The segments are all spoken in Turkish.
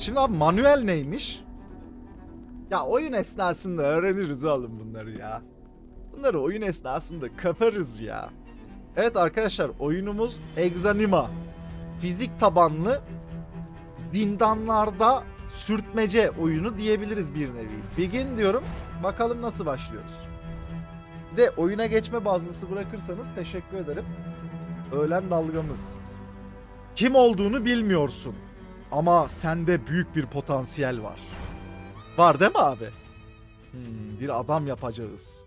Şimdi abi manuel neymiş? Ya oyun esnasında öğreniriz oğlum bunları ya. Bunları oyun esnasında kaparız ya. Evet arkadaşlar oyunumuz Exanima. Fizik tabanlı zindanlarda sürtmece oyunu diyebiliriz bir nevi. Begin diyorum. Bakalım nasıl başlıyoruz. De oyuna geçme bazlısı bırakırsanız teşekkür ederim. Öğlen dalgamız. Kim olduğunu bilmiyorsun. Ama sende büyük bir potansiyel var. Var değil mi abi? Hmm, bir adam yapacağız.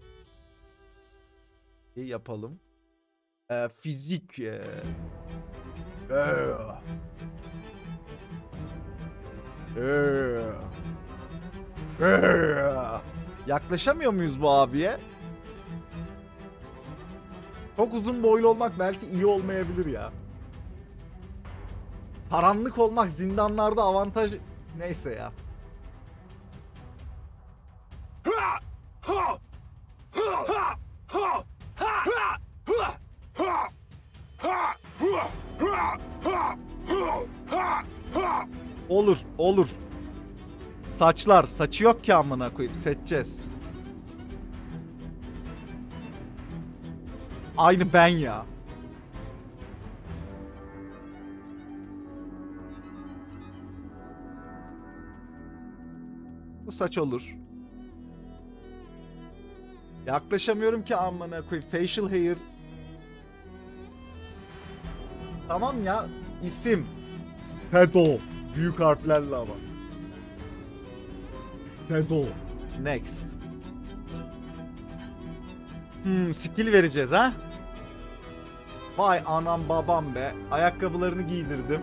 İyi yapalım. Ee, fizik. ee. Ee. Ee. Ee. Yaklaşamıyor muyuz bu abiye? Çok uzun boylu olmak belki iyi olmayabilir ya. Karanlık olmak zindanlarda avantaj... Neyse ya. Olur, olur. Saçlar, saçı yok ki amına koyayım. Seçeceğiz. Aynı ben ya. Bu saç olur. Yaklaşamıyorum ki amına koyayım. Facial hair. Tamam ya. İsim. Tedo. Büyük harflerle ama. Tedo. Next. Hmm, skill vereceğiz ha? Vay anam babam be. Ayakkabılarını giydirdim.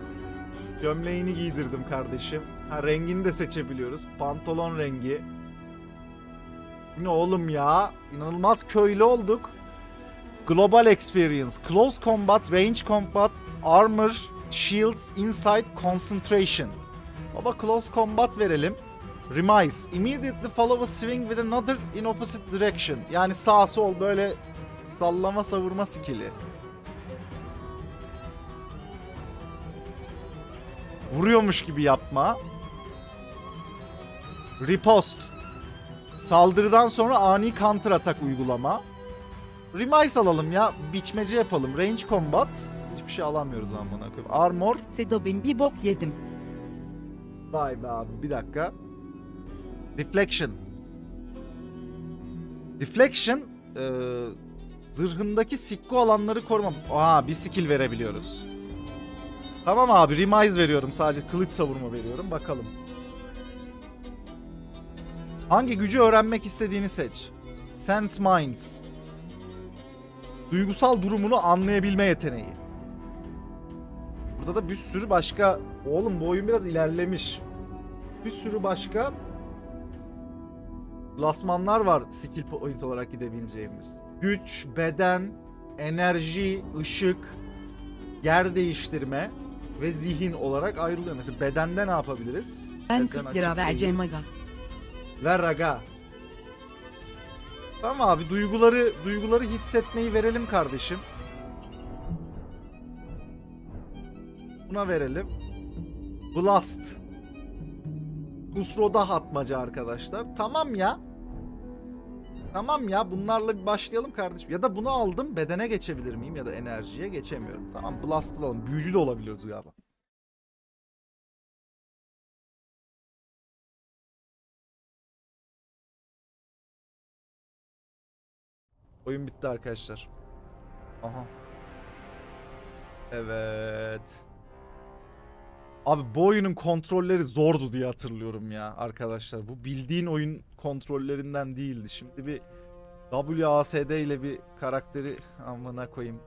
Gömleğini giydirdim kardeşim. Ha rengini de seçebiliyoruz. Pantolon rengi. Ne oğlum ya? İnanılmaz köylü olduk. Global Experience, Close Combat, Range Combat, Armor, Shields, Insight, Concentration. Baba Close Combat verelim. Remise. Immediately follow a swing with another in opposite direction. Yani sağ sol böyle sallama savurma skill'i. Vuruyormuş gibi yapma. Ripost. Saldırıdan sonra ani counter atak uygulama. Remise alalım ya. Biçmece yapalım. Range combat. Hiçbir şey alamıyoruz amına koyayım. Armor. Sedo ben bir bok yedim. Vay be abi bir dakika. Deflection. Deflection e, zırhındaki sikko alanları koruma. Aa bir skill verebiliyoruz. Tamam abi remise veriyorum sadece kılıç savurma veriyorum bakalım. Hangi gücü öğrenmek istediğini seç. Sense Minds. Duygusal durumunu anlayabilme yeteneği. Burada da bir sürü başka... Oğlum bu oyun biraz ilerlemiş. Bir sürü başka klasmanlar var skill point olarak gidebileceğimiz. Güç, beden, enerji, ışık, yer değiştirme ve zihin olarak ayrılıyor. Mesela bedende ne yapabiliriz? Ben Beden 40 lira vereceğim aga. Ver aga. Tamam abi duyguları duyguları hissetmeyi verelim kardeşim. Buna verelim. Blast. Kusroda atmaca arkadaşlar. Tamam ya. Tamam ya bunlarla bir başlayalım kardeşim. Ya da bunu aldım bedene geçebilir miyim ya da enerjiye geçemiyorum. Tamam Blast alalım. Büyücü de olabiliyoruz galiba. Oyun bitti arkadaşlar. Aha. Evet. Abi bu oyunun kontrolleri zordu diye hatırlıyorum ya arkadaşlar. Bu bildiğin oyun kontrollerinden değildi. Şimdi bir WASD ile bir karakteri amına koyayım.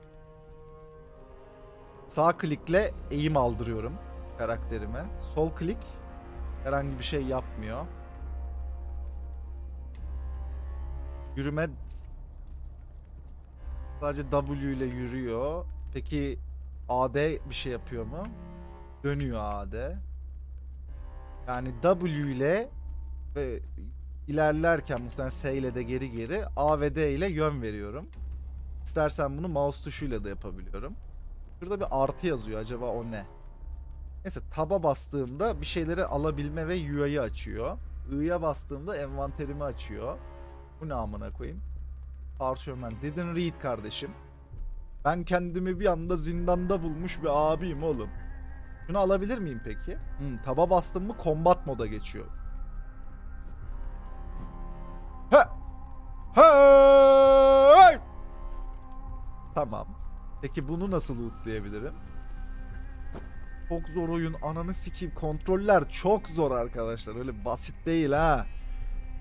Sağ klikle eğim aldırıyorum karakterime. Sol klik herhangi bir şey yapmıyor. Yürüme Sadece W ile yürüyor. Peki AD bir şey yapıyor mu? Dönüyor AD. Yani W ile ve ilerlerken muhtemelen S ile de geri geri A ve D ile yön veriyorum. İstersen bunu mouse tuşuyla da yapabiliyorum. Şurada bir artı yazıyor. Acaba o ne? Neyse taba bastığımda bir şeyleri alabilme ve UI'yi açıyor. I'ya bastığımda envanterimi açıyor. Bu ne amına koyayım? Parşömen. Didn't read kardeşim. Ben kendimi bir anda zindanda bulmuş bir abiyim oğlum. Şunu alabilir miyim peki? Hmm, taba bastım mı combat moda geçiyor. He! Hey! Tamam. Peki bunu nasıl lootlayabilirim? Çok zor oyun. Ananı sikeyim. Kontroller çok zor arkadaşlar. Öyle basit değil ha.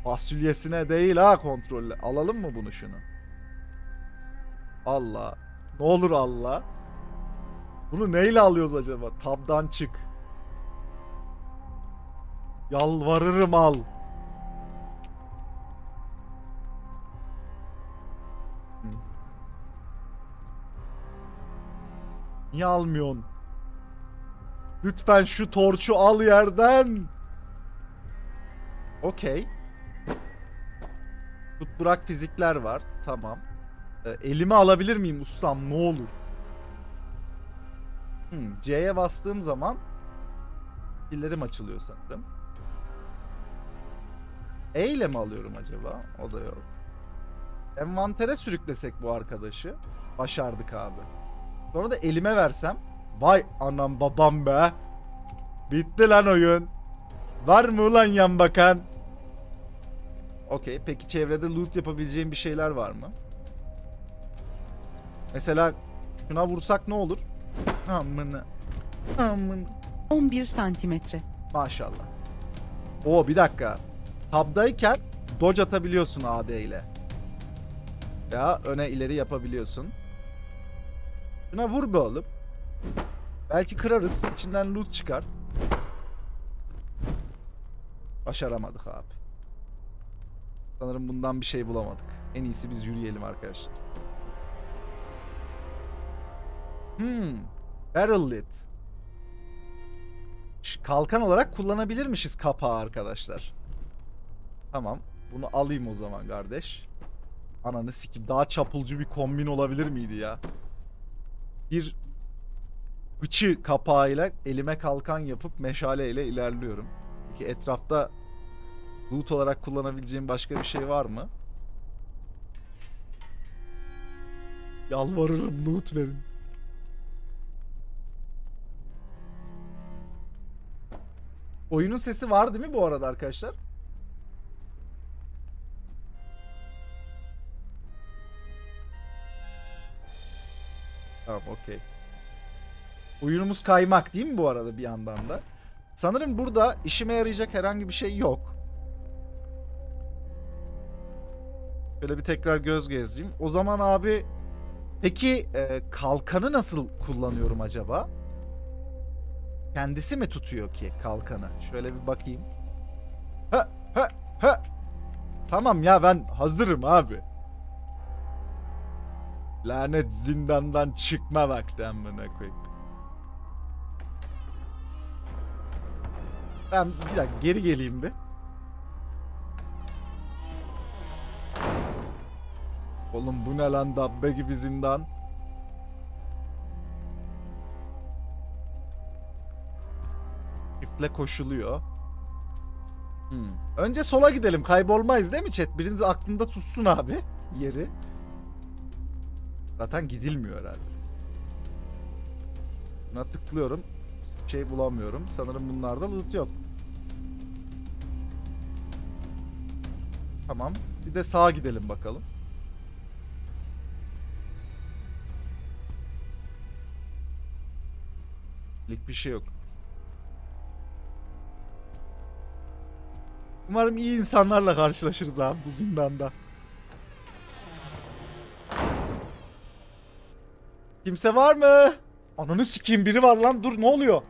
Fasulyesine değil ha kontrolle. Alalım mı bunu şunu? Allah. Ne olur Allah. Bunu neyle alıyoruz acaba? Tabdan çık. Yalvarırım al. Niye almıyorsun? Lütfen şu torçu al yerden. Okey. Tut fizikler var. Tamam. Ee, elime alabilir miyim ustam ne olur? Hmm, C'ye bastığım zaman skill'lerim açılıyor sanırım. E ile mi alıyorum acaba? O da yok. Envantere sürüklesek bu arkadaşı. Başardık abi. Sonra da elime versem. Vay anam babam be. Bitti lan oyun. Var mı ulan yan bakan? Okey. Peki çevrede loot yapabileceğim bir şeyler var mı? Mesela şuna vursak ne olur? Amına. Amına. 11 santimetre. Maşallah. Oo bir dakika. Tabdayken dodge atabiliyorsun AD ile. Ya öne ileri yapabiliyorsun. Şuna vur be oğlum. Belki kırarız. İçinden loot çıkar. Başaramadık abi. Sanırım bundan bir şey bulamadık. En iyisi biz yürüyelim arkadaşlar. Hmm. Barrel lid. Kalkan olarak kullanabilirmişiz kapağı arkadaşlar. Tamam. Bunu alayım o zaman kardeş. Ananı sikim. Daha çapulcu bir kombin olabilir miydi ya? Bir bıçı kapağıyla elime kalkan yapıp meşaleyle ilerliyorum. Peki etrafta loot olarak kullanabileceğim başka bir şey var mı? Yalvarırım loot verin. Oyunun sesi var değil mi bu arada arkadaşlar? Tamam okey. Oyunumuz kaymak değil mi bu arada bir yandan da? Sanırım burada işime yarayacak herhangi bir şey yok. Şöyle bir tekrar göz gezeyim. O zaman abi peki e, kalkanı nasıl kullanıyorum acaba? Kendisi mi tutuyor ki kalkanı? Şöyle bir bakayım. Ha ha ha. Tamam ya ben hazırım abi. Lanet zindandan çıkma vakti amına koyayım. Ben bir dakika geri geleyim bir. Oğlum bu ne lan dabbe gibi zindan. Çiftle koşuluyor. Hmm. Önce sola gidelim kaybolmayız değil mi chat? Biriniz aklında tutsun abi yeri. Zaten gidilmiyor herhalde. Buna tıklıyorum. Şey bulamıyorum. Sanırım bunlarda loot yok. Tamam. Bir de sağa gidelim bakalım. Lik bir şey yok. Umarım iyi insanlarla karşılaşırız abi bu zindanda. Kimse var mı? Ananı sikeyim biri var lan dur ne oluyor?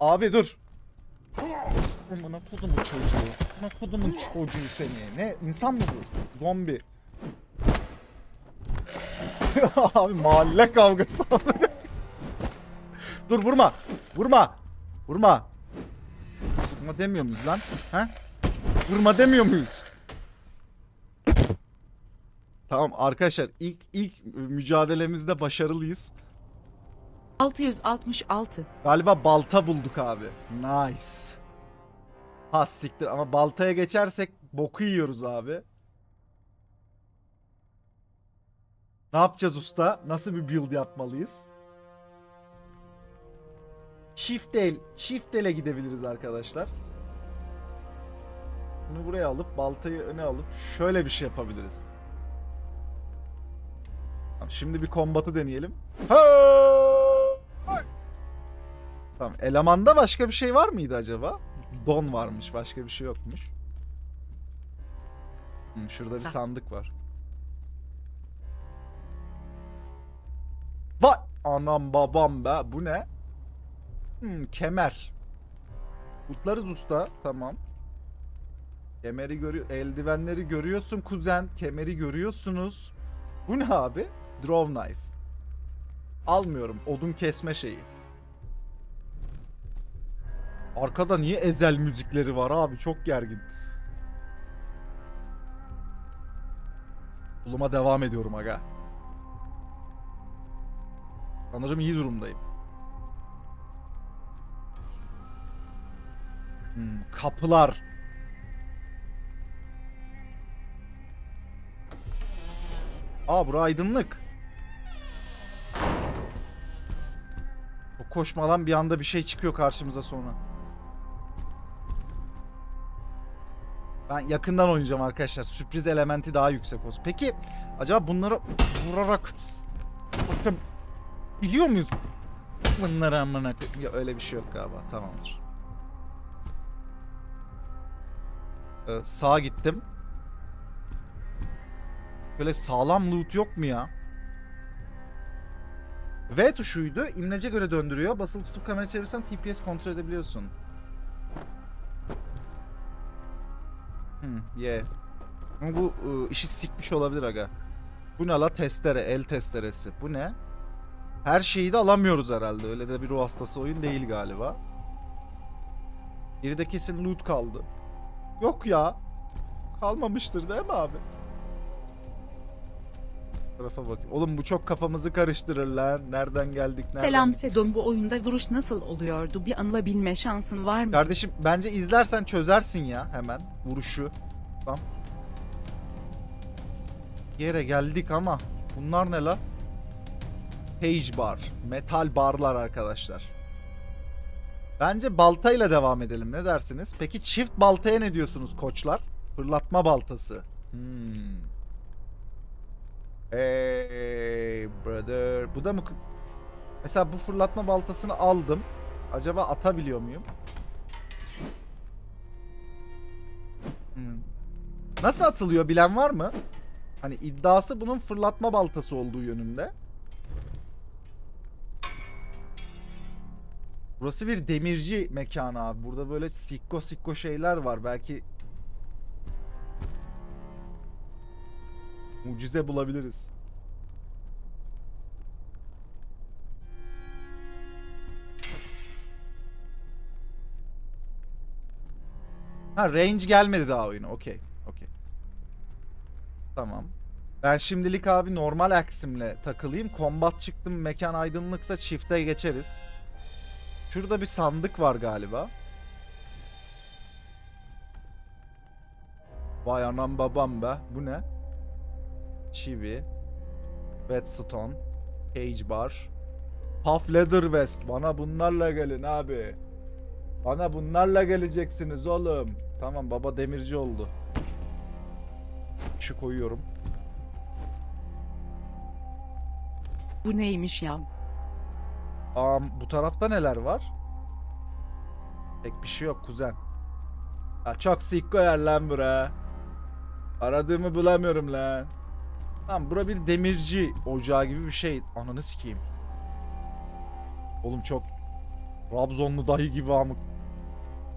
Abi dur. Amına kodumun çocuğu. Amına kodumun çocuğu seni. Ne insan mı bu? Zombi. Abi mahalle kavgası. dur vurma. Vurma. Vurma. Vurma demiyor muyuz lan? He? Vurma demiyor muyuz? Tamam arkadaşlar ilk ilk mücadelemizde başarılıyız. 666. Galiba balta bulduk abi. Nice. Ha siktir ama baltaya geçersek boku yiyoruz abi. Ne yapacağız usta? Nasıl bir build yapmalıyız? Çift el, çift ele gidebiliriz arkadaşlar. Bunu buraya alıp baltayı öne alıp şöyle bir şey yapabiliriz. Tamam, şimdi bir kombatı deneyelim. Tamam. Elemanda başka bir şey var mıydı acaba? Don varmış. Başka bir şey yokmuş. Hmm, şurada bir Sa- sandık var. Vay! Anam babam be. Bu ne? Hmm, kemer. Kutlarız usta. Tamam. Kemeri görüyor. Eldivenleri görüyorsun kuzen. Kemeri görüyorsunuz. Bu ne abi? Draw knife. Almıyorum. Odun kesme şeyi. Arkada niye ezel müzikleri var abi? Çok gergin. Buluma devam ediyorum aga. Sanırım iyi durumdayım. Hmm, kapılar. Aa bura aydınlık. O koşmadan bir anda bir şey çıkıyor karşımıza sonra. Ben yakından oynayacağım arkadaşlar. Sürpriz elementi daha yüksek olsun. Peki acaba bunları vurarak biliyor muyuz? Bunları amına öyle bir şey yok galiba. Tamamdır. Ee, sağa gittim. Böyle sağlam loot yok mu ya? V tuşuydu. İmlece göre döndürüyor. Basılı tutup kamera çevirirsen TPS kontrol edebiliyorsun. Hmm, ye. Ama bu ıı, işi sikmiş olabilir aga. Bu ne la testere, el testeresi. Bu ne? Her şeyi de alamıyoruz herhalde. Öyle de bir ruh hastası oyun değil galiba. Geride kesin loot kaldı. Yok ya. Kalmamıştır değil mi abi? tarafa bakayım. Oğlum bu çok kafamızı karıştırır lan. Nereden geldik? Nereden Selam Sedon bu oyunda vuruş nasıl oluyordu bir anılabilme şansın var mı? Kardeşim bence izlersen çözersin ya hemen vuruşu. Tamam. Yere geldik ama bunlar ne la? Page bar. Metal barlar arkadaşlar. Bence baltayla devam edelim ne dersiniz? Peki çift baltaya ne diyorsunuz koçlar? Fırlatma baltası. Hmm. Hey brother. Bu da mı? Mesela bu fırlatma baltasını aldım. Acaba atabiliyor muyum? Hmm. Nasıl atılıyor bilen var mı? Hani iddiası bunun fırlatma baltası olduğu yönünde. Burası bir demirci mekanı abi. Burada böyle sikko sikko şeyler var. Belki mucize bulabiliriz. Ha range gelmedi daha oyuna. Okey. Okey. Tamam. Ben şimdilik abi normal aksimle takılayım. Combat çıktım mekan aydınlıksa çifte geçeriz. Şurada bir sandık var galiba. Vay anam babam be. Bu ne? Çivi. Whetstone. Cage bar. Puff leather vest. Bana bunlarla gelin abi. Bana bunlarla geleceksiniz oğlum. Tamam baba demirci oldu. Şu koyuyorum. Bu neymiş ya? Am bu tarafta neler var? Pek bir şey yok kuzen. Ya çok sikko yer lan bura. Aradığımı bulamıyorum lan. Tamam bura bir demirci ocağı gibi bir şey. Ananı sikeyim. Oğlum çok Trabzonlu dayı gibi amık.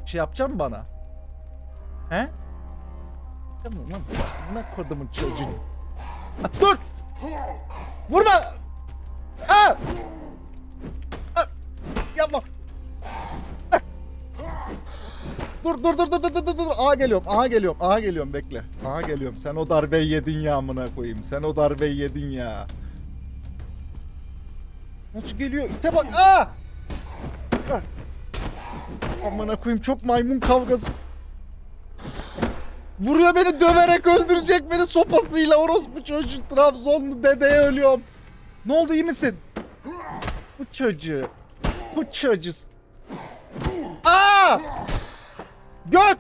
Şey yapacak mı bana? He? Tamam lan. Buna kodumun çocuğu. Dur! Vurma! Aa! Aa! Dur dur dur dur dur dur dur. Aha geliyorum. Aha geliyorum. Aha geliyorum bekle. Aha geliyorum. Sen o darbeyi yedin ya amına koyayım. Sen o darbeyi yedin ya. Nasıl geliyor? İte bak. Aa! Amına koyayım çok maymun kavgası. Vuruyor beni döverek öldürecek beni sopasıyla orospu çocuğu Trabzonlu dedeye ölüyorum. Ne oldu iyi misin? Bu çocuğu. Bu çocuğu. Aa! Göt!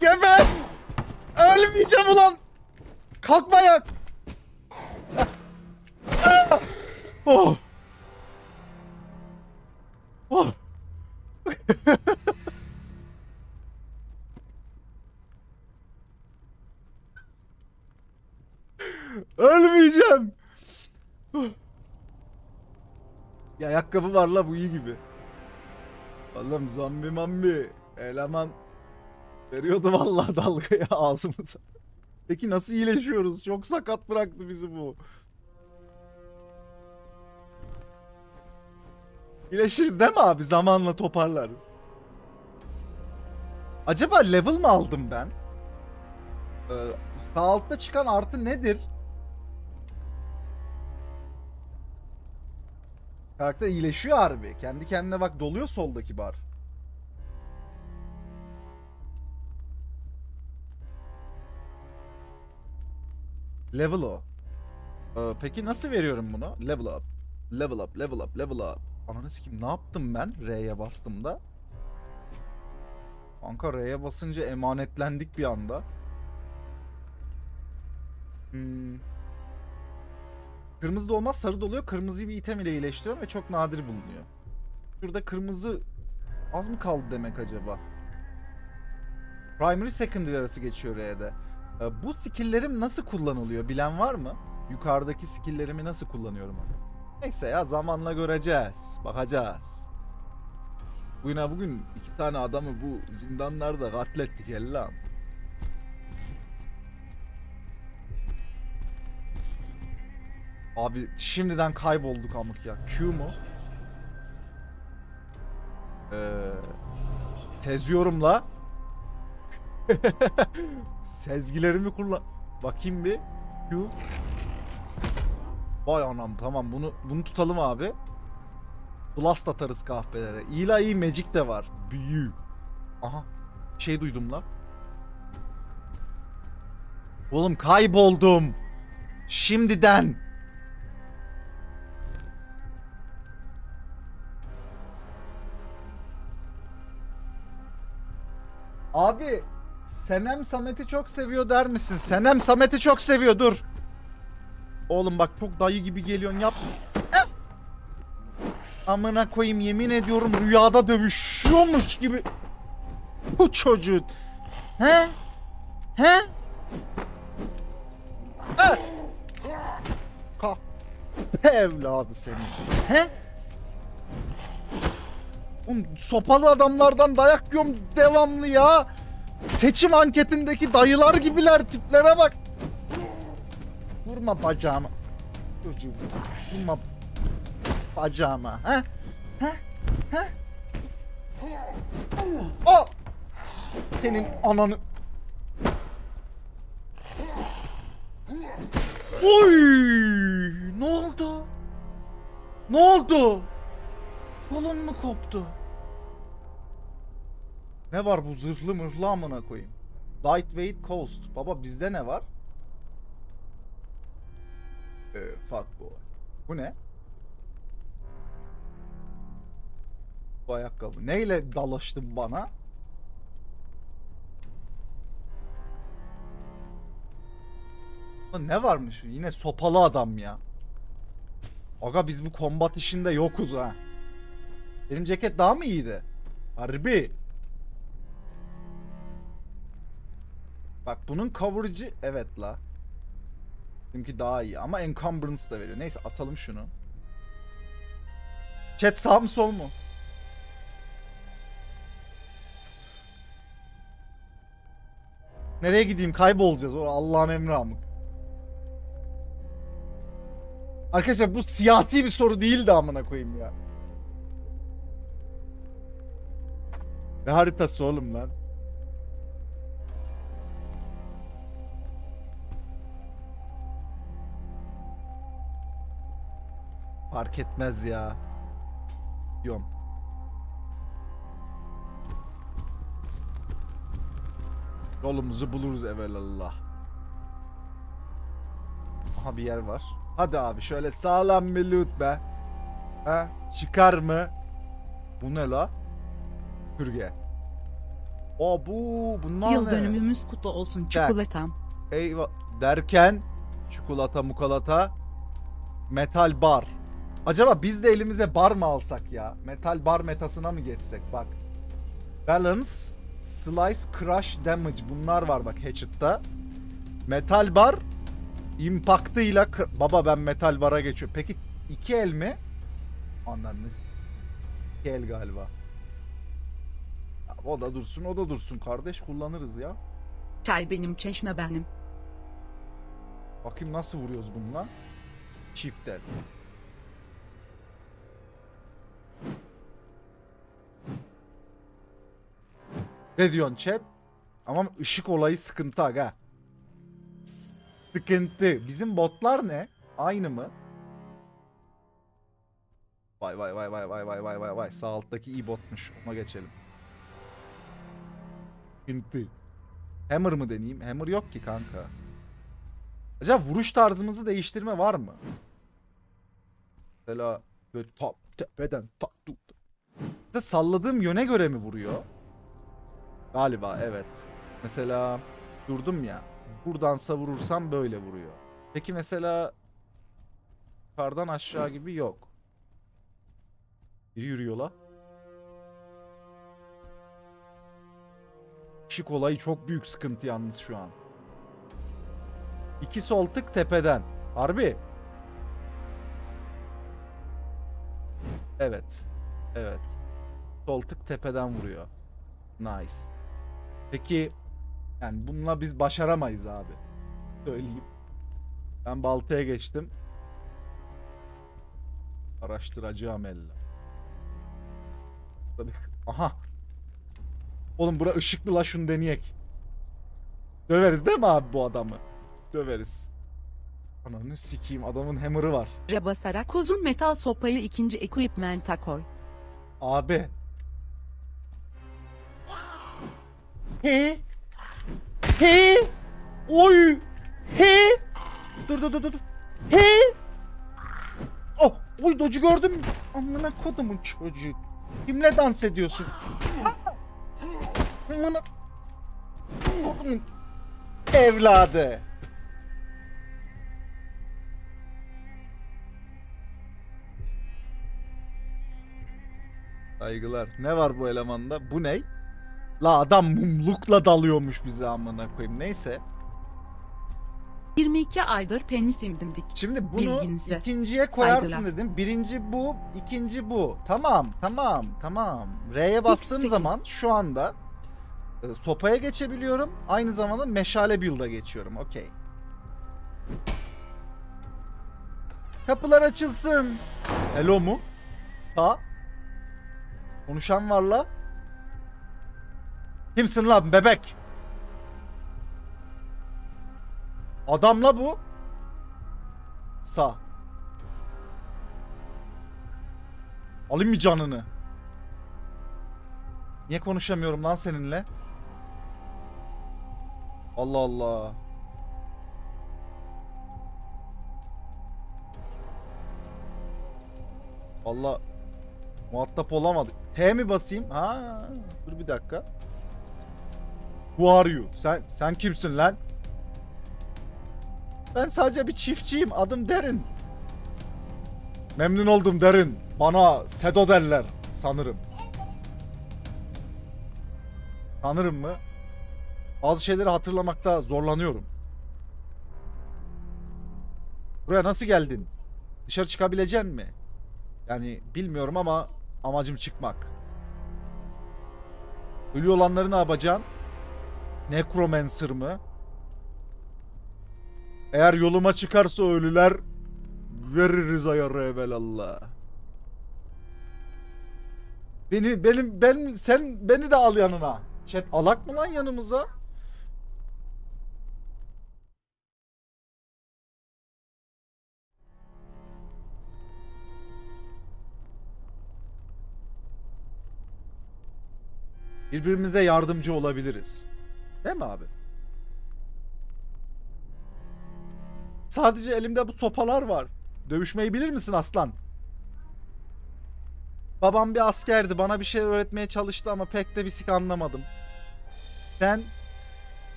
Geber! Ölmeyeceğim ulan! Kalkma ya! Ah! Oh! Oh! Ölmeyeceğim. Ya ayakkabı var la bu iyi gibi. Oğlum zombi mambi eleman veriyordu vallahi dalgaya ağzımıza. Peki nasıl iyileşiyoruz? Çok sakat bıraktı bizi bu. İyileşiriz değil mi abi? Zamanla toparlarız. Acaba level mi aldım ben? Ee, sağ altta çıkan artı nedir? Karakter iyileşiyor harbi. Kendi kendine bak doluyor soldaki bar. Level o. Ee, peki nasıl veriyorum bunu? Level up. Level up, level up, level up. Ananı sikeyim ne yaptım ben R'ye bastığımda? Kanka R'ye basınca emanetlendik bir anda. Hmm. Kırmızı da olmaz sarı da oluyor. Kırmızıyı bir item ile iyileştiriyorum ve çok nadir bulunuyor. Şurada kırmızı az mı kaldı demek acaba? Primary secondary arası geçiyor R'de. Ee, bu skill'lerim nasıl kullanılıyor bilen var mı? Yukarıdaki skill'lerimi nasıl kullanıyorum? Neyse ya zamanla göreceğiz. Bakacağız. Bugüne bugün iki tane adamı bu zindanlarda katlettik ellam. Abi şimdiden kaybolduk amık ya. Q mu? Ee, teziyorum la. Sezgilerimi kullan. Bakayım bir. Q. Vay anam tamam bunu bunu tutalım abi. Blast atarız kahvelere. İla iyi magic de var. Büyü. Aha. Şey duydum la. Oğlum kayboldum. Şimdiden. Abi Senem Samet'i çok seviyor der misin? Senem Samet'i çok seviyor dur. Oğlum bak çok dayı gibi geliyorsun yap. Amına koyayım yemin ediyorum rüyada dövüşüyormuş gibi. Bu çocuğun. He? He? Eh! Kah. Evladı senin. He? Oğlum sopalı adamlardan dayak yiyorum devamlı ya. Seçim anketindeki dayılar gibiler tiplere bak. Vurma bacağıma. Çocuğum vurma bacağıma. He? He? O! Senin ananı... Oy! Ne oldu? Ne oldu? Kolun mu koptu? Ne var bu zırhlı mırhlı amına koyayım? Lightweight Coast. Baba bizde ne var? Ee, fuck boy. Bu ne? Bu ayakkabı. Neyle dalaştın bana? Ne varmış? Yine sopalı adam ya. Aga biz bu kombat işinde yokuz ha. Benim ceket daha mı iyiydi? Harbi. Bak bunun coverage'ı evet la. Bizimki daha iyi ama encumbrance da veriyor. Neyse atalım şunu. Chat sağ mı sol mu? Nereye gideyim? Kaybolacağız. O Allah'ın emri amık. Arkadaşlar bu siyasi bir soru değildi amına koyayım ya. Ne haritası oğlum lan? Fark etmez ya. Yom. Yolumuzu buluruz evelallah. Aha bir yer var. Hadi abi şöyle sağlam bir loot be. Ha? Çıkar mı? Bu ne la? Pürge. O bu bunlar Yıl ne? dönümümüz kutlu olsun çikolatam. Eyvah derken çikolata mukalata metal bar. Acaba biz de elimize bar mı alsak ya? Metal bar metasına mı geçsek? Bak. Balance, Slice, Crush, Damage bunlar var bak Hatchet'ta. Metal bar impactıyla kır- baba ben metal bara geçiyorum. Peki iki el mi? Anladınız. İki el galiba. Ya o da dursun o da dursun kardeş kullanırız ya. Çay benim çeşme benim. Bakayım nasıl vuruyoruz bununla. Çift el. Ne diyorsun chat? Ama ışık olayı sıkıntı aga. Sıkıntı. Bizim botlar ne? Aynı mı? Vay vay vay vay vay vay vay vay vay. Sağ alttaki iyi botmuş. Ona geçelim. Sıkıntı. Hammer mı deneyeyim? Hammer yok ki kanka. Acaba vuruş tarzımızı değiştirme var mı? Mesela böyle top tepeden tak tut. Salladığım yöne göre mi vuruyor? Galiba evet. Mesela durdum ya. Buradan savurursam böyle vuruyor. Peki mesela yukarıdan aşağı gibi yok. Biri yürüyor la. Işık olayı çok büyük sıkıntı yalnız şu an. İki sol tık tepeden. Harbi. Evet. Evet. Sol tık tepeden vuruyor. Nice. Peki yani bununla biz başaramayız abi. Söyleyeyim. Ben baltaya geçtim. Araştıracağım elle. Tabii. Aha. Oğlum bura ışıklı la şunu deneyek. Döveriz değil mi abi bu adamı? Döveriz. Ananı sikeyim adamın hammer'ı var. Basarak uzun metal sopayı ikinci equipment'a koy. Abi. He? He? Oy! He? Dur dur dur dur. He? Oh, oy docu gördün mü? Amına kodumun çocuğu. Kimle dans ediyorsun? Amına kodumun evladı. Saygılar. Ne var bu elemanda? Bu ne? La adam mumlukla dalıyormuş bize amına koyayım. Neyse. 22 aydır penis imdimdik. Şimdi bunu Bilginize. ikinciye koyarsın Saygılar. dedim. Birinci bu, ikinci bu. Tamam, tamam, tamam. R'ye bastığım X8. zaman şu anda e, sopaya geçebiliyorum. Aynı zamanda meşale build'a geçiyorum. Okey. Kapılar açılsın. Hello mu? Sağ. Konuşan var la. Kimsin lan bebek? Adamla bu. Sağ. Alayım mı canını? Niye konuşamıyorum lan seninle? Allah Allah. Allah muhatap olamadık. T mi basayım? Ha, dur bir dakika. Who are you? Sen sen kimsin lan? Ben sadece bir çiftçiyim. Adım Derin. Memnun oldum Derin. Bana Sedo derler sanırım. Sanırım mı? Bazı şeyleri hatırlamakta zorlanıyorum. Buraya nasıl geldin? Dışarı çıkabilecek mi? Yani bilmiyorum ama amacım çıkmak. Ölü olanları ne yapacaksın? Necromancer mı? Eğer yoluma çıkarsa ölüler veririz ayarı evvelallah. Beni benim ben sen beni de al yanına. Chat alak mı lan yanımıza? Birbirimize yardımcı olabiliriz. Değil mi abi? Sadece elimde bu sopalar var. Dövüşmeyi bilir misin aslan? Babam bir askerdi. Bana bir şey öğretmeye çalıştı ama pek de bir sik anlamadım. Sen?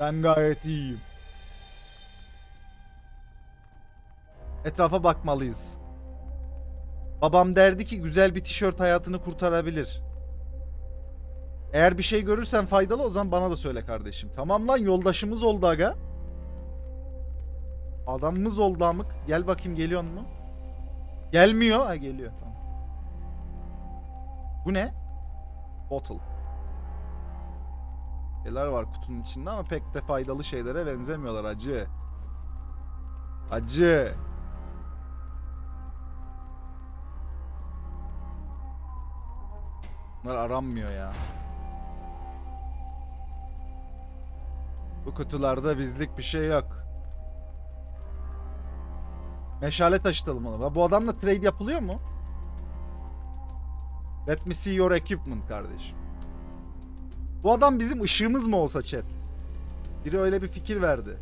Ben gayet iyiyim. Etrafa bakmalıyız. Babam derdi ki güzel bir tişört hayatını kurtarabilir. Eğer bir şey görürsen faydalı o zaman bana da söyle kardeşim. Tamam lan yoldaşımız oldu aga. Adamımız oldu amık. Gel bakayım geliyor mu? Gelmiyor. Ha geliyor. Tamam. Bu ne? Bottle. Şeyler var kutunun içinde ama pek de faydalı şeylere benzemiyorlar acı. Acı. Bunlar aranmıyor ya. Bu kutularda bizlik bir şey yok. Meşale taşıtalım ona. Bu adamla trade yapılıyor mu? Let me see your equipment kardeşim. Bu adam bizim ışığımız mı olsa chat? Biri öyle bir fikir verdi.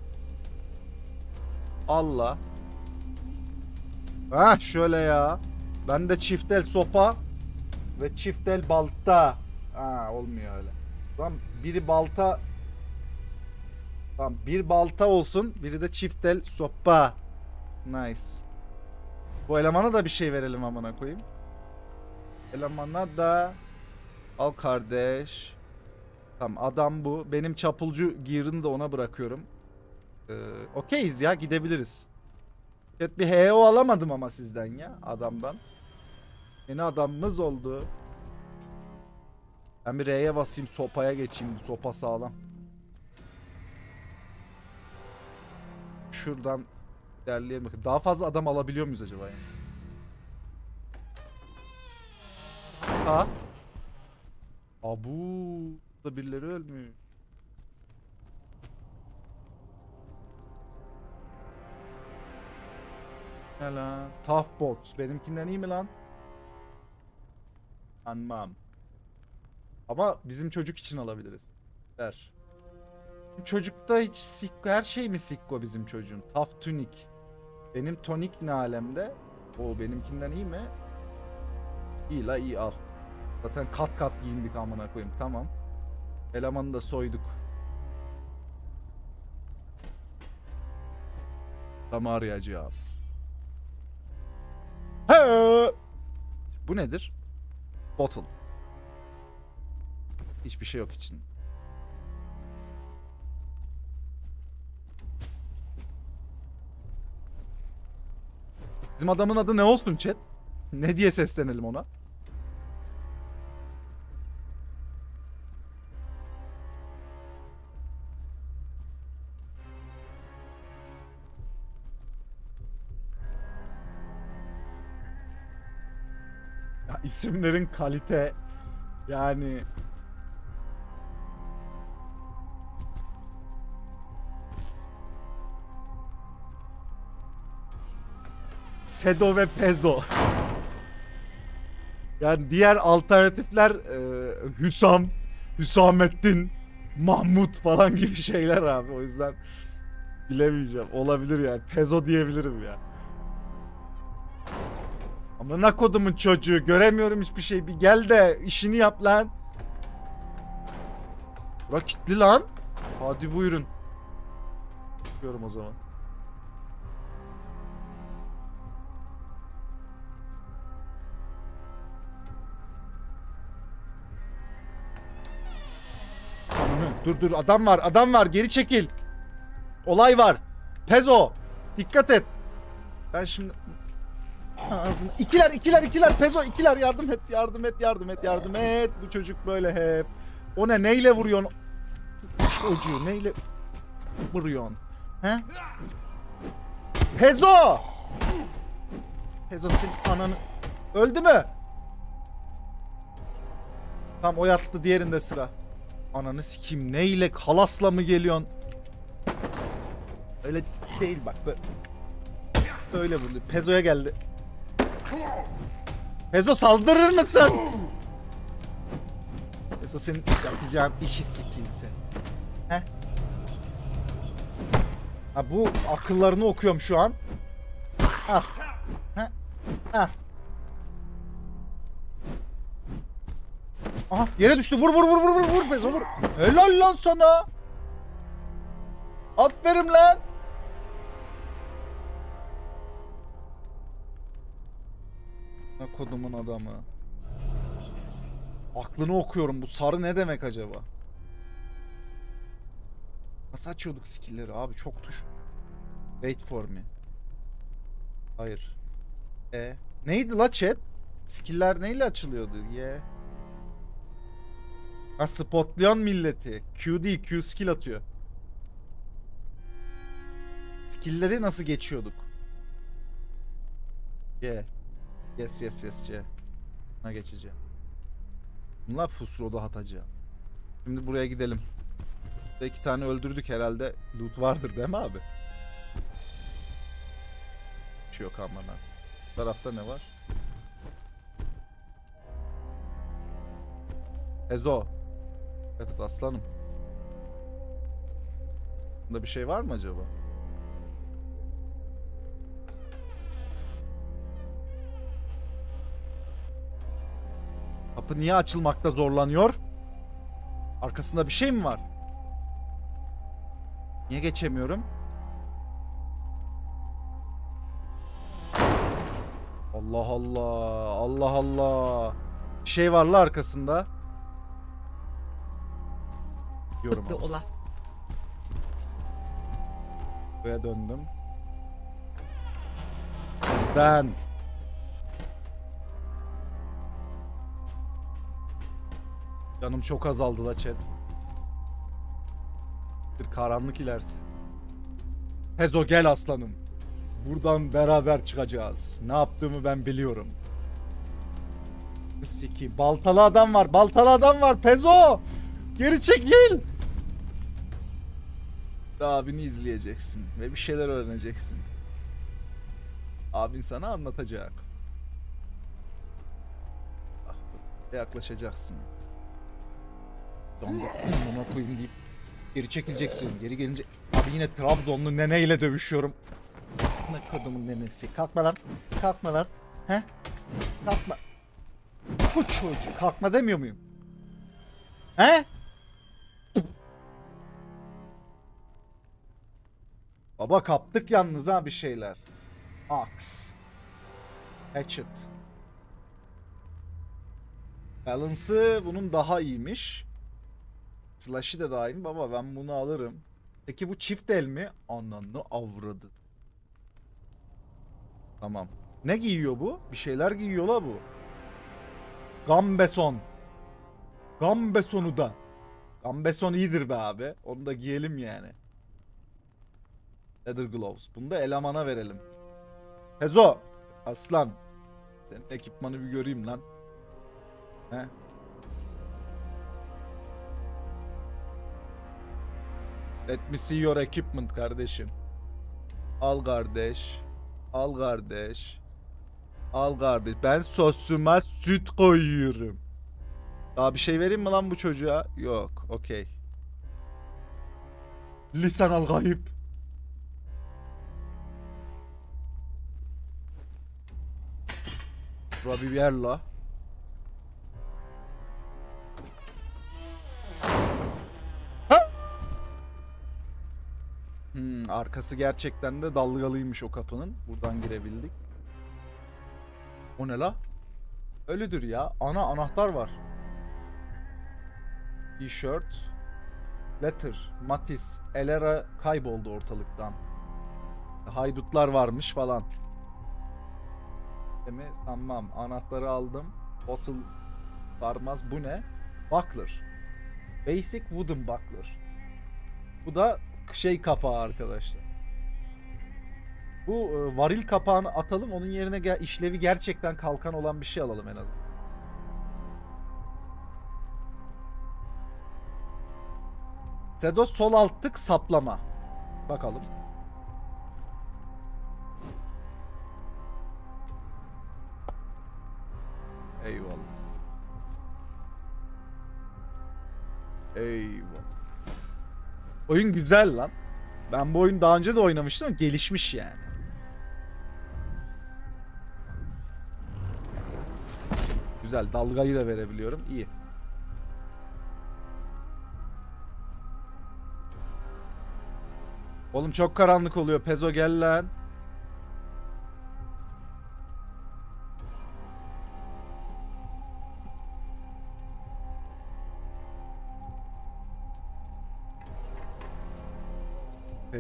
Allah. Ha şöyle ya. Ben de çift el sopa ve çift el balta. Ha olmuyor öyle. Tamam biri balta Tamam bir balta olsun, biri de çift el sopa. Nice. Bu elemana da bir şey verelim amına koyayım. Elemana da al kardeş. Tamam adam bu. Benim çapulcu gear'ını da ona bırakıyorum. Ee, Okeyiz ya gidebiliriz. Evet bir HO alamadım ama sizden ya adamdan. Yeni adamımız oldu. Ben bir R'ye basayım sopaya geçeyim. Sopa sağlam. Şuradan derleyelim bakayım. Daha fazla adam alabiliyor muyuz acaba yani? Ha? Abu da birileri ölmüyor. Ne lan? Tough bots. Benimkinden iyi mi lan? Anmam. Ama bizim çocuk için alabiliriz. Der. Çocukta hiç sikko her şey mi sikko bizim çocuğun? Tough tunic. Benim tonik ne alemde? O benimkinden iyi mi? İyi la iyi al. Zaten kat kat giyindik amına koyayım. Tamam. Elemanı da soyduk. Tam arayacağım. He! Bu nedir? Bottle. Hiçbir şey yok için. Bizim adamın adı ne olsun chat? Ne diye seslenelim ona? Ya isimlerin kalite yani Sedo ve Pezo. Yani diğer alternatifler e, Hüsam, Hüsamettin, Mahmut falan gibi şeyler abi. O yüzden bilemeyeceğim. Olabilir yani. Pezo diyebilirim ya. Amına kodumun çocuğu. Göremiyorum hiçbir şey. Bir gel de işini yap lan. Bura kilitli lan. Hadi buyurun. Çıkıyorum o zaman. Dur dur adam var adam var geri çekil. Olay var. Pezo. Dikkat et. Ben şimdi Ağzını. İkiler ikiler ikiler Pezo ikiler yardım et yardım et yardım et yardım et. Bu çocuk böyle hep. O ne neyle vuruyorsun? Çocuğu neyle vuruyorsun? He? Pezo! Pezo senin ananı... Öldü mü? Tam o yattı diğerinde sıra. Ananı sikeyim neyle kalasla mı geliyorsun? Öyle değil bak böyle. Öyle. Pezo'ya geldi. Pezo saldırır mısın? Yoksa senin yapacağın işi sikeyim seni. He? Ha bu akıllarını okuyorum şu an. Ah. He? Ah. Aha yere düştü. Vur vur vur vur vur vur Bezo vur. Helal lan sana. Aferin lan. Ne kodumun adamı. Aklını okuyorum. Bu sarı ne demek acaba? Nasıl açıyorduk skill'leri abi? Çok tuş. Wait for me. Hayır. E. Neydi la chat? Skill'ler neyle açılıyordu? Ye. Ha spotlayan milleti. Q değil Q skill atıyor. Skill'leri nasıl geçiyorduk? C. Yes yes yes C. Buna geçeceğim. Bunlar Fusro'da hatacı. Şimdi buraya gidelim. Burada iki tane öldürdük herhalde. Loot vardır değil mi abi? Bir şey yok aman ha. Bu tarafta ne var? Ezo. Evet aslanım. Bunda bir şey var mı acaba? Kapı niye açılmakta zorlanıyor? Arkasında bir şey mi var? Niye geçemiyorum? Allah Allah. Allah Allah. Bir şey var la arkasında. Diyorum abi. ola. Buraya döndüm. Ben. Canım çok azaldı la chat. Bir karanlık ilerisi. Hezo gel aslanım. Buradan beraber çıkacağız. Ne yaptığımı ben biliyorum. Siki. Baltalı adam var. Baltalı adam var. Pezo. Geri çekil. Abini izleyeceksin ve bir şeyler öğreneceksin. Abin sana anlatacak. Ah, yaklaşacaksın. Amına koyayım deyip geri çekileceksin. Geri gelince abi yine Trabzonlu neneyle dövüşüyorum. Ne kadının nenesi. Kalkma lan. Kalkma lan. He? Kalkma. Bu çocuk. Kalkma demiyor muyum? He? Baba kaptık yalnız ha bir şeyler. Axe. Hatchet. Balance'ı bunun daha iyiymiş. Slash'i de daha iyi. Baba ben bunu alırım. Peki bu çift el mi? Ananı avradı. Tamam. Ne giyiyor bu? Bir şeyler giyiyor la bu. Gambeson. Gambeson'u da. Gambeson iyidir be abi. Onu da giyelim yani. Leather gloves. Bunu da elemana verelim. Hezo. Aslan. Senin ekipmanı bir göreyim lan. He? Let me see your equipment kardeşim. Al kardeş. Al kardeş. Al kardeş. Ben sosuma süt koyuyorum. Daha bir şey vereyim mi lan bu çocuğa? Yok. Okey. Lisan al gayip. Bura bir yer la. Hmm, arkası gerçekten de dalgalıymış o kapının. Buradan girebildik. O ne la? Ölüdür ya. Ana anahtar var. T-shirt. Letter. Matis. Elera kayboldu ortalıktan. Haydutlar varmış falan. Mi sanmam. Anahtarı aldım. Bottle varmaz. Bu ne? Buckler. Basic wooden buckler. Bu da şey kapağı arkadaşlar. Bu e, varil kapağını atalım. Onun yerine gel işlevi gerçekten kalkan olan bir şey alalım en azından. Sedo sol alt tık saplama. Bakalım. Eyvah. Oyun güzel lan. Ben bu oyun daha önce de oynamıştım ama gelişmiş yani. Güzel. Dalgayı da verebiliyorum. İyi. Oğlum çok karanlık oluyor. Pezo gel lan.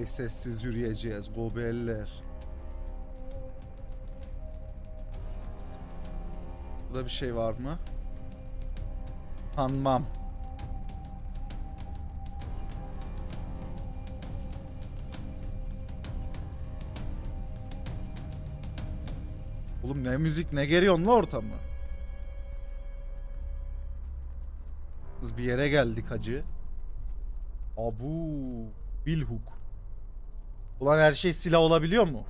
Hey sessiz yürüyeceğiz gobeller. Burada bir şey var mı? Sanmam. Oğlum ne müzik ne geriyorsun la ortamı? Biz bir yere geldik hacı. Abu Bilhook. Ulan her şey silah olabiliyor mu?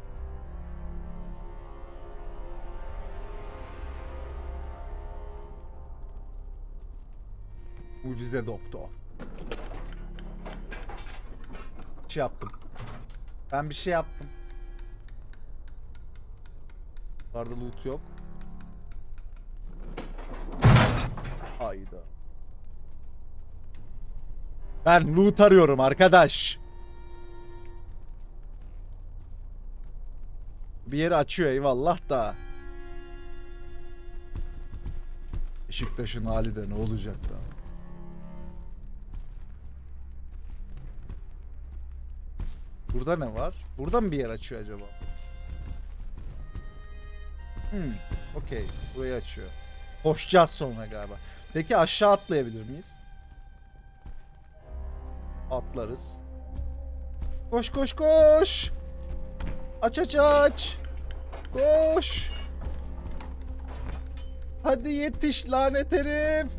Mucize doktor. Bir şey yaptım. Ben bir şey yaptım. Vardı loot yok. Hayda. Ben loot arıyorum arkadaş. Bir yeri açıyor eyvallah da. Beşiktaş'ın hali de ne olacak da. Burada ne var? Burada mı bir yer açıyor acaba? Hmm, okey. Burayı açıyor. Koşacağız sonra galiba. Peki aşağı atlayabilir miyiz? Atlarız. Koş koş koş. Aç aç aç. Koş. Hadi yetiş lanet herif.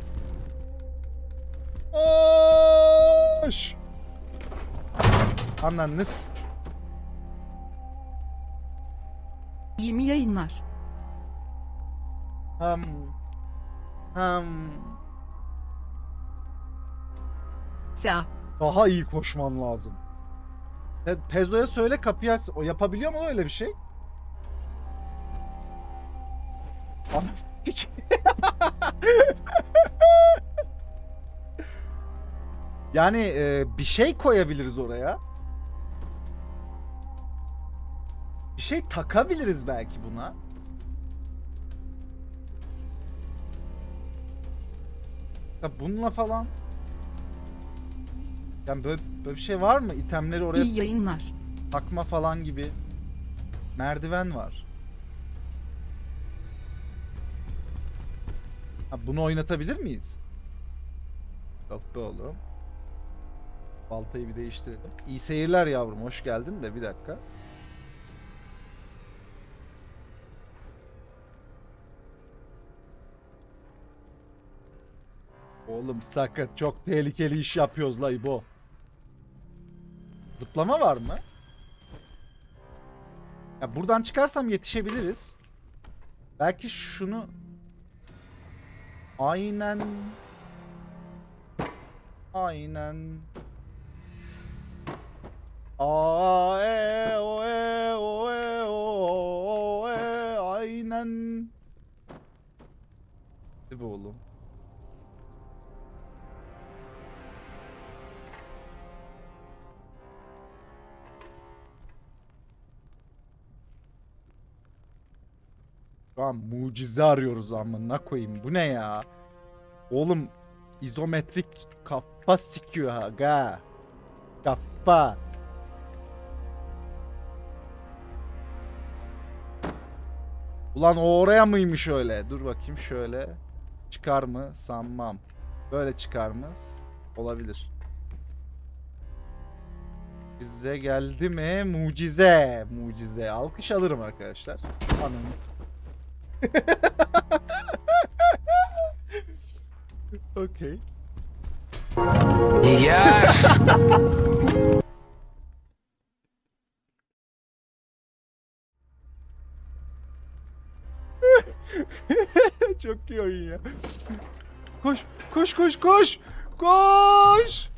Koş. Anladınız. 20 yayınlar. Ham. Ham. Sa. Daha iyi koşman lazım. Pe- Pezo'ya söyle kapıyı aç. O yapabiliyor mu öyle bir şey? Sikeyim. yani e, bir şey koyabiliriz oraya. Bir şey takabiliriz belki buna. Ya bununla falan. Yani böyle, böyle bir şey var mı? İtemleri oraya İyi yayınlar. takma falan gibi. Merdiven var. Ha, bunu oynatabilir miyiz? Yok be oğlum. Baltayı bir değiştirelim. İyi seyirler yavrum. Hoş geldin de bir dakika. Oğlum sakın çok tehlikeli iş yapıyoruz la İbo. Zıplama var mı? Ya buradan çıkarsam yetişebiliriz. Belki şunu aynen. Aynen. A e o e o e o e aynen. Hadi be oğlum. Şu an mucize arıyoruz amına koyayım. Bu ne ya? Oğlum izometrik kafa sikiyor ha ga. Kafa. Ulan o oraya mıymış öyle? Dur bakayım şöyle. Çıkar mı? Sanmam. Böyle çıkar mı? Olabilir. Bize geldi mi? Mucize. Mucize. Alkış alırım arkadaşlar. Ananı Okey. Ya Çok iyi oyun ya. Koş, koş, koş, koş. Koş!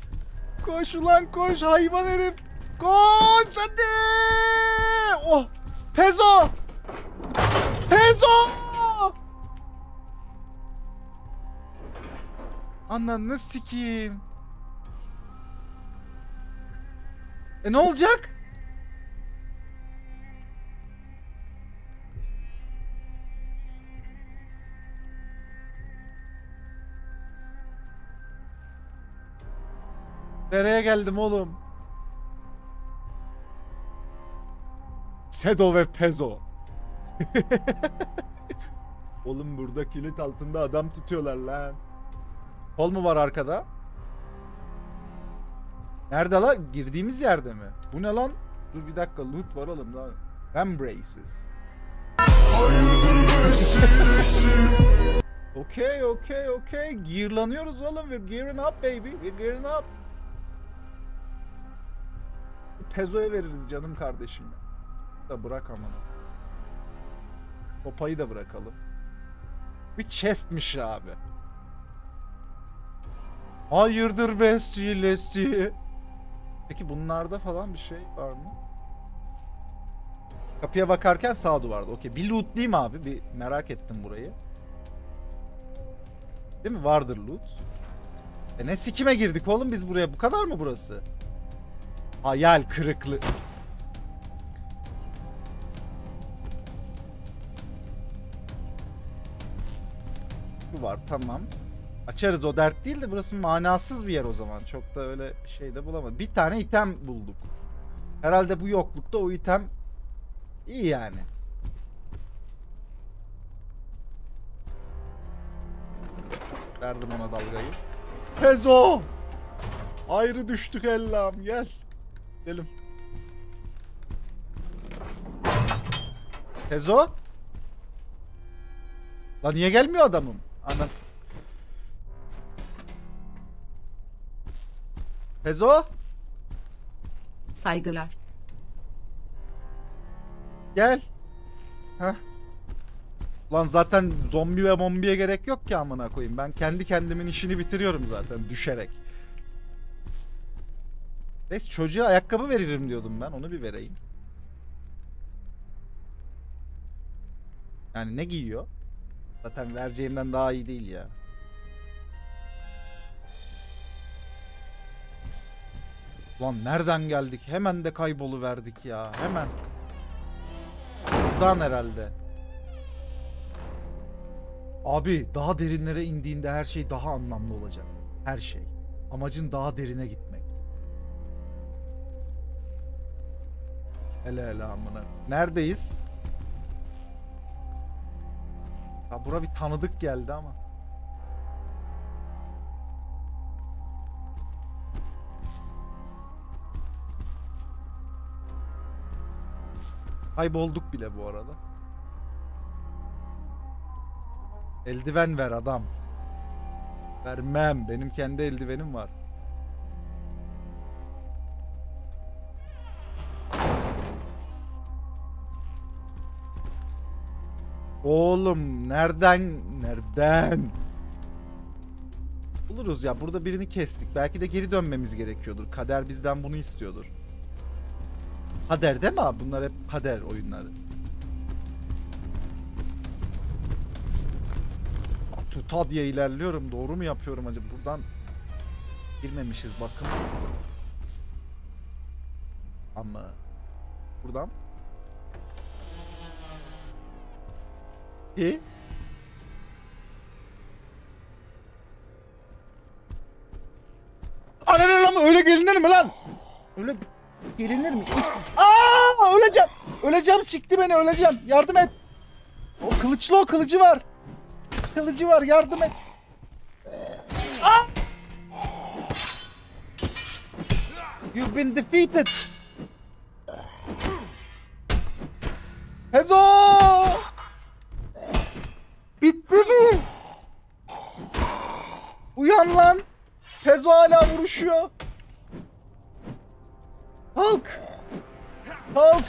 Koş ulan koş hayvan herif. Koş hadi! Oh! Pezo! Pezo! Ananı sikeyim. E ne olacak? Nereye geldim oğlum? Sedo ve Pezo. oğlum burada kilit altında adam tutuyorlar lan. Kol mu var arkada? Nerede la? Girdiğimiz yerde mi? Bu ne lan? Dur bir dakika loot var oğlum daha. Embraces. okay, okay, okay. Gearlanıyoruz oğlum. We're gearing up baby. We're gearing up. Pezo'ya veririz canım kardeşim. Da bırak aman. Kopayı da bırakalım. Bir chestmiş abi. Hayırdır vesilesi? Peki bunlarda falan bir şey var mı? Kapıya bakarken sağ duvarda. Okey. Bir loot değil mi abi? Bir merak ettim burayı. Değil mi? Vardır loot. E ne sikime girdik oğlum biz buraya? Bu kadar mı burası? Hayal kırıklığı. Var tamam. Açarız o dert değil de burası manasız bir yer o zaman. Çok da öyle şey de bulamadım. Bir tane item bulduk. Herhalde bu yoklukta o item iyi yani. Verdim ona dalgayı. Pezo! Ayrı düştük ellam gel. Gidelim. Pezo? Lan niye gelmiyor adamım? Anam. Pezo? Saygılar. Gel. Heh. Lan zaten zombi ve mombiye gerek yok ki amına koyayım. Ben kendi kendimin işini bitiriyorum zaten düşerek. Neyse çocuğa ayakkabı veririm diyordum ben. Onu bir vereyim. Yani ne giyiyor? Zaten vereceğimden daha iyi değil ya. Lan nereden geldik? Hemen de kaybolu verdik ya. Hemen. Buradan herhalde. Abi daha derinlere indiğinde her şey daha anlamlı olacak. Her şey. Amacın daha derine gitmek. Hele hele amına. Neredeyiz? Ya bura bir tanıdık geldi ama. Kaybolduk bile bu arada. Eldiven ver adam. Vermem. Benim kendi eldivenim var. Oğlum nereden nereden? Buluruz ya. Burada birini kestik. Belki de geri dönmemiz gerekiyordur. Kader bizden bunu istiyordur. Kader değil mi abi? Bunlar hep kader oyunları. Tuta diye ilerliyorum. Doğru mu yapıyorum acaba? Buradan girmemişiz bakın. Ama buradan İyi. Ananı lan öyle gelinir mi lan? Öyle gelinir mi? Aa öleceğim. Öleceğim sikti beni öleceğim. Yardım et. O kılıçlı o kılıcı var. Kılıcı var yardım et. Aa! You've been defeated. Hezo! Bitti mi? Uyan lan. Tezo hala vuruşuyor. Kalk. Hah.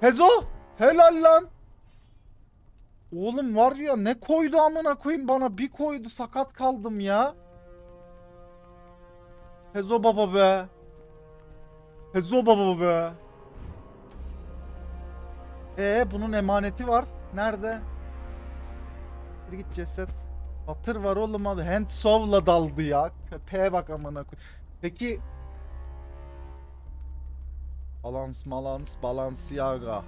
Tezo. Helal lan. Oğlum var ya ne koydu amına koyayım bana bir koydu sakat kaldım ya. Hezo baba be. Hezo baba be. E bunun emaneti var. Nerede? Bir git ceset. Hatır var oğlum abi. Hand sovla daldı ya. Köpeğe bak amına koy. Peki Balans malans balansiyaga.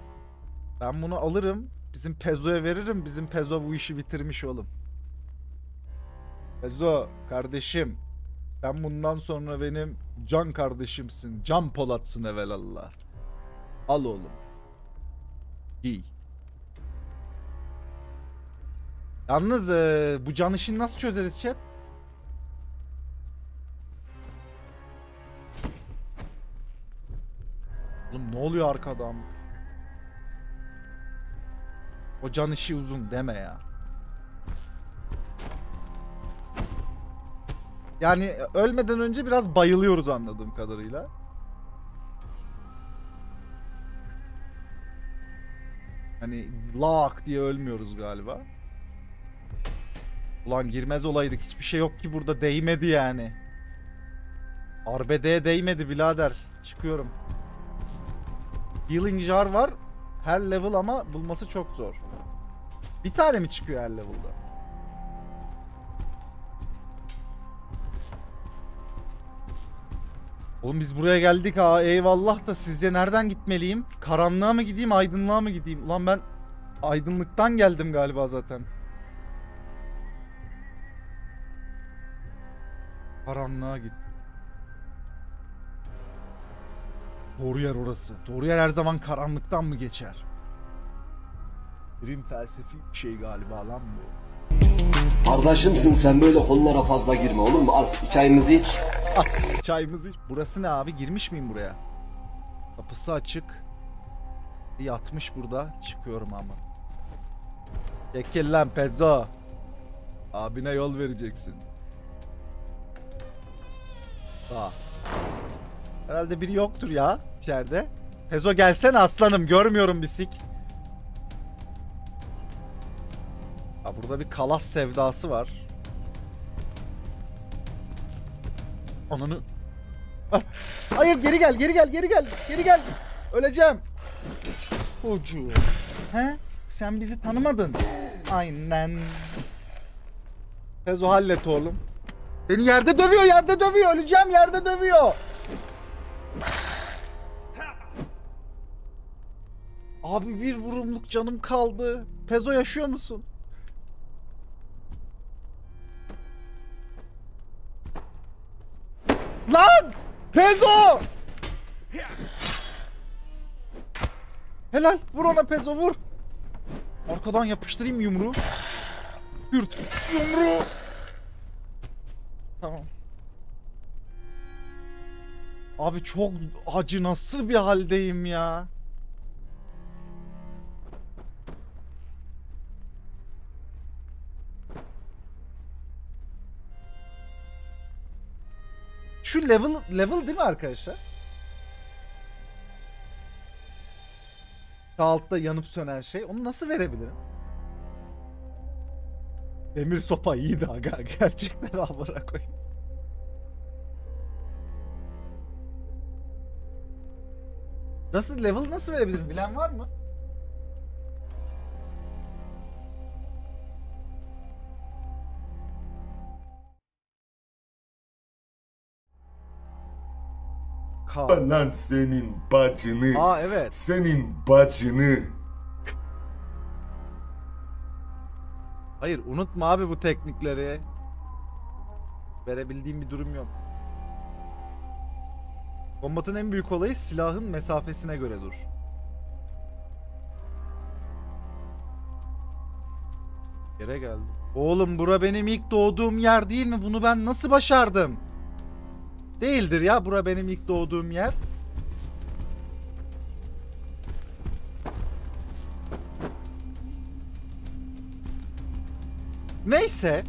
Ben bunu alırım. Bizim Pezo'ya veririm. Bizim Pezo bu işi bitirmiş oğlum. Pezo kardeşim. Sen bundan sonra benim can kardeşimsin. Can Polat'sın evelallah. Al oğlum. Giy. Yalnız eee, bu can işini nasıl çözeriz chat? Oğlum ne oluyor arkadan? O can işi uzun deme ya. Yani ölmeden önce biraz bayılıyoruz anladığım kadarıyla. Hani lak diye ölmüyoruz galiba. Ulan girmez olaydık. Hiçbir şey yok ki burada değmedi yani. Arbede'ye değmedi birader. Çıkıyorum. Healing jar var. Her level ama bulması çok zor. Bir tane mi çıkıyor her level'da? Oğlum biz buraya geldik ha eyvallah da sizce nereden gitmeliyim? Karanlığa mı gideyim aydınlığa mı gideyim? Ulan ben aydınlıktan geldim galiba zaten. Karanlığa git. Doğru yer orası. Doğru yer her zaman karanlıktan mı geçer? Dream felsefi bir şey galiba lan bu. Kardeşimsin sen böyle konulara fazla girme olur mu? Al çayımızı iç. Ah, çayımızı iç. Burası ne abi? Girmiş miyim buraya? Kapısı açık. Yatmış burada. Çıkıyorum ama. Çekil lan Pezzo. Abine yol vereceksin. Aa. Herhalde biri yoktur ya içeride. Pezo gelsene aslanım. Görmüyorum bir sik. Ha, burada bir kalas sevdası var. Ananı... Ah, Hayır geri gel geri gel geri gel geri gel. Öleceğim. Ucu. He? Sen bizi tanımadın. Aynen. Pezo hallet oğlum. Beni yerde dövüyor yerde dövüyor öleceğim yerde dövüyor. Abi bir vurumluk canım kaldı. Pezo yaşıyor musun? Lan! Pezo! Helal. Vur ona Pezo vur. Arkadan yapıştırayım yumruğu. Yurt. Yumruğu. Tamam. Abi çok acı nasıl bir haldeyim ya. Şu level level değil mi arkadaşlar? Sağ altta yanıp sönen şey. Onu nasıl verebilirim? Demir sopa iyiydi aga. Gerçekten amına koyayım. Nasıl level nasıl verebilirim? Bilen var mı? K. Lan senin bacını. Aa evet. Senin bacını. Hayır unutma abi bu teknikleri. Verebildiğim bir durum yok. Kombatın en büyük olayı silahın mesafesine göre dur. Yere geldim. Oğlum bura benim ilk doğduğum yer değil mi? Bunu ben nasıl başardım? Değildir ya bura benim ilk doğduğum yer. Neyse.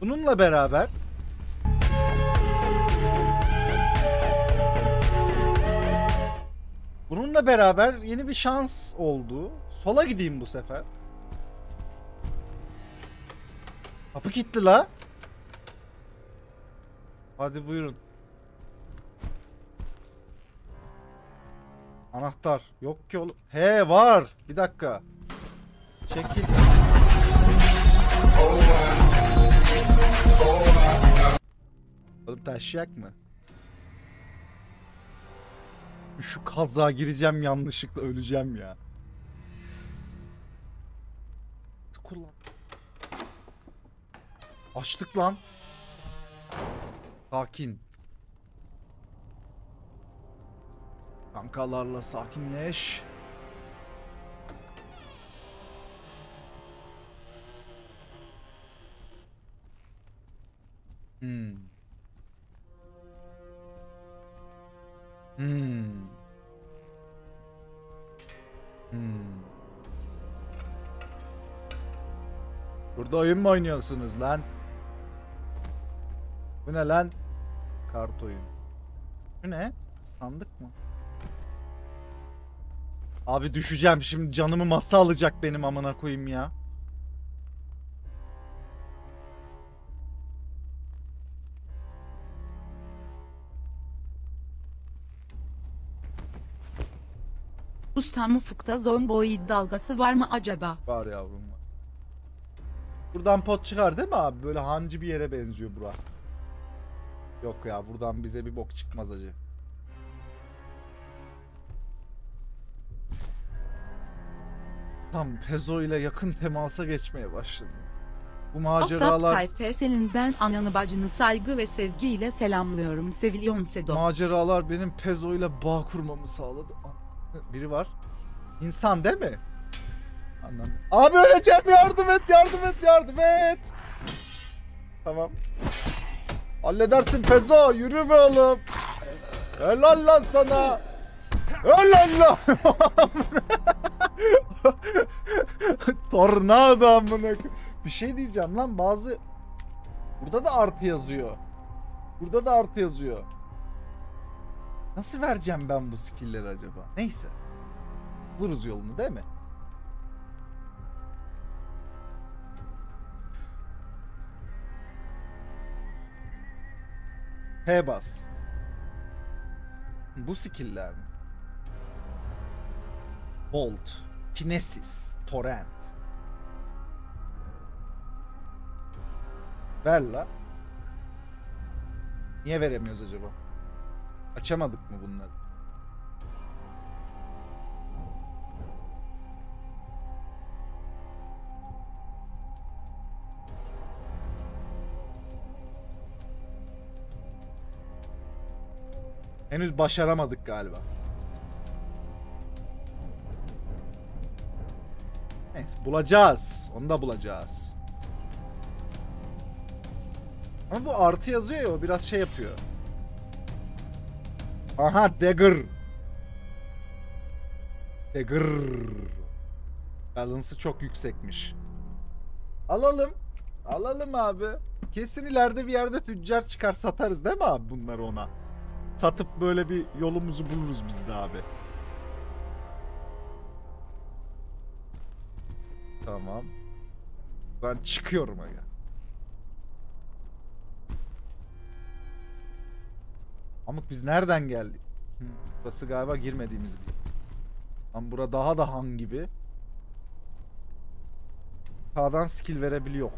Bununla beraber Bununla beraber yeni bir şans oldu. Sola gideyim bu sefer. Kapı kilitli la. Hadi buyurun. Anahtar. Yok ki oğlum. He var. Bir dakika. Çekil. Oğlum taşıyak mı? Şu kaza gireceğim yanlışlıkla öleceğim ya. Kullan. Açtık lan. Sakin. Kankalarla sakinleş. Hmm. Hmm. Hmm. Burada oyun mu oynuyorsunuz lan? Bu ne lan? Kart oyun. Bu ne? Sandık mı? Abi düşeceğim şimdi canımı masa alacak benim amına koyayım ya. Ustam ufukta zomboid dalgası var mı acaba? Var yavrum var. Buradan pot çıkar değil mi abi? Böyle hancı bir yere benziyor bura. Yok ya buradan bize bir bok çıkmaz acı. Tam Pezo ile yakın temasa geçmeye başladım. Bu maceralar tayfe senin ben ananı bacını saygı ve sevgiyle selamlıyorum. Seviliyon Sedo. maceralar benim Pezo ile bağ kurmamı sağladı. Biri var. İnsan değil mi? Anladım. Abi öleceğim yardım et yardım et yardım et. Tamam. Halledersin Pezo yürü be oğlum. Helal lan sana. Helal lan. Tornado amına. Bir şey diyeceğim lan bazı Burada da artı yazıyor. Burada da artı yazıyor. Nasıl vereceğim ben bu skill'leri acaba? Neyse. Buluruz yolunu değil mi? H bas. Bu skill'ler mi? Bolt, Kinesis, Torrent. Ver la. Niye veremiyoruz acaba? Açamadık mı bunları? Henüz başaramadık galiba. Neyse bulacağız. Onu da bulacağız. Ama bu artı yazıyor ya biraz şey yapıyor. Aha dagger. Dagger. Balance'ı çok yüksekmiş. Alalım. Alalım abi. Kesin ileride bir yerde tüccar çıkar satarız değil mi abi bunları ona? Satıp böyle bir yolumuzu buluruz biz de abi. Tamam. Ben çıkıyorum aga. Amık biz nereden geldik? Hı, burası galiba girmediğimiz bir. Ama bura daha da han gibi. Sağdan skill verebiliyor.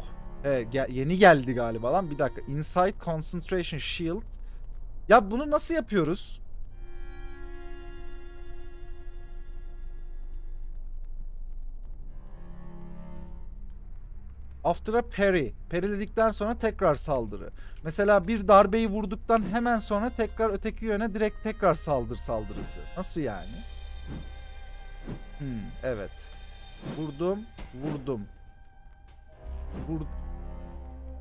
He, gel- yeni geldi galiba lan. Bir dakika. Insight Concentration Shield. Ya bunu nasıl yapıyoruz? After a parry. Parryledikten sonra tekrar saldırı. Mesela bir darbeyi vurduktan hemen sonra tekrar öteki yöne direkt tekrar saldır saldırısı. Nasıl yani? Hmm, evet. Vurdum, vurdum. Vur,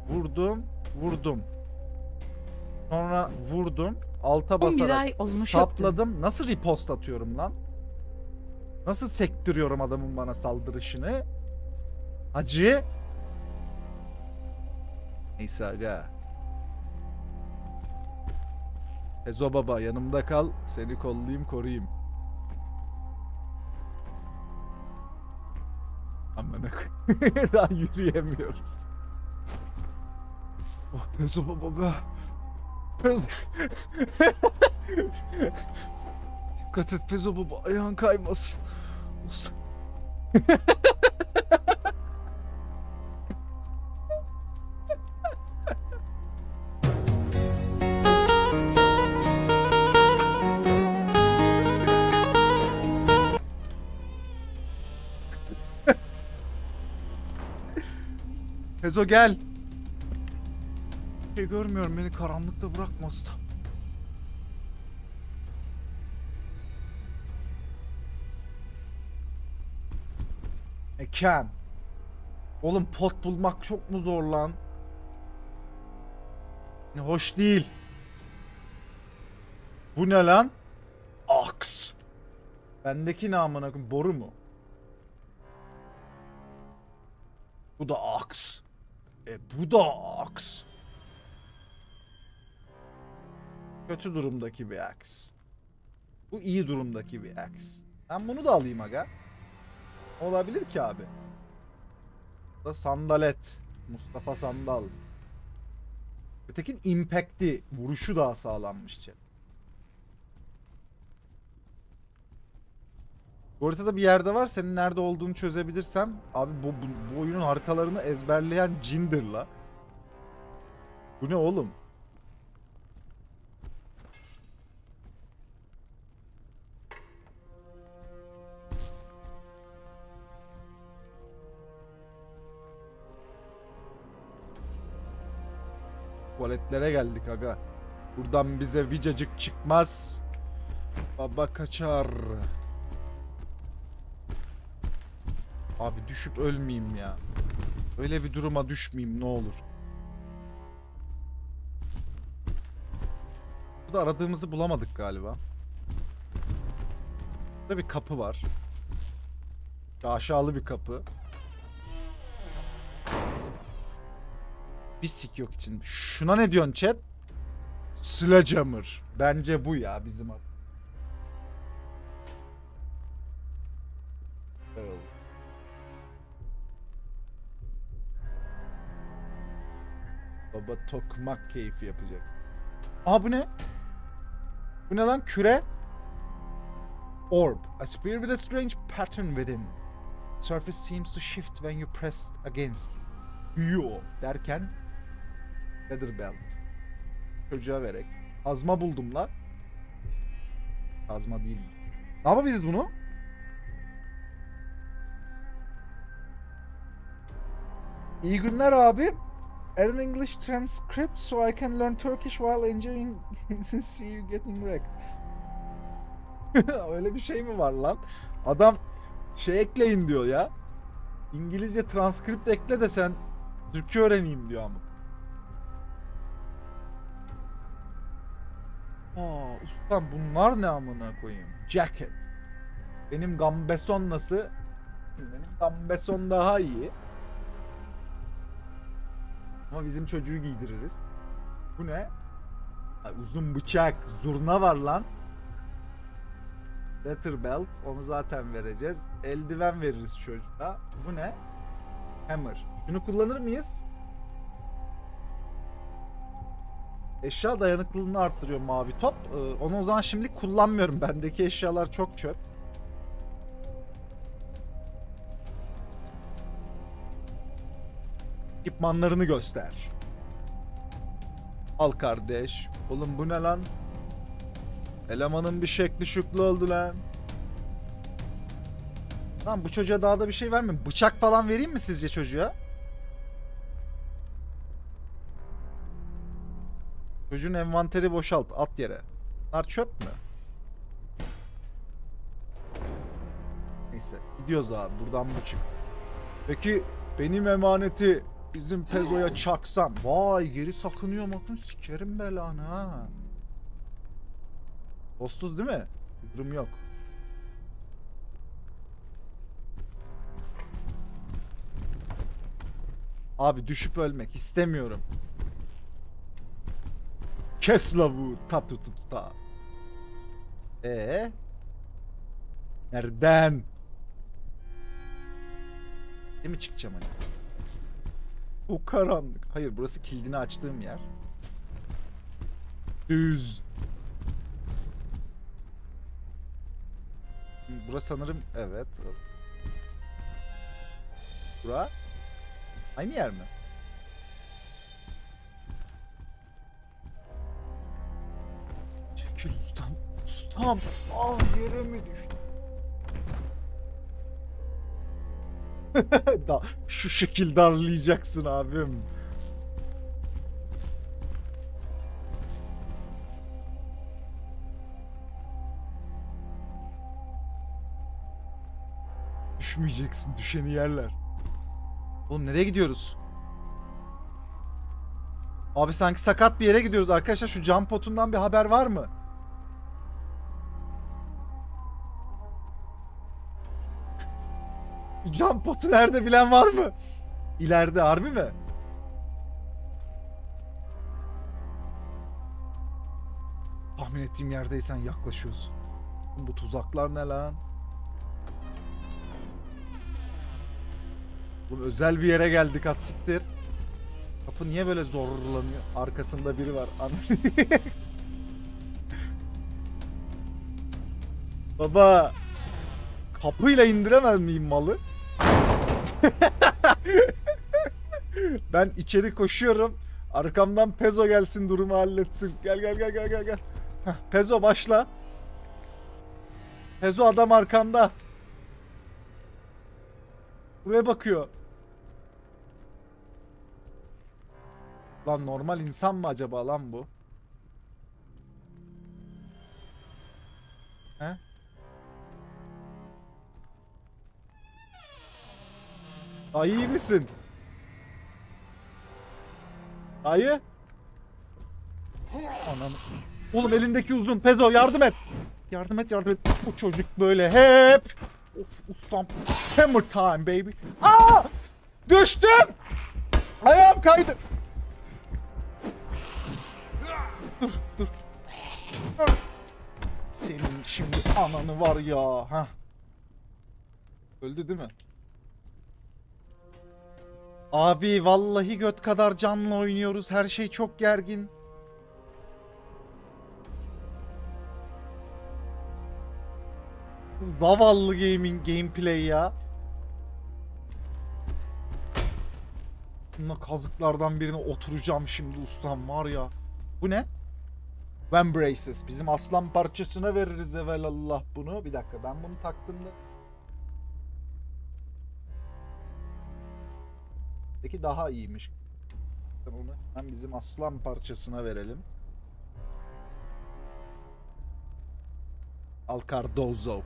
vurdum, vurdum. Sonra vurdum. Alta basarak sapladım. Yoktu. Nasıl ripost atıyorum lan? Nasıl sektiriyorum adamın bana saldırışını? Acı. Neyse aga. Ezo baba yanımda kal. Seni kollayayım koruyayım. Amına Daha yürüyemiyoruz. Oh Ezo baba be. Dikkat et Pezo baba ayağın kaymasın. Pezo gel. Şey görmüyorum beni karanlıkta bırakma usta. Mekan. Oğlum pot bulmak çok mu zor lan? Hoş değil. Bu ne lan? Aks. Bendeki ne amına? Boru mu? Bu da aks. E bu da aks. Kötü durumdaki bir aks. Bu iyi durumdaki bir aks. Ben bunu da alayım aga. Olabilir ki abi. Da sandalet. Mustafa Sandal. Ötekin impact'i, vuruşu daha sağlanmış chat. Bu haritada bir yerde var. Senin nerede olduğunu çözebilirsem. Abi bu, bu, bu oyunun haritalarını ezberleyen cindir la. Bu ne oğlum? Tuvaletlere geldik aga. Buradan bize vicacık çıkmaz. Baba kaçar. Abi düşüp ölmeyeyim ya. Öyle bir duruma düşmeyeyim ne olur. Burada aradığımızı bulamadık galiba. Burada bir kapı var. Aşağılı bir kapı. Bir sik yok için. Şuna ne diyorsun chat? Sledgehammer. Bence bu ya bizim adı. Baba tokmak keyfi yapacak. Aa bu ne? Bu ne lan? Küre? Orb. A sphere with a strange pattern within. Surface seems to shift when you press against. Büyüyor derken Leather belt. Çocuğa vererek. Kazma buldum la. Kazma değil. Ne yapabiliriz bunu? İyi günler abi. Add an English transcript so I can learn Turkish while enjoying see you getting wrecked. Öyle bir şey mi var lan? Adam şey ekleyin diyor ya. İngilizce transkript ekle de sen Türkçe öğreneyim diyor ama. Aa ustam bunlar ne amına koyayım? Jacket. Benim gambeson nasıl? Benim gambeson daha iyi. Ama bizim çocuğu giydiririz. Bu ne? Ay, uzun bıçak. Zurna var lan. Letter belt. Onu zaten vereceğiz. Eldiven veririz çocuğa. Bu ne? Hammer. Şunu kullanır mıyız? Eşya dayanıklılığını arttırıyor mavi top. Ee, onu o zaman şimdi kullanmıyorum. Bendeki eşyalar çok çöp. Ekipmanlarını göster. Al kardeş. Oğlum bu ne lan? Elemanın bir şekli şuklu oldu lan. Lan bu çocuğa daha da bir şey vermeyeyim. Bıçak falan vereyim mi sizce çocuğa? Çocuğun envanteri boşalt. At yere. Bunlar çöp mü? Neyse. Gidiyoruz abi. Buradan bu çık. Peki benim emaneti bizim Pezo'ya çaksam. Vay geri sakınıyor bakın sikerim belanı ha. Dostuz değil mi? Durum yok. Abi düşüp ölmek istemiyorum. Kes lavuğu ta tu tu ta. Ee? Nereden? Değil mi çıkacağım hani? Bu karanlık. Hayır burası kilidini açtığım yer. Düz. Burası sanırım evet. Bura aynı yer mi? Çekil ustam. Ustam. Ah yere mi düştü? da, şu şekil darlayacaksın abim. Düşmeyeceksin, düşeni yerler. Oğlum nereye gidiyoruz? Abi sanki sakat bir yere gidiyoruz arkadaşlar. Şu cam potundan bir haber var mı? Cam potu nerede bilen var mı? İleride harbi mi? Tahmin ettiğim yerdeysen yaklaşıyorsun. Bu tuzaklar ne lan? Oğlum özel bir yere geldik az siktir. Kapı niye böyle zorlanıyor? Arkasında biri var. Baba. Kapıyla indiremez miyim malı? ben içeri koşuyorum. Arkamdan Pezo gelsin durumu halletsin. Gel gel gel gel gel gel. Pezo başla. Pezo adam arkanda. Buraya bakıyor. Lan normal insan mı acaba lan bu? He? Ay iyi misin? Dayı? Anam. Oğlum elindeki uzun Pezo yardım et. Yardım et yardım et. Bu çocuk böyle hep. Of ustam. Hammer time baby. Aa! Düştüm. Ayağım kaydı. Dur dur. Dur. Senin şimdi ananı var ya. ha. Öldü değil mi? Abi vallahi göt kadar canlı oynuyoruz. Her şey çok gergin. Zavallı gaming gameplay ya. Bununla kazıklardan birine oturacağım şimdi ustam var ya. Bu ne? Vambraces. Bizim aslan parçasına veririz evelallah bunu. Bir dakika ben bunu taktığımda... Peki daha iyiymiş. Onu hem bizim aslan parçasına verelim. Al Cardozo.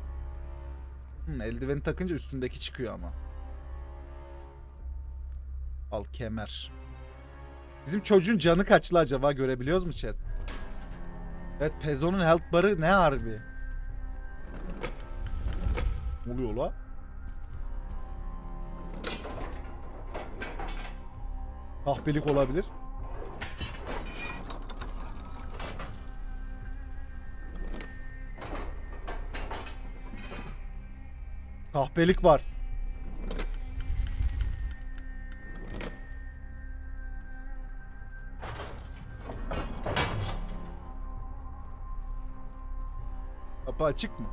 Hmm, eldiveni takınca üstündeki çıkıyor ama. Al kemer. Bizim çocuğun canı kaçlı acaba görebiliyoruz mu chat? Evet Pezo'nun health barı ne harbi? Ne oluyor la? Kahpelik olabilir. Kahpelik var. Kapı açık mı?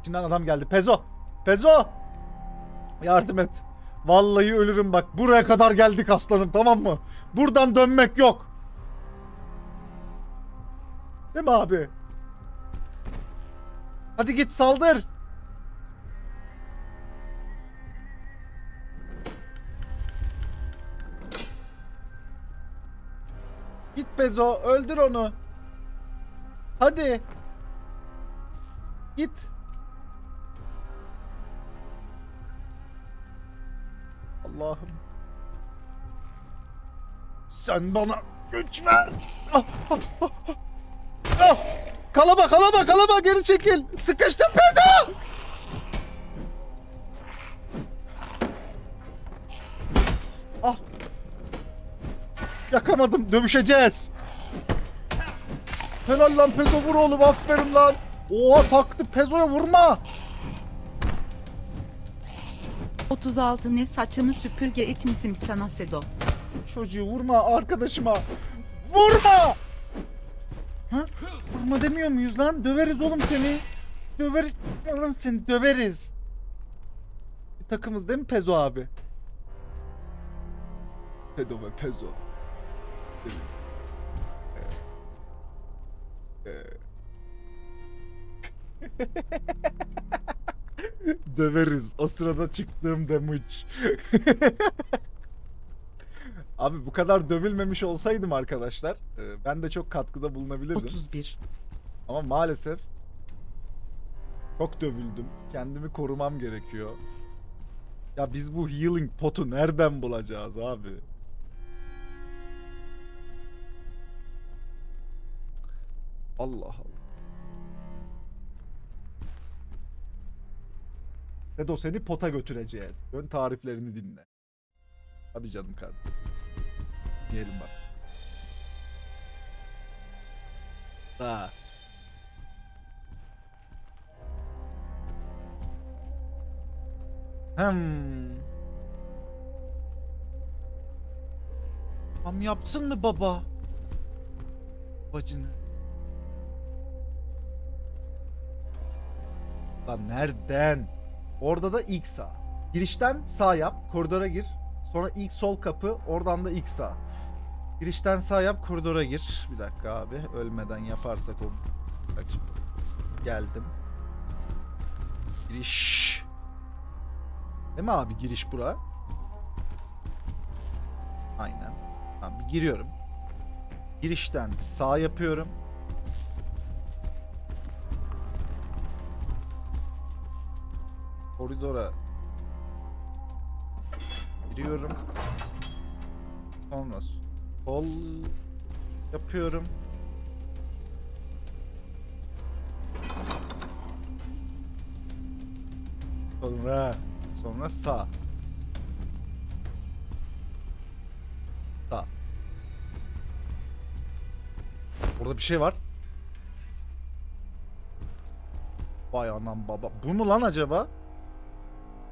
İçinden adam geldi. Pezo! Pezo! Yardım et. Vallahi ölürüm bak. Buraya kadar geldik aslanım tamam mı? Buradan dönmek yok. Değil mi abi? Hadi git saldır. Git Bezo öldür onu. Hadi. Git. Allah'ım. Sen bana güç ver. Ah, ah, ah, ah. Ah! Kalama kalama kalama geri çekil. Sıkıştım Pezo. Ah. Yakamadım. Dövüşeceğiz. Helal lan Pezo vur oğlum aferin lan. Oha taktı Pezo'ya vurma. 36 ne saçını süpürge etmişim sana Sedo. Çocuğu vurma arkadaşıma. Vurma! Ha? Vurma demiyor muyuz lan? Döveriz oğlum seni. Döveriz. Oğlum seni döveriz. Bir takımız değil mi Pezo abi? Pedo ve Pezo. Döveriz. O sırada çıktığım damage. Abi bu kadar dövülmemiş olsaydım arkadaşlar e, ben de çok katkıda bulunabilirdim. 31. Ama maalesef çok dövüldüm. Kendimi korumam gerekiyor. Ya biz bu healing potu nereden bulacağız abi? Allah Allah. Dedo seni pota götüreceğiz. Ön tariflerini dinle. Tabii canım kardeşim. Diyelim bak. Ha. Hmm. Tam yapsın mı baba? Bacını. Lan nereden? Orada da ilk sağ. Girişten sağ yap, koridora gir. Sonra ilk sol kapı, oradan da ilk sağ. Girişten sağ yap, koridora gir. Bir dakika abi, ölmeden yaparsak o. Bak. Geldim. Giriş. Değil mi abi giriş bura? Aynen. Tamam bir giriyorum. Girişten sağ yapıyorum. Koridora giriyorum. Sonra sol yapıyorum. Sonra sonra sağ. Sağ. Orada bir şey var. Vay anam baba. Bu mu lan acaba?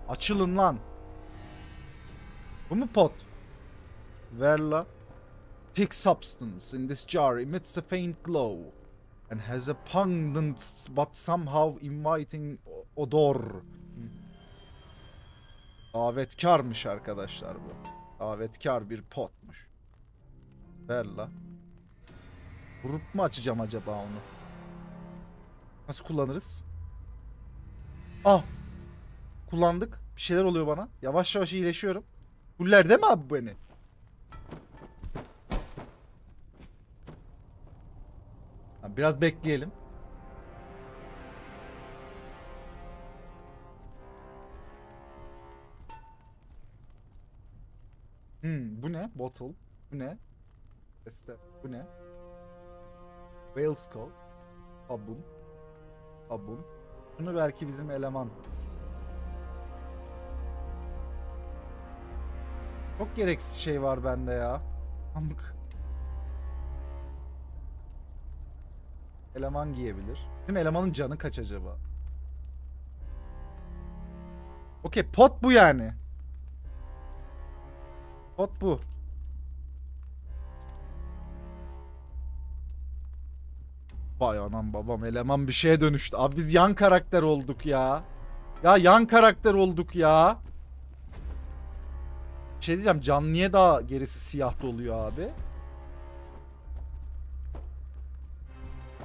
Açılın lan. Bu mu pot? Verla. Thick substance in this jar emits a faint glow and has a pungent but somehow inviting odor. Davetkarmış arkadaşlar bu. Davetkar bir potmuş. Verla. Vurup mu açacağım acaba onu? Nasıl kullanırız? Ah! Kullandık. Bir şeyler oluyor bana. Yavaş yavaş iyileşiyorum. Buller değil mi abi beni? Biraz bekleyelim. Hmm, bu ne? Bottle. Bu ne? Este. Bu ne? Wales Cove. Sabun. Sabun. Bunu belki bizim eleman. Çok gereksiz şey var bende ya. Amık. Eleman giyebilir. Bizim elemanın canı kaç acaba? Okey pot bu yani. Pot bu. Vay anam babam eleman bir şeye dönüştü. Abi biz yan karakter olduk ya. Ya yan karakter olduk ya. Şey diyeceğim can niye daha gerisi siyah doluyor abi?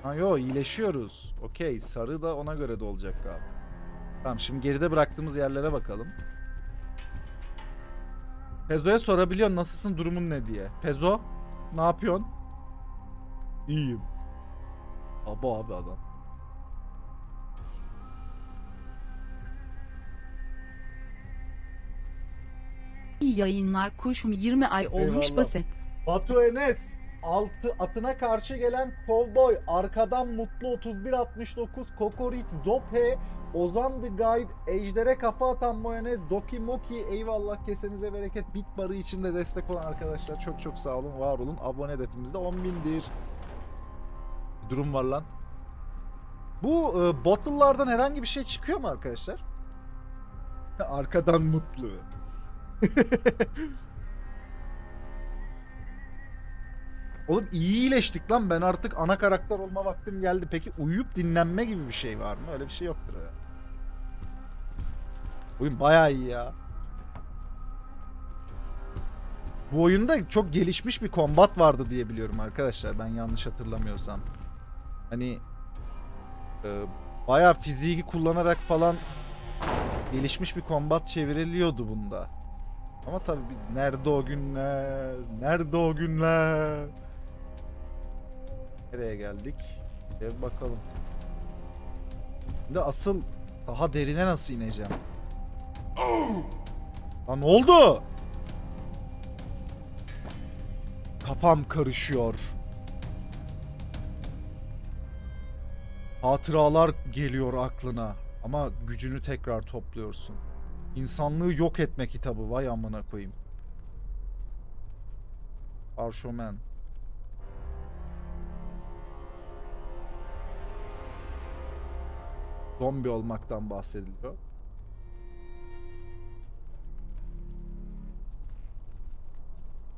Ha yo iyileşiyoruz. Okey sarı da ona göre de olacak galiba. Tamam şimdi geride bıraktığımız yerlere bakalım. Pezo'ya sorabiliyorsun nasılsın durumun ne diye. Pezo ne yapıyorsun? İyiyim. Aba abi adam. İyi yayınlar kuşum 20 ay olmuş Eyvallah. basit. Batu Enes altı atına karşı gelen kovboy arkadan mutlu 3169 Kokorit Dope Ozan The Guide Ejder'e kafa atan mayonez Doki Moki eyvallah kesenize bereket bit barı içinde destek olan arkadaşlar çok çok sağ olun var olun abone hedefimiz de 10.000'dir bir durum var lan bu e, bottle'lardan herhangi bir şey çıkıyor mu arkadaşlar? Arkadan mutlu. Oğlum iyi iyileştik lan. Ben artık ana karakter olma vaktim geldi. Peki uyuyup dinlenme gibi bir şey var mı? Öyle bir şey yoktur herhalde. Oyun bayağı iyi ya. Bu oyunda çok gelişmiş bir kombat vardı diye biliyorum arkadaşlar. Ben yanlış hatırlamıyorsam. Hani e, bayağı fiziği kullanarak falan gelişmiş bir kombat çevriliyordu bunda. Ama tabii biz nerede o günler? Nerede o günler? Nereye geldik? Bir bakalım. Şimdi asıl daha derine nasıl ineceğim? Lan ne oldu? Kafam karışıyor. Hatıralar geliyor aklına ama gücünü tekrar topluyorsun. İnsanlığı yok etme kitabı vay amına koyayım. Arşomen. Zombi olmaktan bahsediliyor.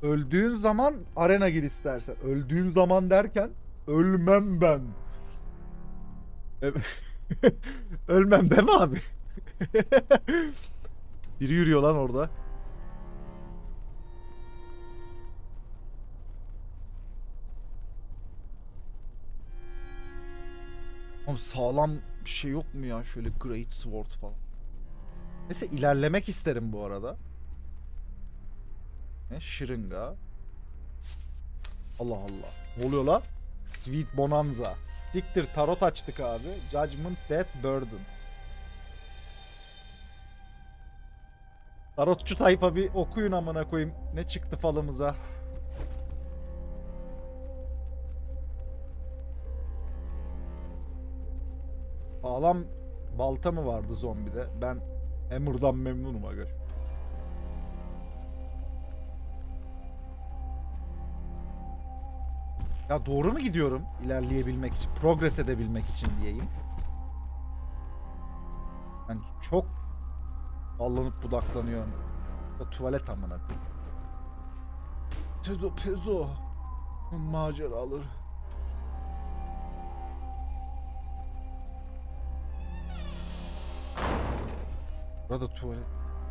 Öldüğün zaman arena gir istersen. Öldüğün zaman derken ölmem ben. Ölmem mi abi? Biri yürüyor lan orada. Oğlum sağlam bir şey yok mu ya? Şöyle Great Sword falan. Neyse ilerlemek isterim bu arada. Ne? Şırınga. Allah Allah. Ne oluyor la? Sweet Bonanza. Siktir tarot açtık abi. Judgment Death Burden. Tarotçu tayfa bir okuyun amına koyayım. Ne çıktı falımıza? Sağlam balta mı vardı zombide? Ben Hammer'dan memnunum aga. Ya doğru mu gidiyorum ilerleyebilmek için, progres edebilmek için diyeyim. Yani çok dallanıp budaklanıyorum. Ya tuvalet amına. Tezo pezo. Maceraları. Burada tuvalet.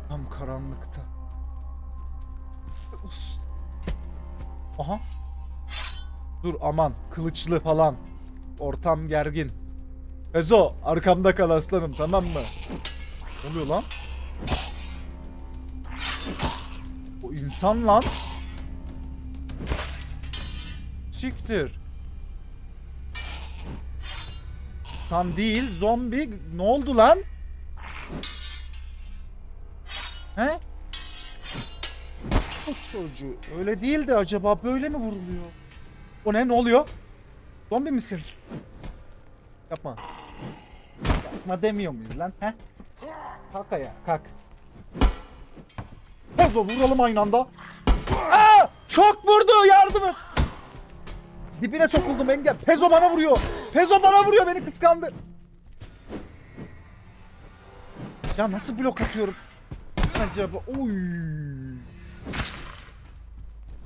Tam karanlıkta. Us. Aha. Dur aman kılıçlı falan. Ortam gergin. Ezo arkamda kal aslanım tamam mı? Ne oluyor lan? İnsan lan. Siktir. İnsan değil zombi. Ne oldu lan? He? Çocuğu öyle değil de acaba böyle mi vuruluyor? O ne? Ne oluyor? Zombi misin? Yapma. Yapma demiyor muyuz lan? He? Kalk ayağa kalk. Pezo vuralım aynı anda. Aa! Çok vurdu yardım et. Dibine sokuldum engel. Pezo bana vuruyor. Pezo bana vuruyor beni kıskandı. Ya nasıl blok atıyorum? Acaba oy.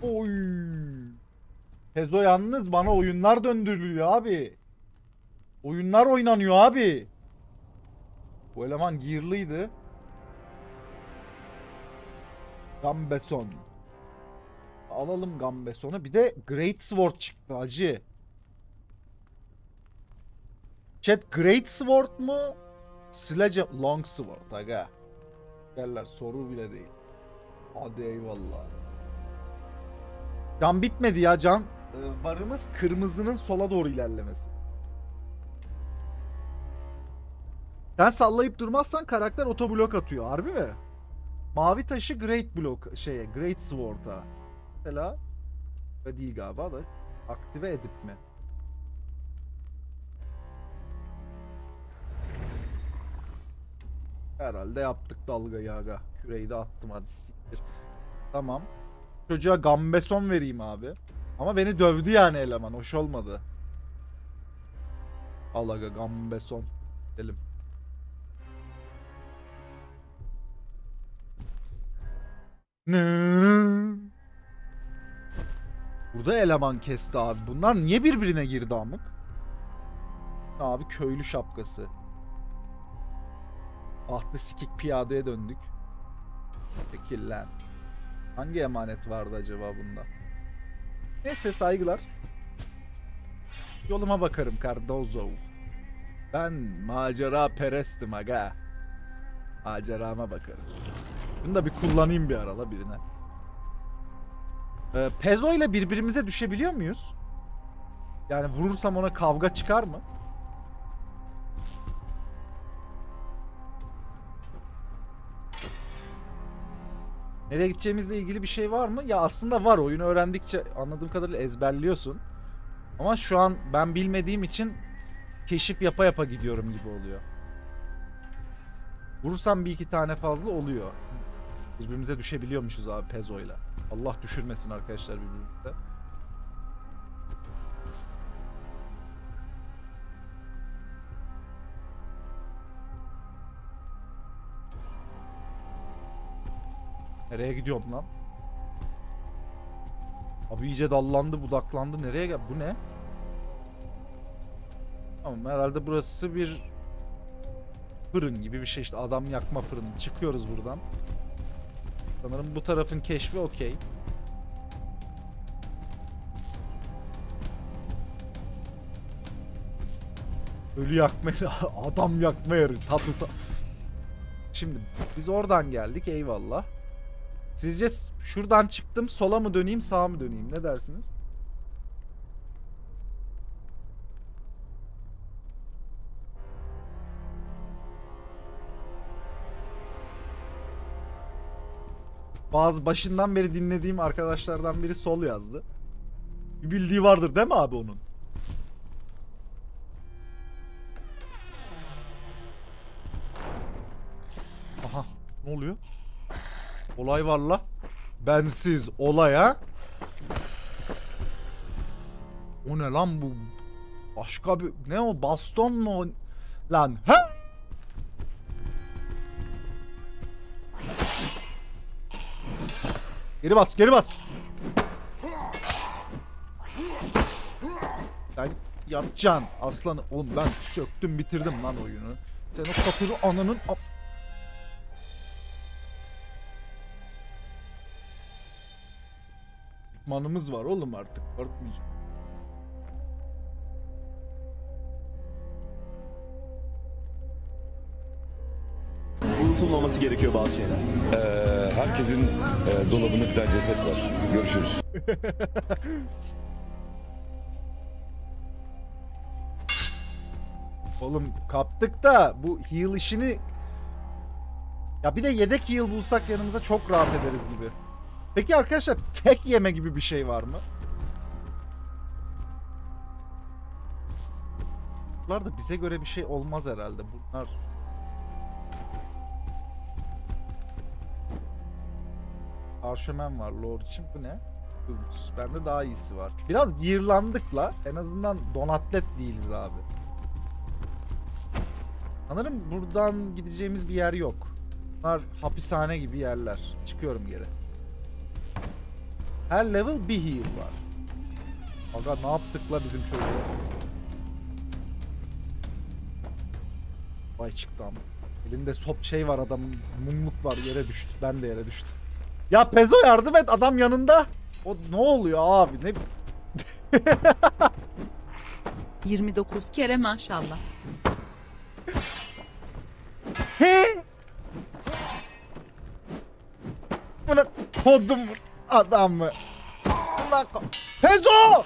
Oy. Pezo yalnız bana oyunlar döndürülüyor abi. Oyunlar oynanıyor abi. Bu eleman gearlıydı. Gambeson. Alalım Gambeson'u. Bir de Great Sword çıktı acı. Chat Great Sword mu? Sledge Long Sword aga. Derler soru bile değil. Hadi eyvallah. Can bitmedi ya can. Ee, barımız kırmızının sola doğru ilerlemesi. Sen sallayıp durmazsan karakter otoblok atıyor. Harbi mi? Mavi taşı Great Block şeye Great Sword'a. Mesela değil galiba da aktive edip mi? Herhalde yaptık dalgayı aga. Küreyi de attım hadi siktir. Tamam. Çocuğa gambeson vereyim abi. Ama beni dövdü yani eleman. Hoş olmadı. Al aga gambeson. Gidelim. Burada eleman kesti abi. Bunlar niye birbirine girdi amık? Abi köylü şapkası. Ahtı sikik piyadeye döndük. Peki. Hangi emanet vardı acaba bunda? Neyse saygılar. Yoluma bakarım Cardozo. Ben macera perestim aga. Macerama bakarım. Bunu da bir kullanayım bir arala birine. Ee, Pezo ile birbirimize düşebiliyor muyuz? Yani vurursam ona kavga çıkar mı? Nereye gideceğimizle ilgili bir şey var mı? Ya aslında var. Oyunu öğrendikçe anladığım kadarıyla ezberliyorsun. Ama şu an ben bilmediğim için keşif yapa yapa gidiyorum gibi oluyor. Vurursam bir iki tane fazla oluyor. Birbirimize düşebiliyormuşuz abi Pezo'yla. Allah düşürmesin arkadaşlar birbirimize. Nereye gidiyorum lan? Abi iyice dallandı, budaklandı. Nereye gel? Bu ne? Tamam herhalde burası bir fırın gibi bir şey işte adam yakma fırını. Çıkıyoruz buradan. Sanırım bu tarafın keşfi okey. Ölü yakma adam yakma. Tatlı ta- Şimdi biz oradan geldik eyvallah. Sizce şuradan çıktım sola mı döneyim sağa mı döneyim ne dersiniz? Bazı başından beri dinlediğim arkadaşlardan biri sol yazdı. Bir bildiği vardır değil mi abi onun? Aha ne oluyor? Olay var la. Bensiz olaya. O ne lan bu? Başka bir ne o baston mu? Lan ha? Geri bas, geri bas. Sen yapacaksın aslanı. Oğlum ben söktüm bitirdim lan oyunu. Sen o satırı ananın... Manımız var oğlum artık. Korkmayacağım. Unutulmaması gerekiyor bazı şeyler. Ee, herkesin e, dolabında bir tane ceset var. Görüşürüz. Oğlum kaptık da bu heal işini... Ya bir de yedek heal bulsak yanımıza çok rahat ederiz gibi. Peki arkadaşlar tek yeme gibi bir şey var mı? Bunlar da bize göre bir şey olmaz herhalde. Bunlar... Arşömen var Lord için. Bu ne? Boots. Bende daha iyisi var. Biraz gearlandıkla en azından donatlet değiliz abi. Sanırım buradan gideceğimiz bir yer yok. Bunlar hapishane gibi yerler. Çıkıyorum geri. Her level bir heal var. Aga ne yaptık la bizim çocuğa? Vay çıktı ama. Elinde sop şey var adamın. Mumluk var yere düştü. Ben de yere düştüm. Ya Pezo yardım et adam yanında. O ne oluyor abi ne 29 kere maşallah. He? Buna kodum adamı. Allah ko- Pezo!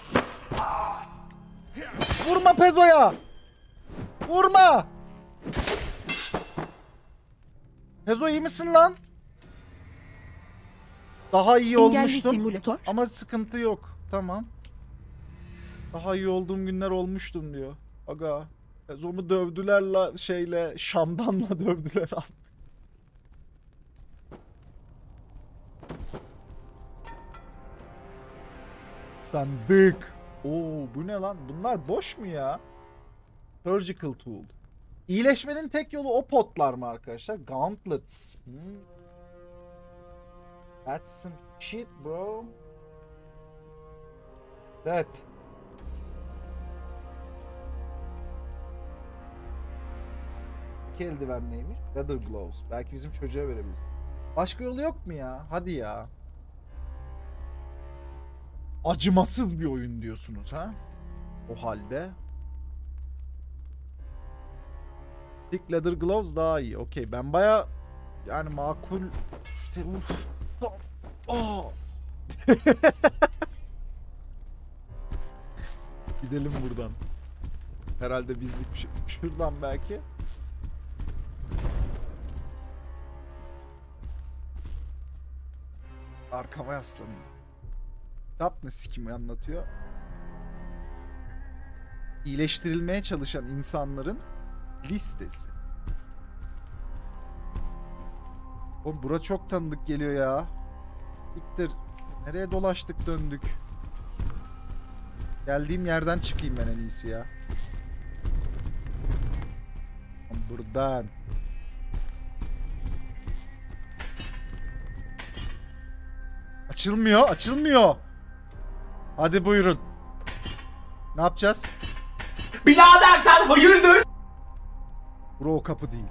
Vurma Pezo'ya! Vurma! Pezo iyi misin lan? Daha iyi Engelli olmuştum. simülatör. Ama sıkıntı yok. Tamam. Daha iyi olduğum günler olmuştum diyor. Aga. Ezomu dövdüler la şeyle Şam'danla dövdüler abi. Sandık. Oo bu ne lan? Bunlar boş mu ya? Surgical tool. İyileşmenin tek yolu o potlar mı arkadaşlar? Gauntlets. Hmm. That's some shit bro. That. İki eldiven neymiş? Leather gloves. Belki bizim çocuğa verebiliriz. Başka yolu yok mu ya? Hadi ya. Acımasız bir oyun diyorsunuz ha? O halde. Thick leather gloves daha iyi. Okey ben baya yani makul Uf. Oh. Gidelim buradan. Herhalde bizlik bir şey. Şuradan belki. Arkama yaslanayım. Kitap ne sikimi anlatıyor? İyileştirilmeye çalışan insanların listesi. Oğlum bura çok tanıdık geliyor ya. İktir. Nereye dolaştık döndük. Geldiğim yerden çıkayım ben en iyisi ya. Buradan. Açılmıyor, açılmıyor. Hadi buyurun. Ne yapacağız? Birader sen hayırdır? Bura o kapı değil.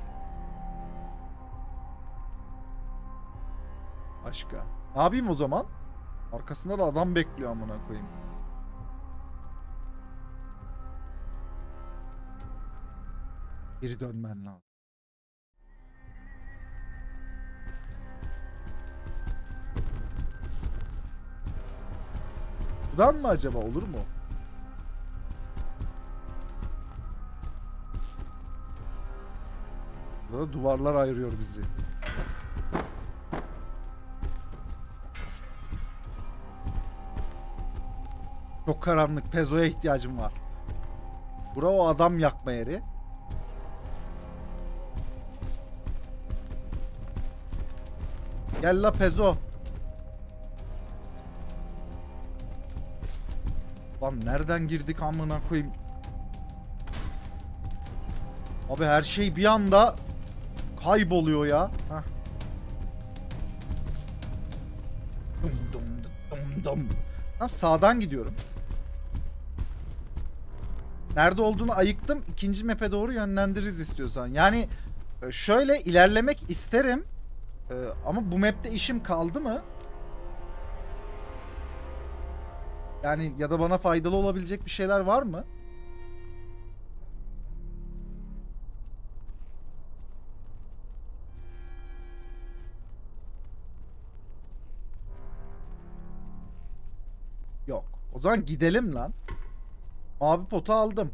Başka. Ne yapayım o zaman? Arkasında da adam bekliyor amına koyayım. Geri dönmen lazım. Buradan mı acaba olur mu? Burada duvarlar ayırıyor bizi. Çok karanlık. Pezo'ya ihtiyacım var. Bura o adam yakma yeri. Gel la Pezo. Lan nereden girdik amına koyayım? Abi her şey bir anda kayboluyor ya. Hah. Dum dum dum dum. Sağdan gidiyorum. Nerede olduğunu ayıktım. İkinci map'e doğru yönlendiririz istiyorsan. Yani e, şöyle ilerlemek isterim. E, Ama bu map'te işim kaldı mı? Yani ya da bana faydalı olabilecek bir şeyler var mı? Yok. O zaman gidelim lan. Mavi potu aldım.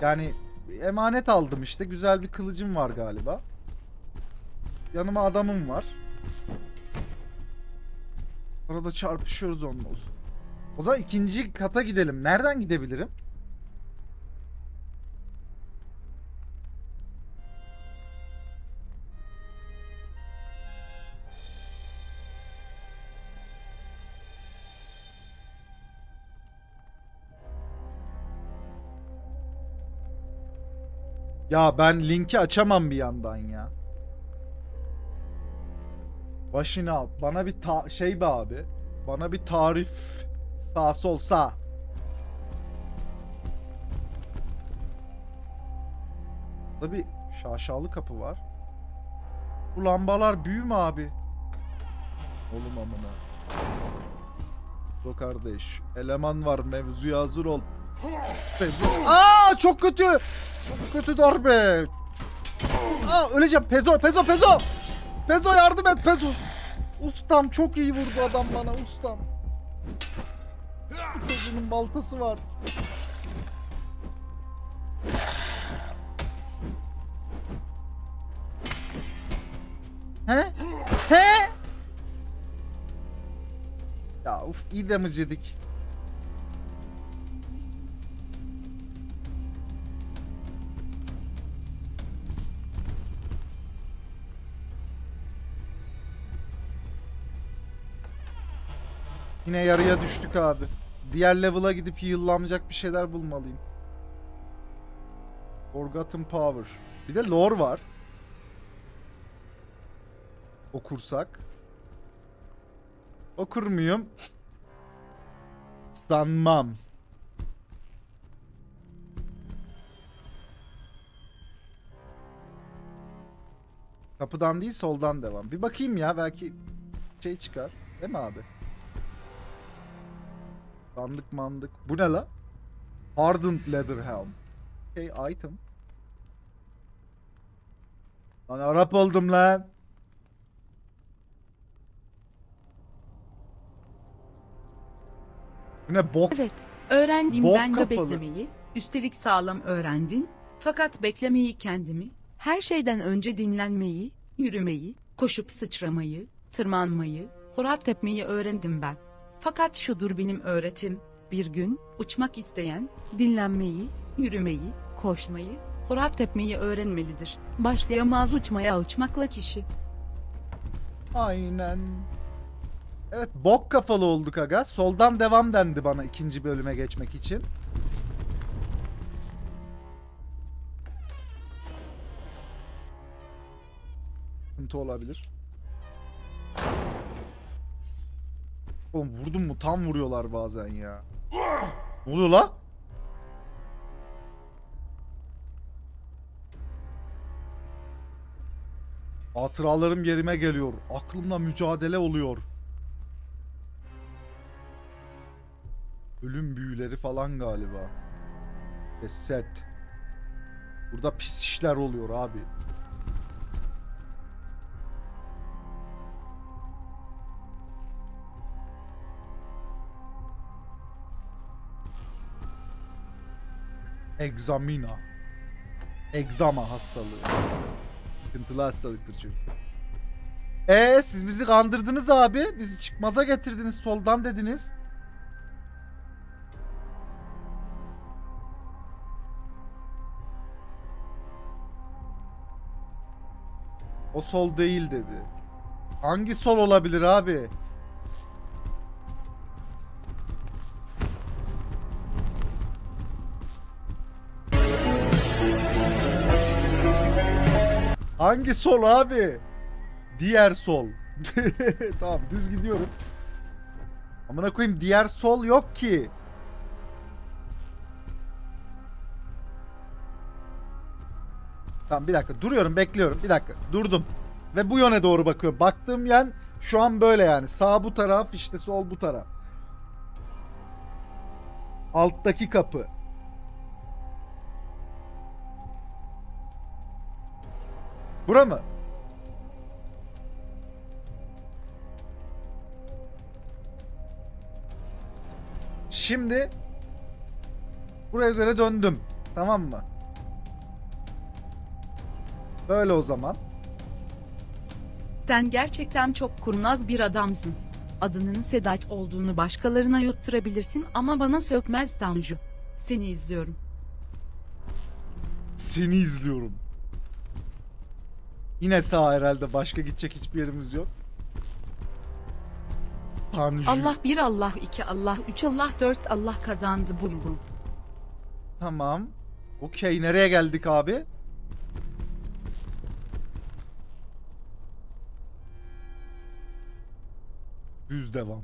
Yani emanet aldım işte. Güzel bir kılıcım var galiba. Yanıma adamım var. Arada çarpışıyoruz onunla olsun. O zaman ikinci kata gidelim. Nereden gidebilirim? Ya ben linki açamam bir yandan ya. Başını al. Bana bir ta- şey be abi. Bana bir tarif. Sağ sol sağ. Burada bir şaşalı kapı var. Bu lambalar büyü abi? Oğlum amına. O kardeş. Eleman var mevzuya hazır ol. Pezo. Aa çok kötü. Çok kötü darbe. Aa öleceğim. Pezo, Pezo, Pezo. Pezo yardım et Pezo. Ustam çok iyi vurdu adam bana ustam. Çocuğun baltası var. He? He? Ya uf iyi damage yedik. Yine yarıya düştük abi. Diğer level'a gidip heal'lanacak bir şeyler bulmalıyım. Forgotten Power. Bir de lore var. okursak. Okur muyum? Sanmam. Kapıdan değil soldan devam. Bir bakayım ya belki şey çıkar. Değil mi abi? Sandık mandık. Bu ne la? Hardened Leather Helm. Şey item. Lan Arap oldum lan. Bu ne bok? Evet, öğrendim Bok ben de kafalı. beklemeyi. Üstelik sağlam öğrendin. Fakat beklemeyi kendimi, her şeyden önce dinlenmeyi, yürümeyi, koşup sıçramayı, tırmanmayı, horat tepmeyi öğrendim ben. Fakat şudur benim öğretim. Bir gün uçmak isteyen, dinlenmeyi, yürümeyi, koşmayı, horat tepmeyi öğrenmelidir. Başlayamaz uçmaya uçmakla kişi. Aynen. Evet bok kafalı olduk aga. Soldan devam dendi bana ikinci bölüme geçmek için. Sıkıntı olabilir. Oğlum vurdum mu tam vuruyorlar bazen ya. Ne oluyor la? Hatıralarım yerime geliyor. Aklımla mücadele oluyor. Ölüm büyüleri falan galiba. Set. Burada pis işler oluyor abi. Egzamina. Egzama hastalığı. Sıkıntılı hastalıktır çünkü. Ee siz bizi kandırdınız abi. Bizi çıkmaza getirdiniz soldan dediniz. O sol değil dedi. Hangi sol olabilir abi? Hangi sol abi? Diğer sol. tamam düz gidiyorum. Amına koyayım diğer sol yok ki. Tamam bir dakika duruyorum bekliyorum bir dakika durdum. Ve bu yöne doğru bakıyorum. Baktığım yan şu an böyle yani. Sağ bu taraf işte sol bu taraf. Alttaki kapı. Bura mı? Şimdi buraya göre döndüm. Tamam mı? Böyle o zaman. Sen gerçekten çok kurnaz bir adamsın. Adının Sedat olduğunu başkalarına yutturabilirsin ama bana sökmez Tanju. Seni izliyorum. Seni izliyorum. Yine sağ herhalde. Başka gidecek hiçbir yerimiz yok. Tanju. Allah bir Allah iki Allah üç Allah dört Allah kazandı bum bum. Tamam. Okey. Nereye geldik abi? Düz devam.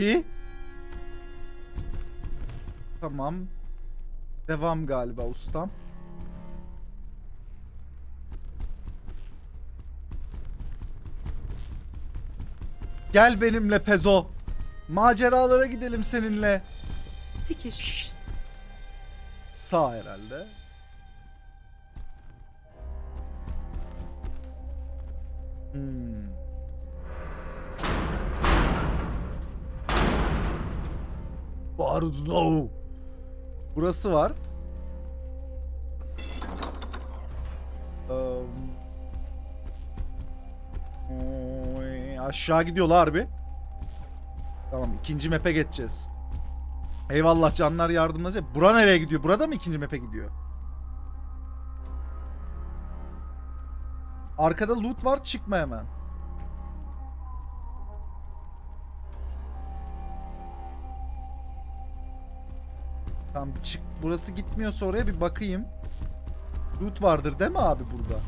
İyi. Tamam. Devam galiba ustam. Gel benimle Pezo. Maceralara gidelim seninle. Sikiş. Sağ herhalde. Hmm. Barzo. Burası var. Oy, aşağı gidiyorlar harbi. Tamam ikinci map'e geçeceğiz. Eyvallah canlar yardımlaşıyor. Bura nereye gidiyor? Burada mı ikinci map'e gidiyor? Arkada loot var çıkma hemen. Tamam bir çık. Burası gitmiyorsa oraya bir bakayım. Loot vardır değil mi abi burada?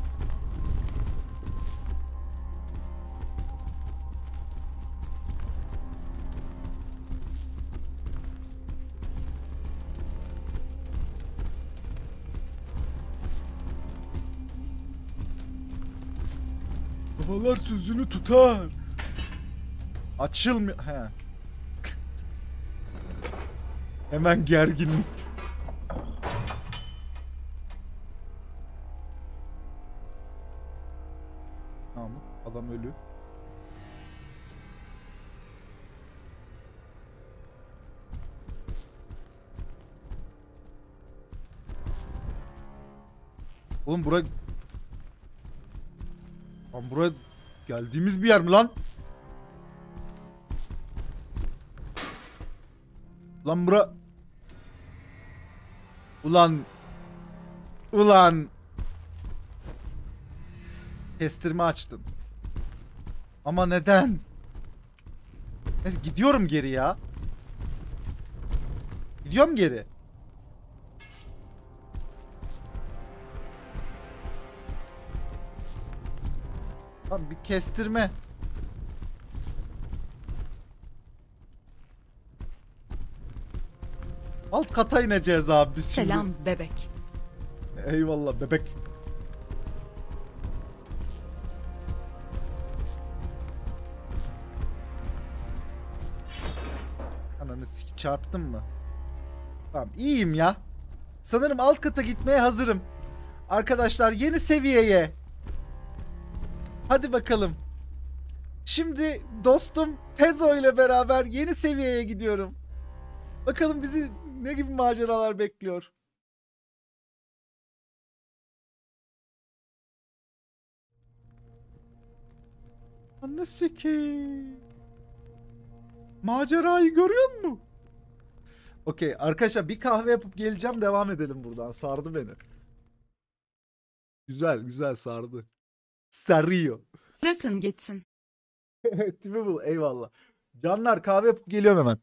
Babalar sözünü tutar. Açılmıyor. He. Hemen gerginlik. Tamam. Adam ölü. Oğlum bura... Lan bura geldiğimiz bir yer mi lan? Lan bura... Ulan... Ulan... Kestirme açtın. Ama neden? Neyse gidiyorum geri ya. Gidiyorum geri. Lan bir kestirme. Alt kata ineceğiz abi biz şimdi. Selam bebek. Eyvallah bebek. Ananı sik- çarptın mı? Tamam iyiyim ya. Sanırım alt kata gitmeye hazırım. Arkadaşlar yeni seviyeye. Hadi bakalım. Şimdi dostum Tezo ile beraber yeni seviyeye gidiyorum. Bakalım bizi ne gibi maceralar bekliyor. Anne sikeyim. Macerayı görüyor musun? Okey arkadaşlar bir kahve yapıp geleceğim devam edelim buradan. Sardı beni. Güzel güzel sardı. Sarıyor. Bırakın gitsin. Tippable eyvallah. Canlar kahve yapıp geliyorum hemen.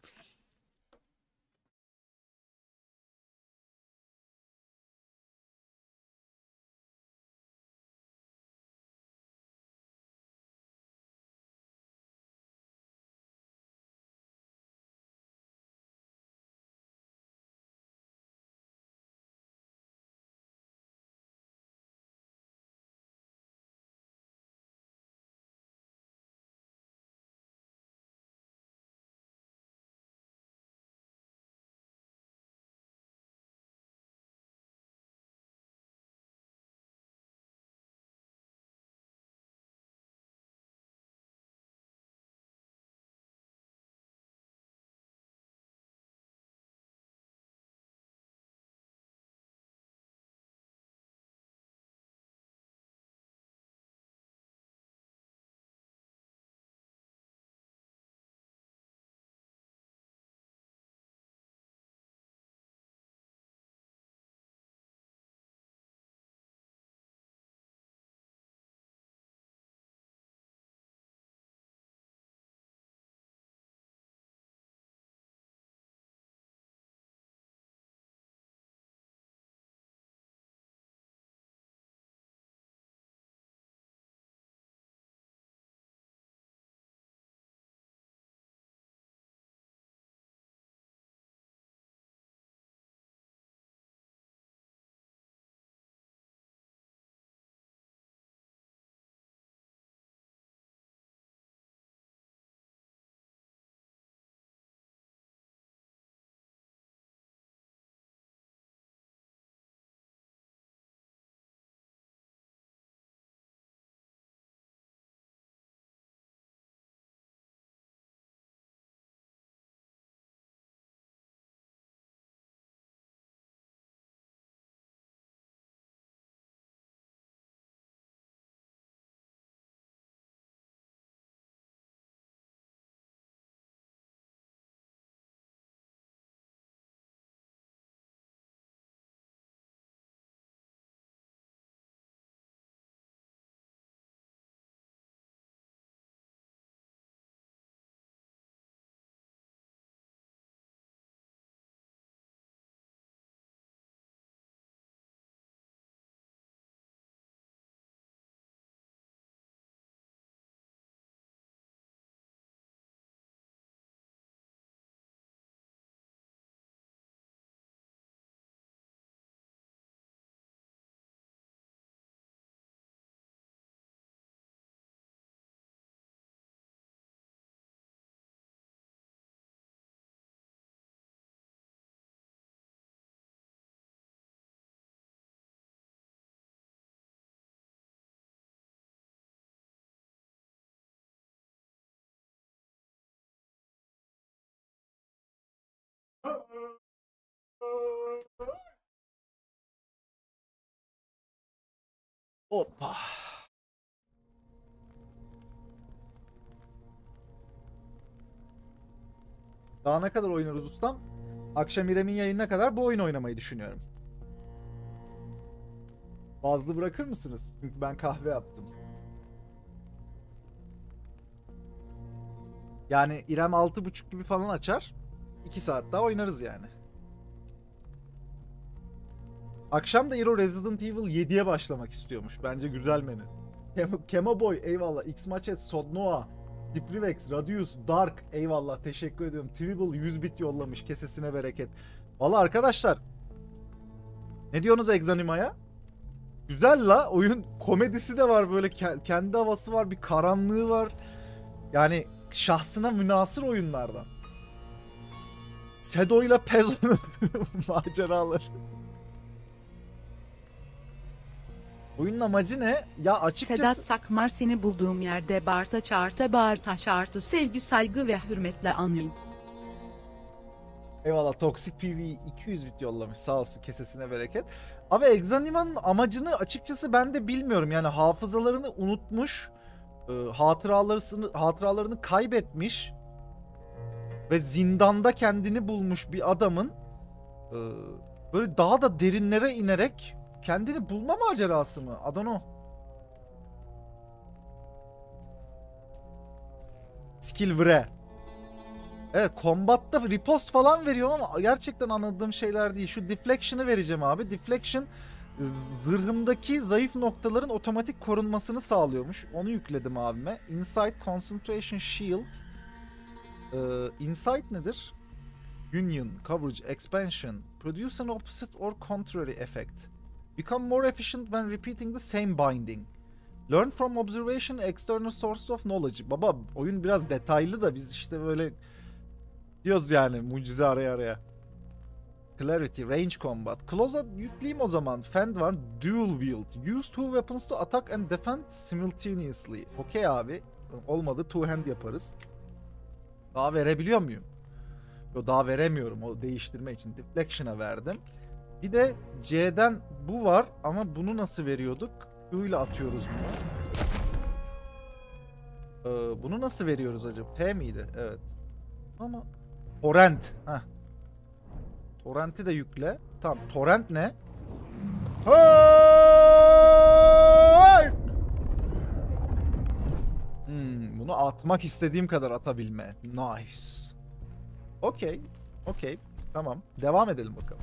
Hoppa. Daha ne kadar oynarız ustam? Akşam İrem'in yayınına kadar bu oyun oynamayı düşünüyorum. Bazlı bırakır mısınız? Çünkü ben kahve yaptım. Yani İrem 6.30 gibi falan açar. 2 saat daha oynarız yani. Akşam da Hero Resident Evil 7'ye başlamak istiyormuş. Bence güzel menü. Kemo, Kemo Boy eyvallah. X Machet, Sodnoa, Diprivex, Radius, Dark eyvallah. Teşekkür ediyorum. Twibble 100 bit yollamış. Kesesine bereket. Valla arkadaşlar. Ne diyorsunuz Exanima'ya? Güzel la. Oyun komedisi de var böyle. ke- kendi havası var. Bir karanlığı var. Yani şahsına münasır oyunlardan. Sedo ile Pezo'nun maceraları. Oyunun amacı ne? Ya açıkçası... Sedat Sakmar seni bulduğum yerde bağırta çağırta bağırta şartı sevgi saygı ve hürmetle anayım. Eyvallah Toxic PV 200 bit yollamış sağ olsun kesesine bereket. Abi Exanima'nın amacını açıkçası ben de bilmiyorum. Yani hafızalarını unutmuş, e, hatıralarını, hatıralarını kaybetmiş ve zindanda kendini bulmuş bir adamın e, böyle daha da derinlere inerek kendini bulma macerası mı? Know. Skill vre. Evet combat'ta repost falan veriyorum ama gerçekten anladığım şeyler değil. Şu deflection'ı vereceğim abi. Deflection zırhımdaki zayıf noktaların otomatik korunmasını sağlıyormuş. Onu yükledim abime. Insight Concentration Shield. Ee, Insight nedir? Union, Coverage, Expansion. Produce an opposite or contrary effect. Become more efficient when repeating the same binding. Learn from observation external sources of knowledge. Baba oyun biraz detaylı da biz işte böyle diyoruz yani mucize araya araya. Clarity, range combat. Close'a yükleyeyim o zaman. Fend var. Dual wield. Use two weapons to attack and defend simultaneously. Okey abi. Olmadı two hand yaparız. Daha verebiliyor muyum? Yo daha veremiyorum o değiştirme için. Deflection'a verdim. Bir de C'den bu var ama bunu nasıl veriyorduk? Q ile atıyoruz bunu. Ee, bunu nasıl veriyoruz acaba? P miydi? Evet. Ama torrent. Heh. Torrent'i de yükle. Tamam. Torrent ne? Hey! Hmm, bunu atmak istediğim kadar atabilme. Nice. Okey. Okey. Tamam. Devam edelim bakalım.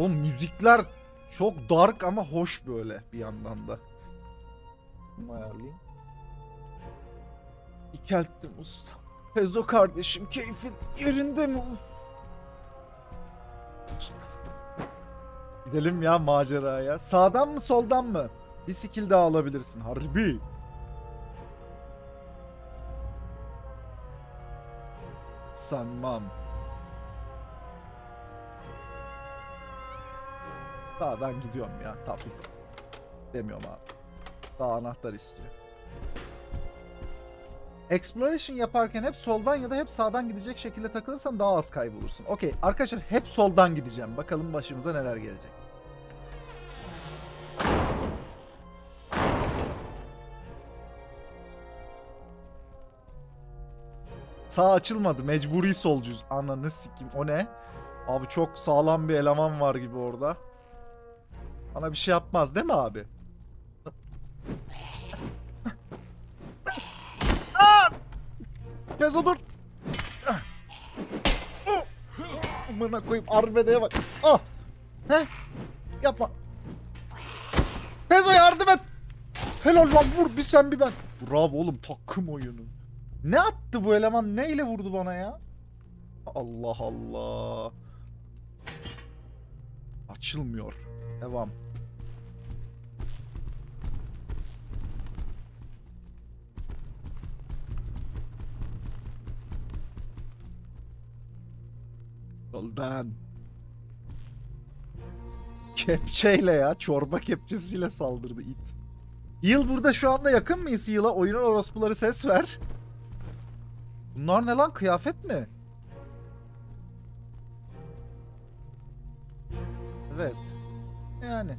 O müzikler çok dark ama hoş böyle bir yandan da. Ayarlayayım. İkelttim usta. Pezo kardeşim keyfin yerinde mi usta? Gidelim ya maceraya. Sağdan mı soldan mı? Bir skill daha alabilirsin. Harbi. Sanmam. Sağdan gidiyorum ya tatlı. Demiyorum abi. Daha anahtar istiyor. Exploration yaparken hep soldan ya da hep sağdan gidecek şekilde takılırsan daha az kaybolursun. Okey arkadaşlar hep soldan gideceğim. Bakalım başımıza neler gelecek. Sağ açılmadı. Mecburi solcuyuz. Ananı sikim. O ne? Abi çok sağlam bir eleman var gibi orada. Bana bir şey yapmaz değil mi abi? Pezo dur. Amına koyayım arbedeye bak. Ah. Heh. Yapma. Pezo yardım et. Helal lan vur bir sen bir ben. Bravo oğlum takım oyunu. Ne attı bu eleman? Neyle vurdu bana ya? Allah Allah. Açılmıyor. Devam. Soldan. Kepçeyle ya. Çorba kepçesiyle saldırdı it. Yıl burada şu anda yakın mıyız Yıl'a? Oyunun orospuları ses ver. Bunlar ne lan? Kıyafet mi? Evet. Yani.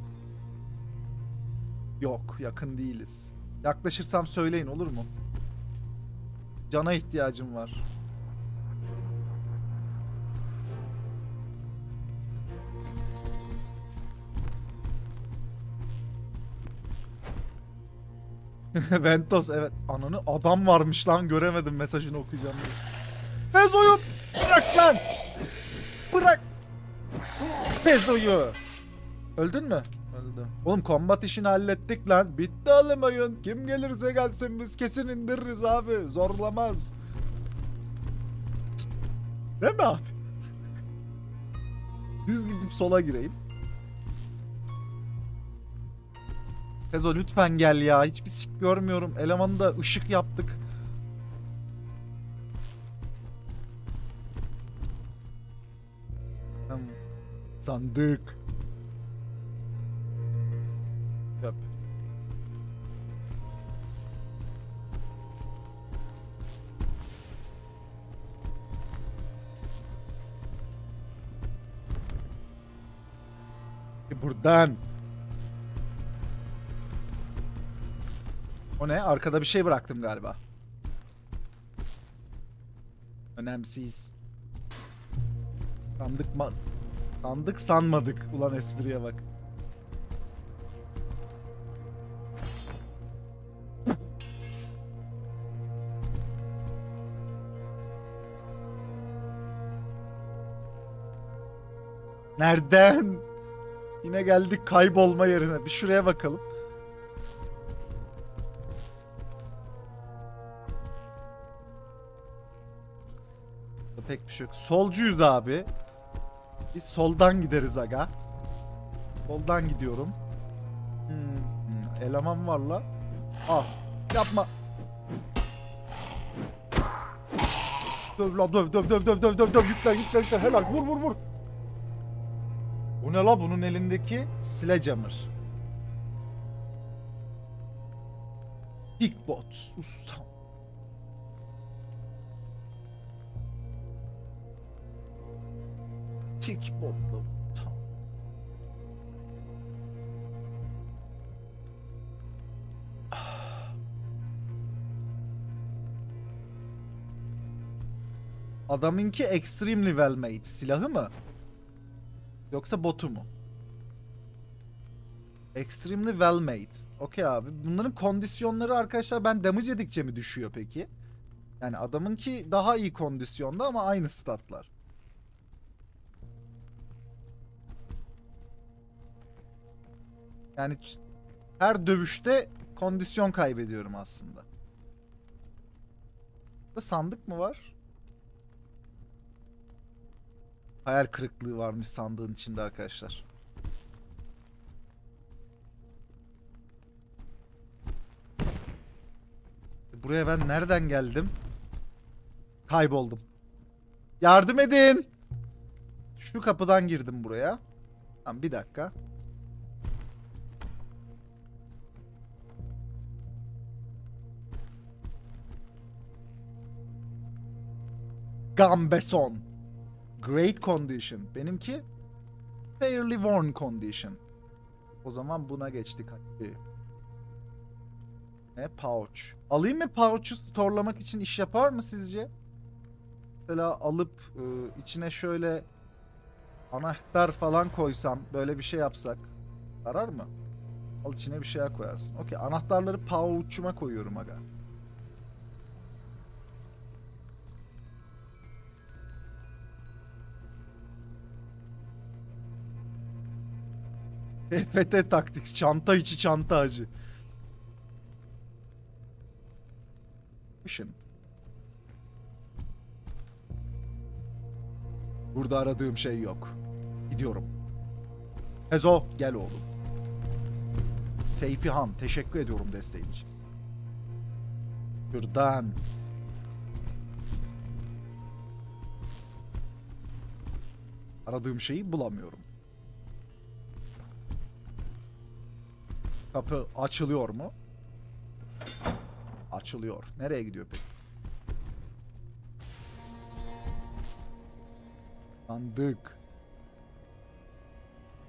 Yok yakın değiliz. Yaklaşırsam söyleyin olur mu? Cana ihtiyacım var. Ventos evet. Ananı adam varmış lan göremedim mesajını okuyacağım diye. Pezo'yu bırak lan. Pezo'yu. Öldün mü? Öldü. Oğlum kombat işini hallettik lan. Bitti oğlum oyun. Kim gelirse gelsin biz kesin indiririz abi. Zorlamaz. Değil mi abi? Düz gidip sola gireyim. Tezo lütfen gel ya. Hiçbir sik görmüyorum. Elemanı da ışık yaptık. Sandık. Yap. E, Buradan. O ne? Arkada bir şey bıraktım galiba. Önemsiz. Sandık mı? Sandık sanmadık. Ulan espriye bak. Nereden? Yine geldik kaybolma yerine. Bir şuraya bakalım. Pek bir şey yok. Solcuyuz abi. Biz soldan gideriz aga. Soldan gidiyorum. Hmm, eleman var la. Ah yapma. Döv la döv döv döv döv döv döv döv yüklen yüklen yüklen helal vur vur vur. Bu ne la bunun elindeki sledgehammer. Kickbots ustam. Kickbotlu ustam. Adamınki extremely well made. Silahı mı? Yoksa botu mu? Extremely well made. Okey abi. Bunların kondisyonları arkadaşlar ben damage edikçe mi düşüyor peki? Yani adamınki daha iyi kondisyonda ama aynı statlar. Yani her dövüşte kondisyon kaybediyorum aslında. Burada sandık mı var? Hayal kırıklığı varmış sandığın içinde arkadaşlar. Buraya ben nereden geldim? Kayboldum. Yardım edin. Şu kapıdan girdim buraya. Tamam bir dakika. Gambeson. Great condition. Benimki fairly worn condition. O zaman buna geçtik. Ne pouch. Alayım mı pouch'u storelamak için iş yapar mı sizce? Mesela alıp e, içine şöyle anahtar falan koysam böyle bir şey yapsak arar mı? Al içine bir şey koyarsın. Okey anahtarları pouch'uma koyuyorum aga. EFT Tactics çanta içi çanta acı. Mission. Burada aradığım şey yok. Gidiyorum. Ezo gel oğlum. Seyfi Han teşekkür ediyorum desteğin için. Şuradan. Aradığım şeyi bulamıyorum. Kapı açılıyor mu? Açılıyor. Nereye gidiyor peki? Sandık.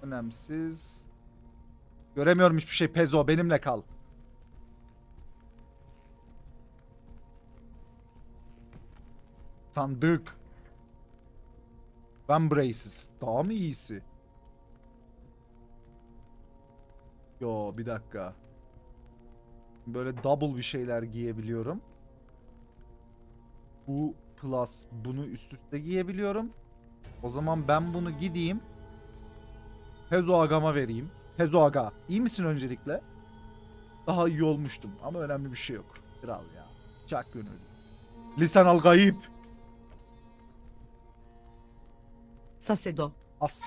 Önemsiz. Göremiyorum hiçbir şey. Pezo benimle kal. Sandık. Ben braces. Daha mı iyisi? Yo bir dakika. Böyle double bir şeyler giyebiliyorum. Bu plus bunu üst üste giyebiliyorum. O zaman ben bunu gideyim. Agama vereyim. Pezo Aga. İyi misin öncelikle? Daha iyi olmuştum ama önemli bir şey yok. Kral ya. Çak gönül. Lisan al gayip. Sasedo. As.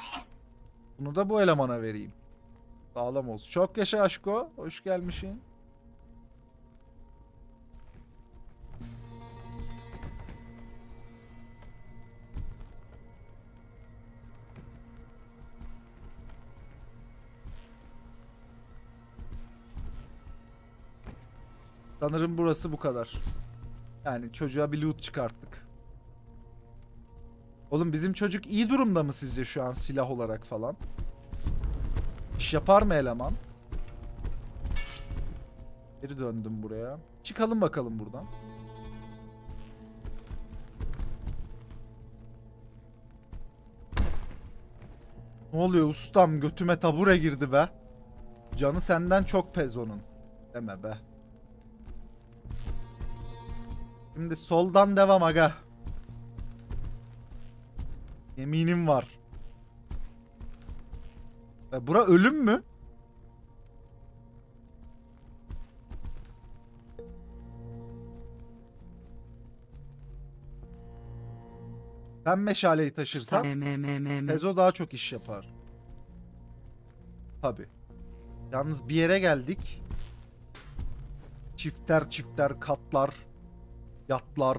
Bunu da bu elemana vereyim. Sağlam olsun. Çok yaşa aşko. Hoş gelmişsin. Sanırım burası bu kadar. Yani çocuğa bir loot çıkarttık. Oğlum bizim çocuk iyi durumda mı sizce şu an silah olarak falan? İş yapar mı eleman? Geri döndüm buraya. Çıkalım bakalım buradan. Ne oluyor ustam? Götüme tabure girdi be. Canı senden çok pezonun. Deme be. Şimdi soldan devam aga. Yeminim var. E, bura ölüm mü? Sen meşaleyi taşırsan. Pezo daha çok iş yapar. Tabi. Yalnız bir yere geldik. Çifter çifter katlar. Yatlar.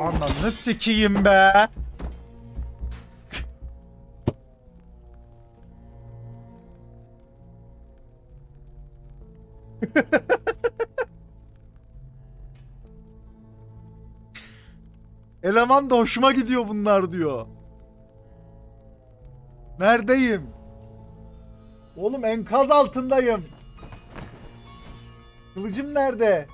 Ananı sikeyim be. Eleman da hoşuma gidiyor bunlar diyor. Neredeyim? Oğlum enkaz altındayım. Kılıcım nerede?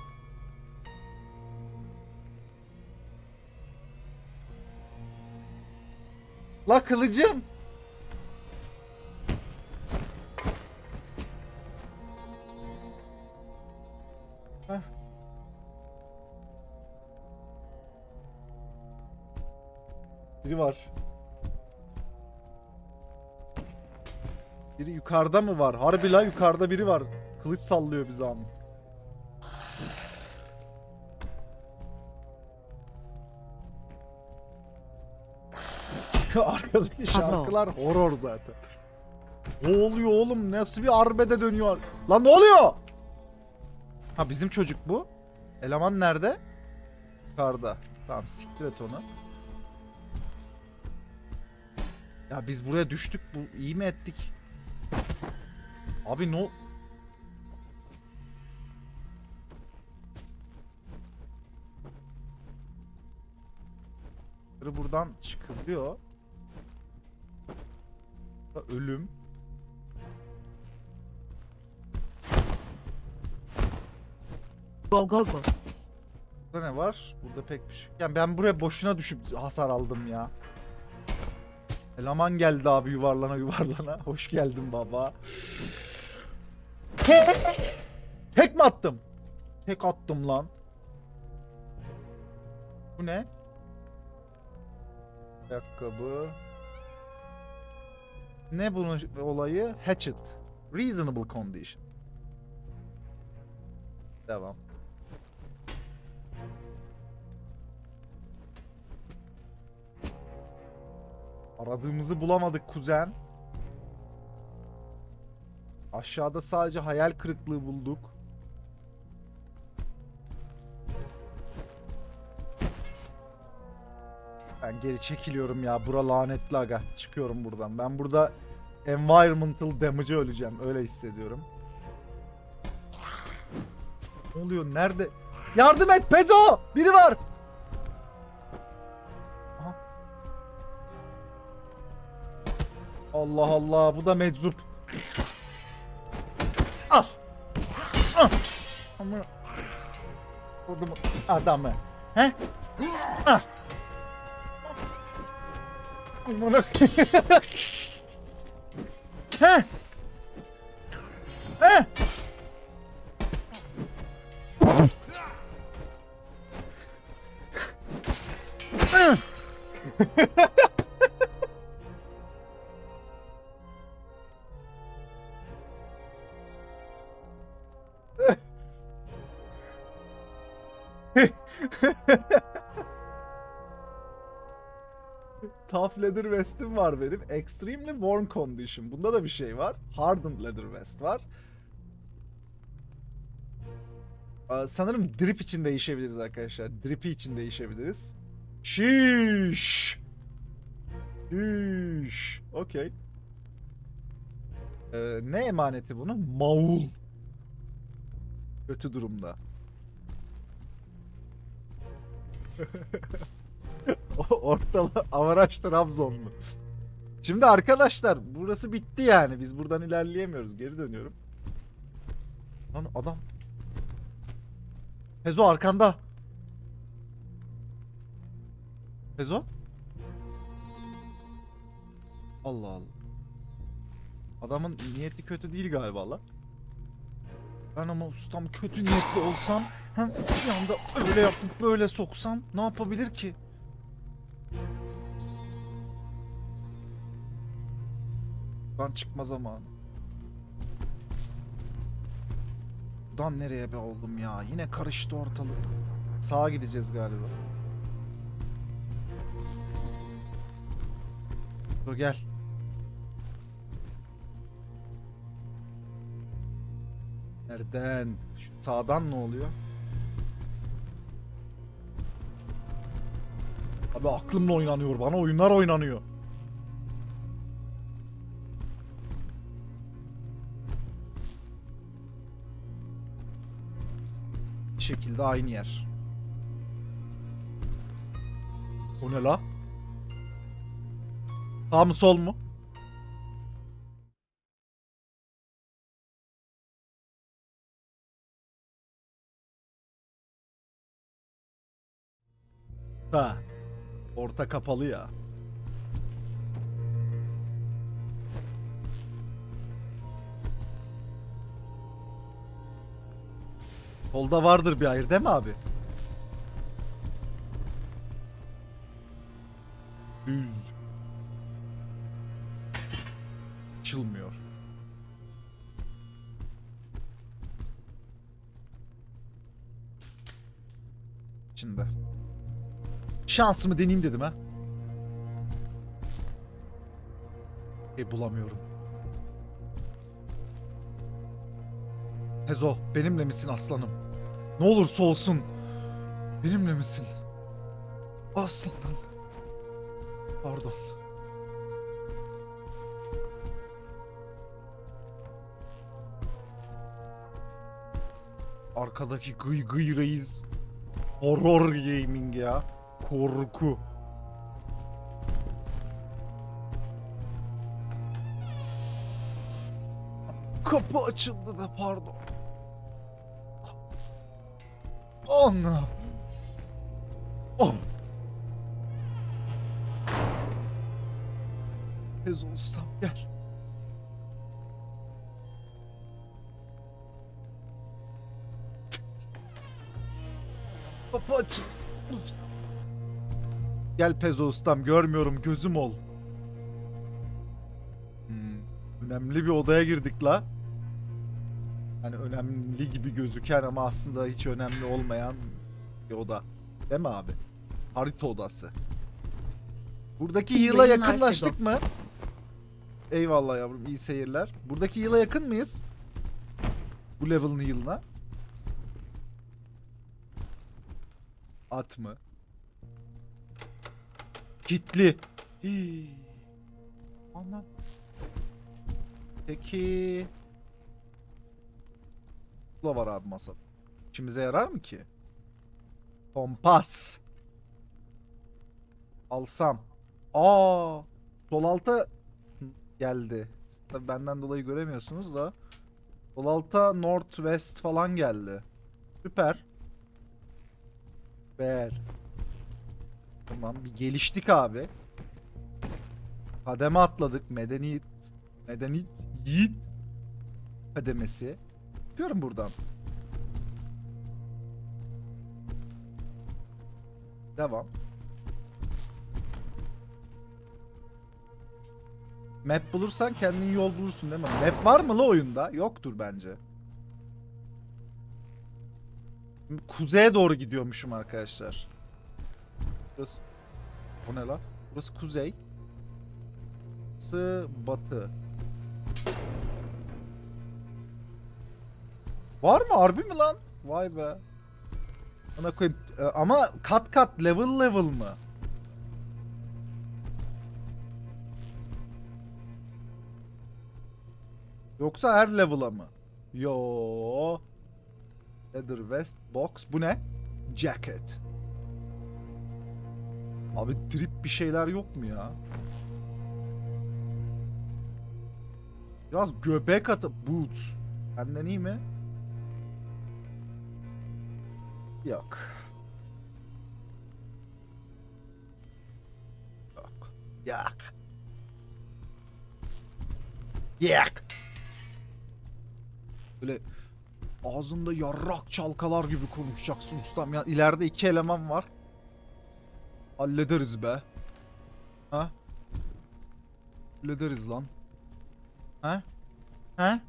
La kılıcım. Biri var. Biri yukarıda mı var? Harbi la yukarıda biri var. Kılıç sallıyor bize ama. Arkadaki şarkılar horror zaten. Ne oluyor oğlum? Nasıl bir arbede dönüyor? Lan ne oluyor? Ha bizim çocuk bu. Eleman nerede? Yukarıda. Tamam siktir et onu. Ya biz buraya düştük. Bu iyi mi ettik? Abi no... Buradan çıkılıyor. Ölüm. Go go go. Burada ne var? Burada pek bir şey. Yani ben buraya boşuna düşüp hasar aldım ya. Eleman geldi abi yuvarlana yuvarlana. Hoş geldin baba. Tek mi attım? Tek attım lan. Bu ne? Ayakkabı. Ne bunun olayı? Hatchet. Reasonable condition. Devam. Aradığımızı bulamadık kuzen. Aşağıda sadece hayal kırıklığı bulduk. Ben geri çekiliyorum ya. Bura lanetli aga. Çıkıyorum buradan. Ben burada environmental damage'e öleceğim. Öyle hissediyorum. Ne oluyor? Nerede? Yardım et Pezo! Biri var! Allah Allah bu da meczup. Ah. Ah. Ama Vurdum adamı. He? Amına He? He? Tough Leather Vest'im var benim. Extremely Worn Condition. Bunda da bir şey var. Hardened Leather Vest var. Aa, sanırım drip için değişebiliriz arkadaşlar. Drip'i için değişebiliriz. Şiş. Şiş. Okey. Ee, ne emaneti bunun? Maul. Kötü durumda. Ortalı Avaraş Trabzonlu. Şimdi arkadaşlar burası bitti yani. Biz buradan ilerleyemiyoruz. Geri dönüyorum. Lan adam. Hezo arkanda. Hezo? Allah Allah. Adamın niyeti kötü değil galiba la. Ben ama ustam kötü niyetli olsam hem bir anda öyle yapıp böyle soksam ne yapabilir ki? Buradan çıkma zamanı. Buradan nereye be oğlum ya? Yine karıştı ortalık. Sağa gideceğiz galiba. Dur gel. Nereden? Şu sağdan ne oluyor? Abi aklımla oynanıyor. Bana oyunlar oynanıyor. Şekilde aynı yer. O ne la? Sağ mı sol mu? Ha. Orta kapalı ya. Solda vardır bir hayır değil mi abi? Düz. Açılmıyor. İçinde. Şansımı deneyeyim dedim ha. E bulamıyorum. Hezo benimle misin aslanım? Ne olursa olsun. Benimle misin? Aslanım. Pardon. Arkadaki gıy gıy reis. Horror gaming ya. Korku. Kapı açıldı da pardon. Ana. Oh. Ezo ustam gel. Kapı açın. Gel Pezo ustam görmüyorum gözüm ol. Hmm, önemli bir odaya girdik la. Hani önemli gibi gözüken ama aslında hiç önemli olmayan bir oda. Değil mi abi? Harita odası. Buradaki yıla yakınlaştık mı? Eyvallah yavrum iyi seyirler. Buradaki yıla yakın mıyız? Bu level'ın yılına. At mı? Kitli. Hii. Anlam. Peki. Da var abi masada. İşimize yarar mı ki? Kompas. Alsam. Aa, sol alta geldi. Tabii benden dolayı göremiyorsunuz da. Sol alta North West falan geldi. Süper. Süper. Tamam bir geliştik abi. Kademe atladık. Medeniyet. Medeniyet. Yiğit. Kademesi. Yapıyorum buradan. Devam. Map bulursan kendin yol bulursun değil mi? Map var mı la oyunda? Yoktur bence. Şimdi Kuzeye doğru gidiyormuşum arkadaşlar. Burası... O ne la? Burası kuzey. Burası batı. Var mı? Harbi mi lan? Vay be. Ona koyayım. Ee, ama kat kat level level mı? Yoksa her level'a mı? Yo. Leather vest box. Bu ne? Jacket. Abi drip bir şeyler yok mu ya? Biraz göbek atı. Boots. Benden iyi mi? Yok. Yok. Yok. Yok. Böyle ağzında yarrak çalkalar gibi konuşacaksın ustam. Ya ileride iki eleman var. Hallederiz be. Ha? Hallederiz lan. Ha? Ha?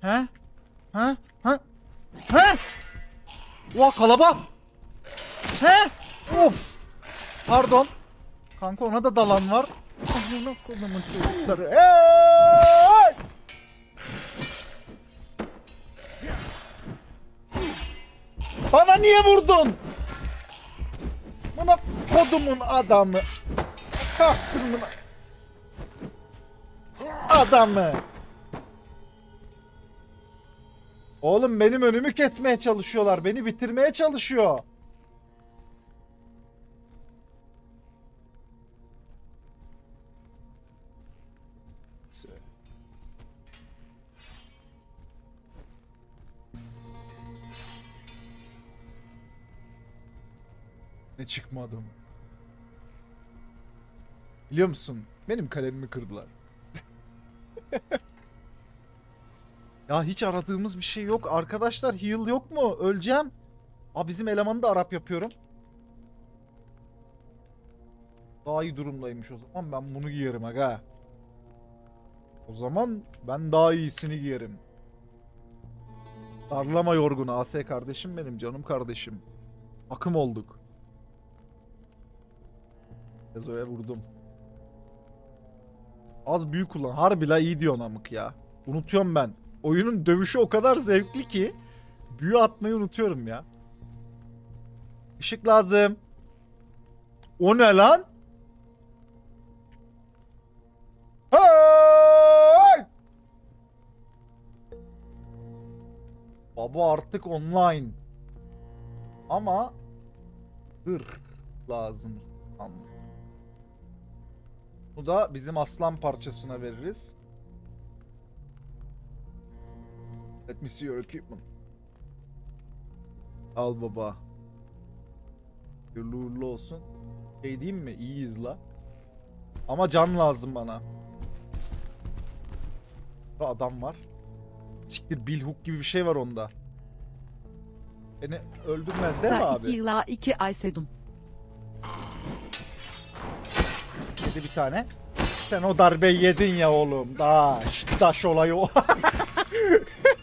Ha? Ha? Ha? Ha? Oha kalaba. He? Of. Pardon. Kanka ona da dalan var. Amına kodumun çocukları. Hey! Bana niye vurdun? Bana kodumun adamı. Kahtımın adamı. Oğlum benim önümü kesmeye çalışıyorlar. Beni bitirmeye çalışıyor. Ne çıkmadım. Biliyor musun? Benim kalemimi kırdılar. Ya hiç aradığımız bir şey yok. Arkadaşlar heal yok mu? Öleceğim. Aa bizim elemanı da Arap yapıyorum. Daha iyi durumdaymış o zaman. Ben bunu giyerim aga. O zaman ben daha iyisini giyerim. Darlama yorgun AS kardeşim benim canım kardeşim. Akım olduk. Ezo'ya vurdum. Az büyük kullan. Harbi la iyi diyorsun amık ya. Unutuyorum ben. Oyunun dövüşü o kadar zevkli ki büyü atmayı unutuyorum ya. Işık lazım. O ne lan? Hey! Baba artık online. Ama dır lazım. Anladım. Bunu da bizim aslan parçasına veririz. Let me see your equipment. Al baba. Uğurlu olsun. Şey diyeyim mi? İyiyiz la. Ama can lazım bana. Burada adam var. Siktir Bill Hook gibi bir şey var onda. Beni öldürmez değil mi abi? 2 ila 2 ay sedum. Yedi bir tane. Sen o darbeyi yedin ya oğlum. Daş, daş olayı o.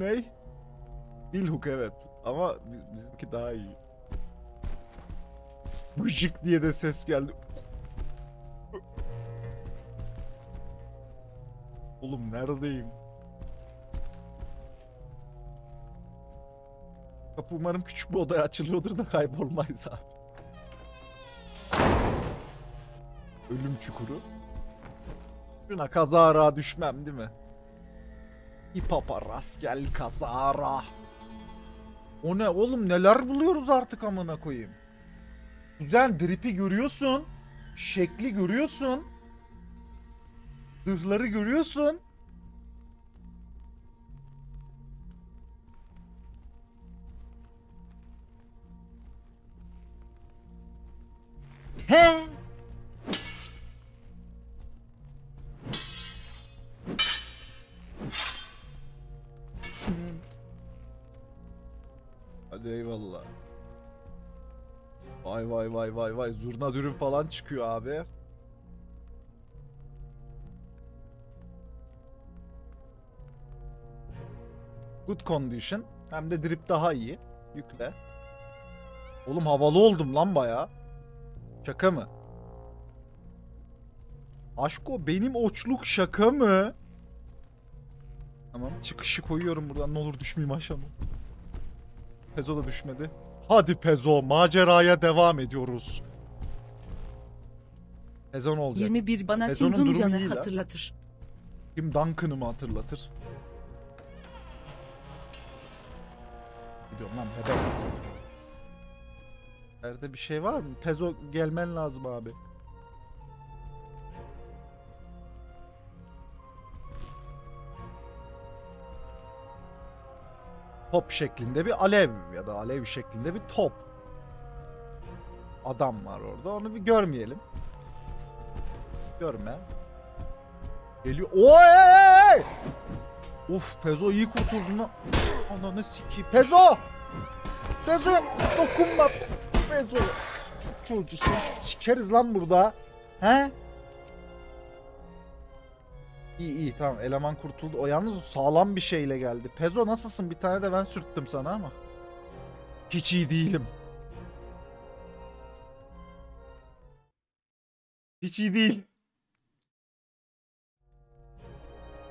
Bu ne? Bilhook evet. Ama bi- bizimki daha iyi. Bıcık diye de ses geldi. Oğlum neredeyim? Kapı umarım küçük bir odaya açılıyordur da kaybolmayız abi. Ölüm çukuru. Şuna kazara düşmem değil mi? İpapa rast gel kazara. O ne oğlum neler buluyoruz artık amına koyayım. Güzel dripi görüyorsun. Şekli görüyorsun. Zırhları görüyorsun. He. Hadi eyvallah. Vay vay vay vay vay zurna dürüm falan çıkıyor abi. Good condition. Hem de drip daha iyi. Yükle. Oğlum havalı oldum lan baya. Şaka mı? Aşko benim oçluk şaka mı? Tamam çıkışı koyuyorum buradan ne olur düşmeyeyim aşağıma. Pezo da düşmedi. Hadi Pezo maceraya devam ediyoruz. Pezo ne olacak? 21 bana Sezonun Tim durumu iyi lan. hatırlatır. Kim Duncan'ı mı hatırlatır? Biliyorum lan bebek. Nerede bir şey var mı? Pezo gelmen lazım abi. Top şeklinde bir alev ya da alev şeklinde bir top. Adam var orada. Onu bir görmeyelim. Görme. Geliyor. Oy! Uf Pezo iyi kurtuldun lan. Ananı siki. Pezo! Pezo dokunma. Pezo. Çocuğu sikeriz lan burada. He? İyi iyi tamam eleman kurtuldu. O yalnız sağlam bir şeyle geldi. Pezo nasılsın? Bir tane de ben sürttüm sana ama. Hiç iyi değilim. Hiç iyi değil.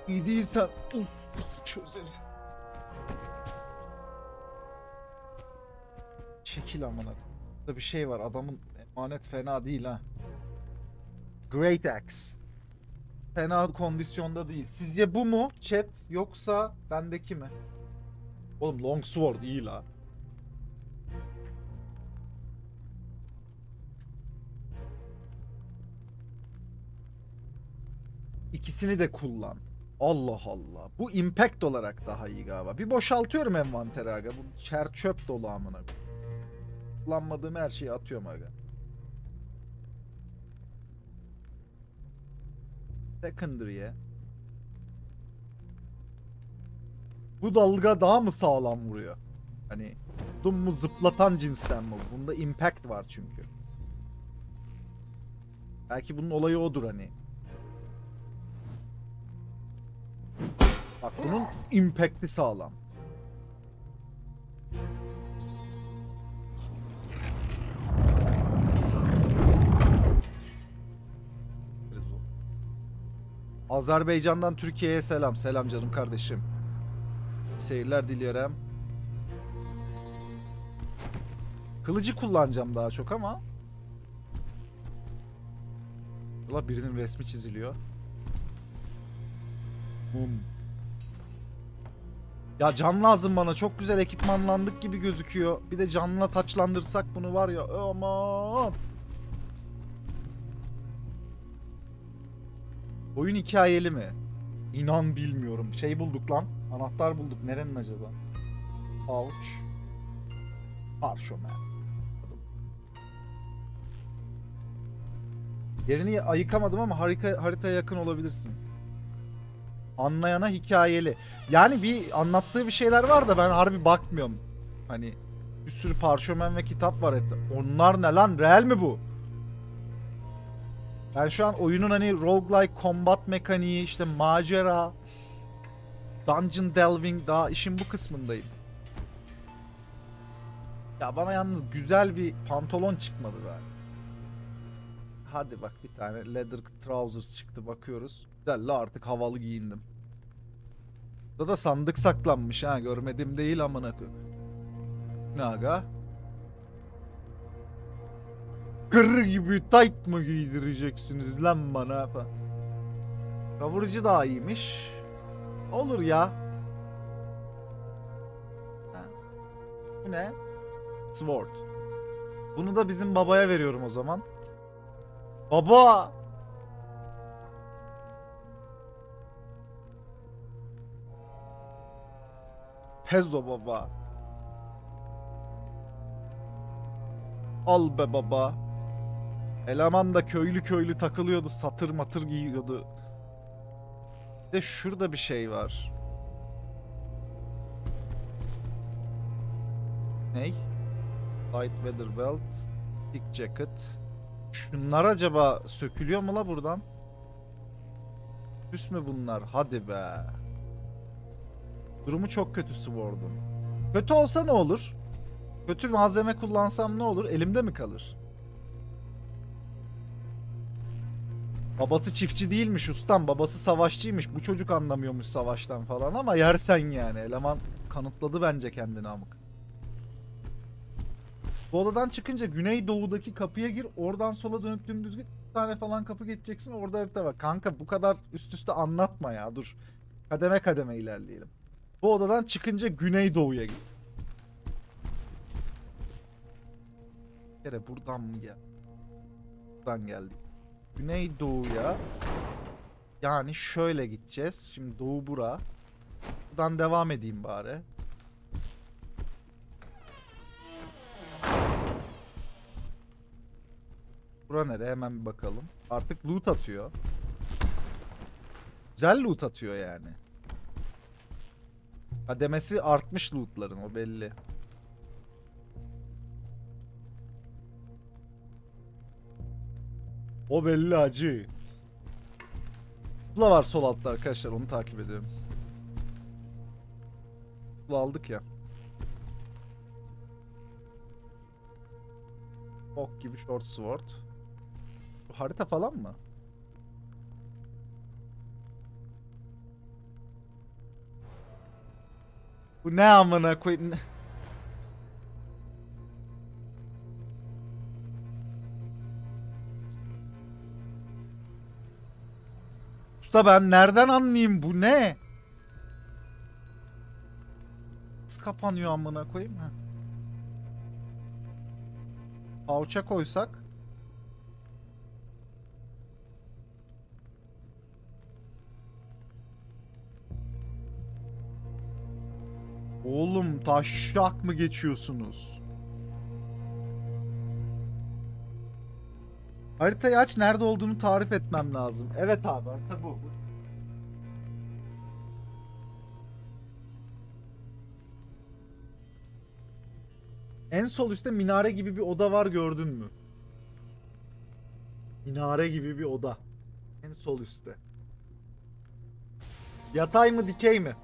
İyi değilsen uf çözeriz. Çekil amına. Burada bir şey var. Adamın emanet fena değil ha. Great Axe. Fena kondisyonda değil. Sizce bu mu chat yoksa bendeki mi? Oğlum Longsword iyi la. İkisini de kullan. Allah Allah. Bu impact olarak daha iyi galiba. Bir boşaltıyorum envanteri aga. Bu çer çöp dolu amına. Kullanmadığım her şeyi atıyorum aga. Secondary'e. Bu dalga daha mı sağlam vuruyor? Hani dum mu zıplatan cinsten mi? Bunda impact var çünkü. Belki bunun olayı odur hani. Bak bunun impact'i sağlam. Azerbaycan'dan Türkiye'ye selam. Selam canım kardeşim. Seyirler diliyorum. Kılıcı kullanacağım daha çok ama. Valla birinin resmi çiziliyor. Mum. Ya can lazım bana. Çok güzel ekipmanlandık gibi gözüküyor. Bir de canla taçlandırsak bunu var ya. Aman. Oyun hikayeli mi? İnan bilmiyorum. Şey bulduk lan. Anahtar bulduk. Nerenin acaba? Ouch. Parşömen. Yerini ayıkamadım ama harika, haritaya yakın olabilirsin. Anlayana hikayeli. Yani bir anlattığı bir şeyler var da ben harbi bakmıyorum. Hani bir sürü parşömen ve kitap var. et- Onlar ne lan? Real mi bu? Ben şu an oyunun hani roguelike combat mekaniği, işte macera, dungeon delving daha işin bu kısmındayım. Ya bana yalnız güzel bir pantolon çıkmadı be. Hadi bak bir tane leather trousers çıktı bakıyoruz. Güzel la artık havalı giyindim. Burada da sandık saklanmış ha görmedim değil amına koyayım. Ne aga? Kır gibi tight mı giydireceksiniz lan bana falan. Kavurucu daha iyiymiş. Olur ya. Ha. Bu ne? Sword. Bunu da bizim babaya veriyorum o zaman. Baba! Pezo baba. Al be baba. Eleman da köylü köylü takılıyordu. Satır matır giyiyordu. Bir de şurada bir şey var. Ney? Light weather belt, thick jacket. Şunlar acaba sökülüyor mu la buradan? Süs mü bunlar? Hadi be. Durumu çok kötü Sword'un. Kötü olsa ne olur? Kötü malzeme kullansam ne olur? Elimde mi kalır? Babası çiftçi değilmiş ustam. Babası savaşçıymış. Bu çocuk anlamıyormuş savaştan falan ama yersen yani. Eleman kanıtladı bence kendini amık. Bu odadan çıkınca güneydoğudaki kapıya gir. Oradan sola dönüp dümdüz git. Bir tane falan kapı geçeceksin. Orada harita var. Kanka bu kadar üst üste anlatma ya. Dur. Kademe kademe ilerleyelim. Bu odadan çıkınca güneydoğuya git. Bir kere buradan mı gel? Buradan geldik. Güneydoğuya yani şöyle gideceğiz. Şimdi doğu bura. Buradan devam edeyim bari. Bura nere? Hemen bir bakalım. Artık loot atıyor. Güzel loot atıyor yani. Kademesi artmış lootların o belli. O belli acı. Tula var sol altta arkadaşlar onu takip ediyorum. Tula aldık ya. Ok gibi short sword. Bu harita falan mı? Bu ne amına koyayım? Usta ben nereden anlayayım bu ne? Nasıl kapanıyor amına koyayım ha? Pouch'a koysak Oğlum taşak mı geçiyorsunuz? Haritayı aç nerede olduğunu tarif etmem lazım. Evet abi harita bu. En sol üstte minare gibi bir oda var gördün mü? Minare gibi bir oda. En sol üstte. Yatay mı dikey mi?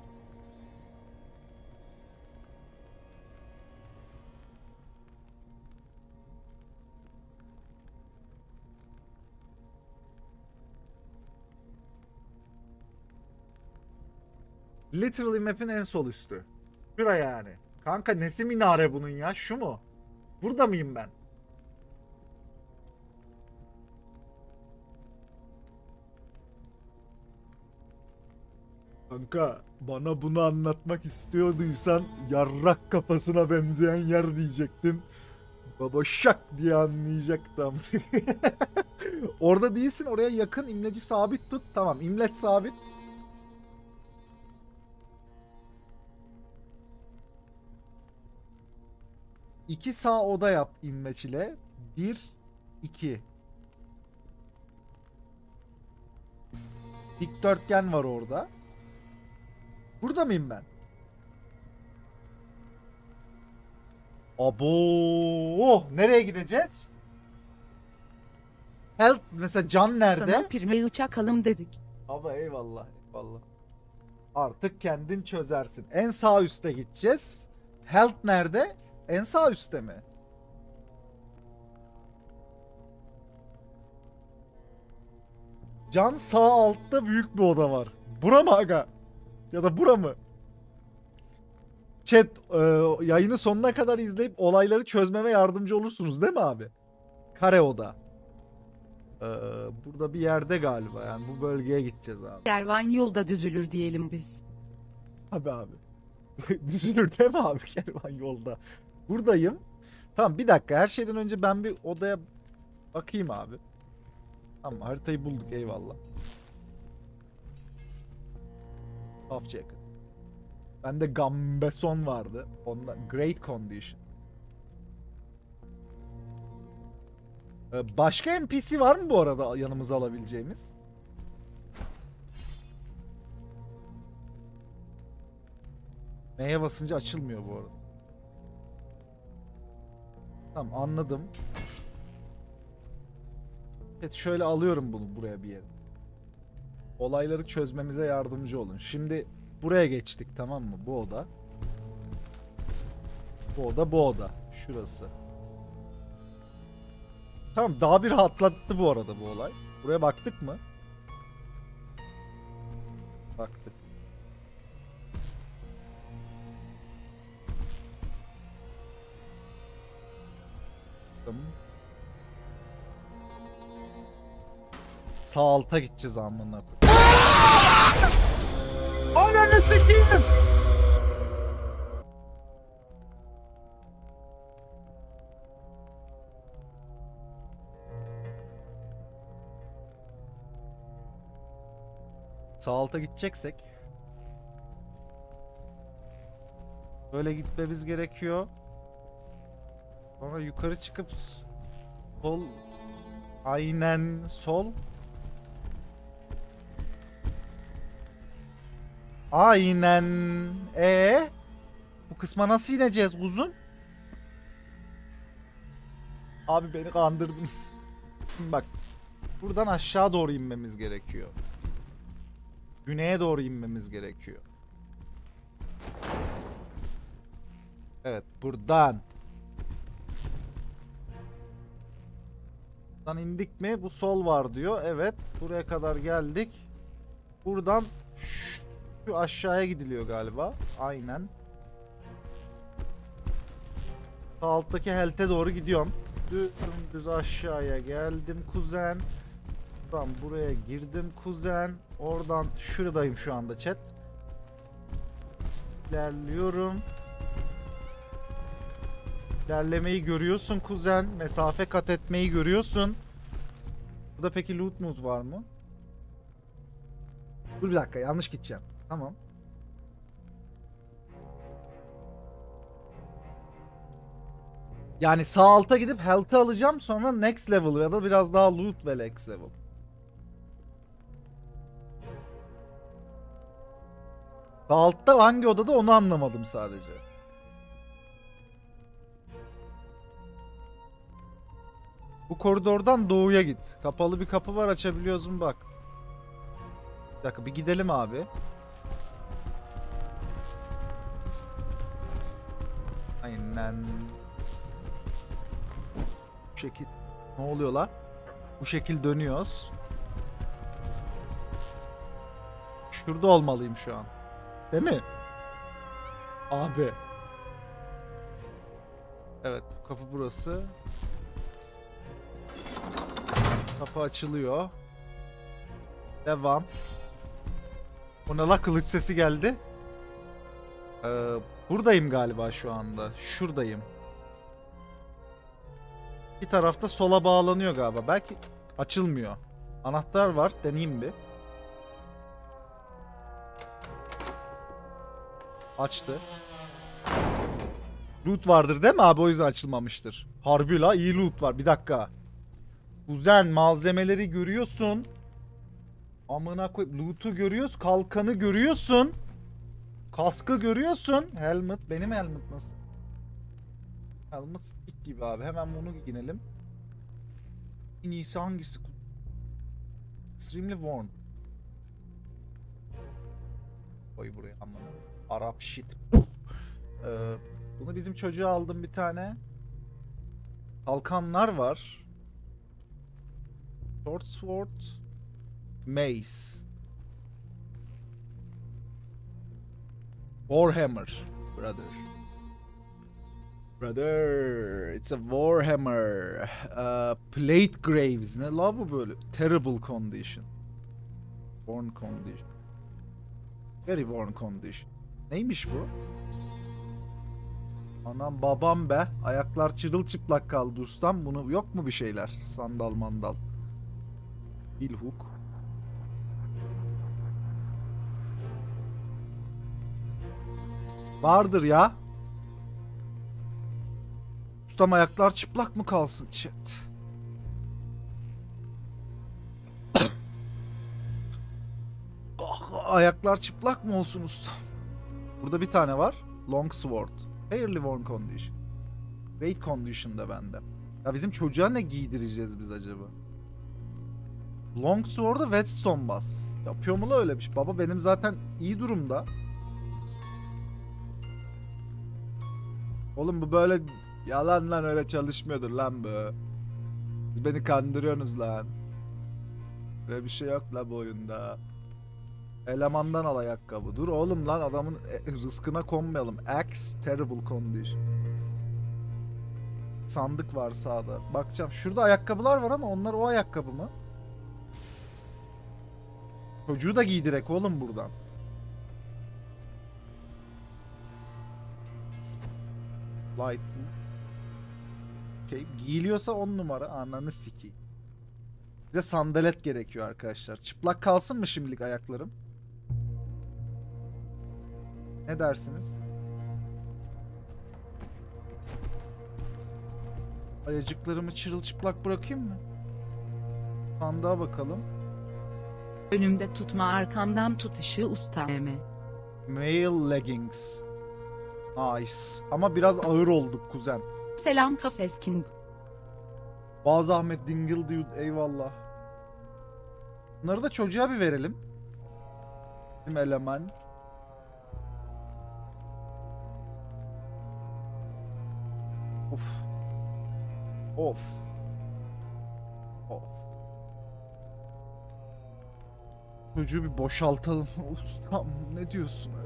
Literally map'in en sol üstü. Şura yani. Kanka nesi minare bunun ya? Şu mu? Burada mıyım ben? Kanka bana bunu anlatmak istiyorduysan yarrak kafasına benzeyen yer diyecektin. Baba şak diye anlayacaktım. Orada değilsin oraya yakın imleci sabit tut. Tamam imleç sabit. İki sağ oda yap inmeç ile. Bir, iki. Dikdörtgen var orada. Burada mıyım ben? Abo, oh, nereye gideceğiz? Help mesela can nerede? Sana pirmeyi çakalım dedik. Ama eyvallah eyvallah. Artık kendin çözersin. En sağ üste gideceğiz. Health nerede? En sağ üstte mi? Can sağ altta büyük bir oda var. Bura mı aga? Ya da bura mı? Chat e, yayını sonuna kadar izleyip olayları çözmeme yardımcı olursunuz değil mi abi? Kare oda. Ee, burada bir yerde galiba yani bu bölgeye gideceğiz abi. Kervan yolda düzülür diyelim biz. Abi abi. Düzülür değil mi abi kervan yolda? Buradayım. Tamam bir dakika her şeyden önce ben bir odaya bakayım abi. Tamam haritayı bulduk eyvallah. Off jacket. Bende Gambeson vardı. Onda great condition. Ee, Başka NPC var mı bu arada yanımıza alabileceğimiz? M'ye basınca açılmıyor bu arada. Tamam anladım. Evet şöyle alıyorum bunu buraya bir yere. Olayları çözmemize yardımcı olun. Şimdi buraya geçtik tamam mı? Bu oda. Bu oda bu oda. Şurası. Tamam daha bir rahatlattı bu arada bu olay. Buraya baktık mı? Baktık. Sağ alta gideceğiz amına koyayım. Ananı sikeyim. Sağ alta gideceksek böyle gitmemiz gerekiyor. Sonra yukarı çıkıp sol aynen sol Aynen. E bu kısma nasıl ineceğiz kuzum? Abi beni kandırdınız. Bak. Buradan aşağı doğru inmemiz gerekiyor. Güneye doğru inmemiz gerekiyor. Evet, buradan. Buradan indik mi? Bu sol var diyor. Evet, buraya kadar geldik. Buradan şu aşağıya gidiliyor galiba. Aynen. Alttaki helte doğru gidiyorum. Dü- Dümdüz aşağıya geldim kuzen. Buradan buraya girdim kuzen. Oradan şuradayım şu anda chat. İlerliyorum. İlerlemeyi görüyorsun kuzen. Mesafe kat etmeyi görüyorsun. Burada peki loot muz var mı? Dur bir dakika yanlış gideceğim. Tamam. Yani sağ alta gidip health'ı alacağım sonra next level ya da biraz daha loot ve next level. Sağ altta hangi odada onu anlamadım sadece. Bu koridordan doğuya git. Kapalı bir kapı var açabiliyoruz mu bak. Bir dakika bir gidelim abi. Aynen. Bu şekil. Ne oluyor la? Bu şekil dönüyoruz. Şurada olmalıyım şu an. Değil mi? Abi. Evet, kapı burası. Kapı açılıyor. Devam. O ne la kılıç sesi geldi. Ee, buradayım galiba şu anda. Şuradayım. Bir tarafta sola bağlanıyor galiba. Belki açılmıyor. Anahtar var. Deneyeyim bir. Açtı. Loot vardır değil mi abi? O yüzden açılmamıştır. Harbi la iyi loot var. Bir dakika. Kuzen malzemeleri görüyorsun. Amına koy loot'u görüyoruz. Kalkanı görüyorsun. Kaskı görüyorsun. Helmet. Benim helmet nasıl? Helmet stick gibi abi. Hemen bunu giyinelim. En iyisi hangisi? Extremely worn. Koy buraya amına. Arap shit. Ee, bunu bizim çocuğa aldım bir tane. Kalkanlar var. Short sword. Mace. Warhammer. Brother. Brother, it's a Warhammer. Uh, plate Graves. Ne la bu böyle? Terrible condition. Worn condition. Very worn condition. Neymiş bu? Anam babam be. Ayaklar çırılçıplak kaldı ustam. Bunu yok mu bir şeyler? Sandal mandal. Bilhook. Vardır ya. Ustam ayaklar çıplak mı kalsın chat? ah, ayaklar çıplak mı olsun ustam? Burada bir tane var. Long sword. Fairly worn condition. Great condition'da bende. Ya bizim çocuğa ne giydireceğiz biz acaba? Long sword'a whetstone bas. Yapıyor mu öyle bir şey? Baba benim zaten iyi durumda. Oğlum bu böyle yalan lan öyle çalışmıyordur lan bu. Siz beni kandırıyorsunuz lan. Böyle bir şey yok la bu oyunda. Elemandan al ayakkabı. Dur oğlum lan adamın e, rızkına konmayalım. Axe terrible condition. Sandık var sağda. Bakacağım. Şurada ayakkabılar var ama onlar o ayakkabı mı? Çocuğu da giydirek oğlum buradan. Light. Okey. Giyiliyorsa 10 numara. Ananı sikeyim. Bize sandalet gerekiyor arkadaşlar. Çıplak kalsın mı şimdilik ayaklarım? Ne dersiniz? Ayacıklarımı çırılçıplak bırakayım mı? Sandığa bakalım. Önümde tutma arkamdan tutuşu usta eme. Male leggings. Nice. Ama biraz ağır olduk kuzen. Selam kafes king. Bazı Ahmet Dingle dude eyvallah. Bunları da çocuğa bir verelim. Bizim eleman. Of. Of. Of. Çocuğu bir boşaltalım. Ustam ne diyorsun öyle?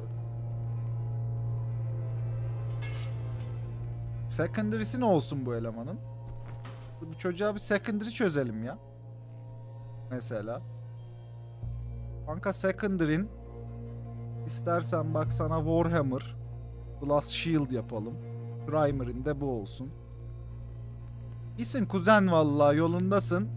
Secondary'si ne olsun bu elemanın? Bu çocuğa bir secondary çözelim ya. Mesela. Kanka secondary'in istersen bak sana Warhammer Glass Shield yapalım. Primer'in de bu olsun. İyisin kuzen vallahi yolundasın.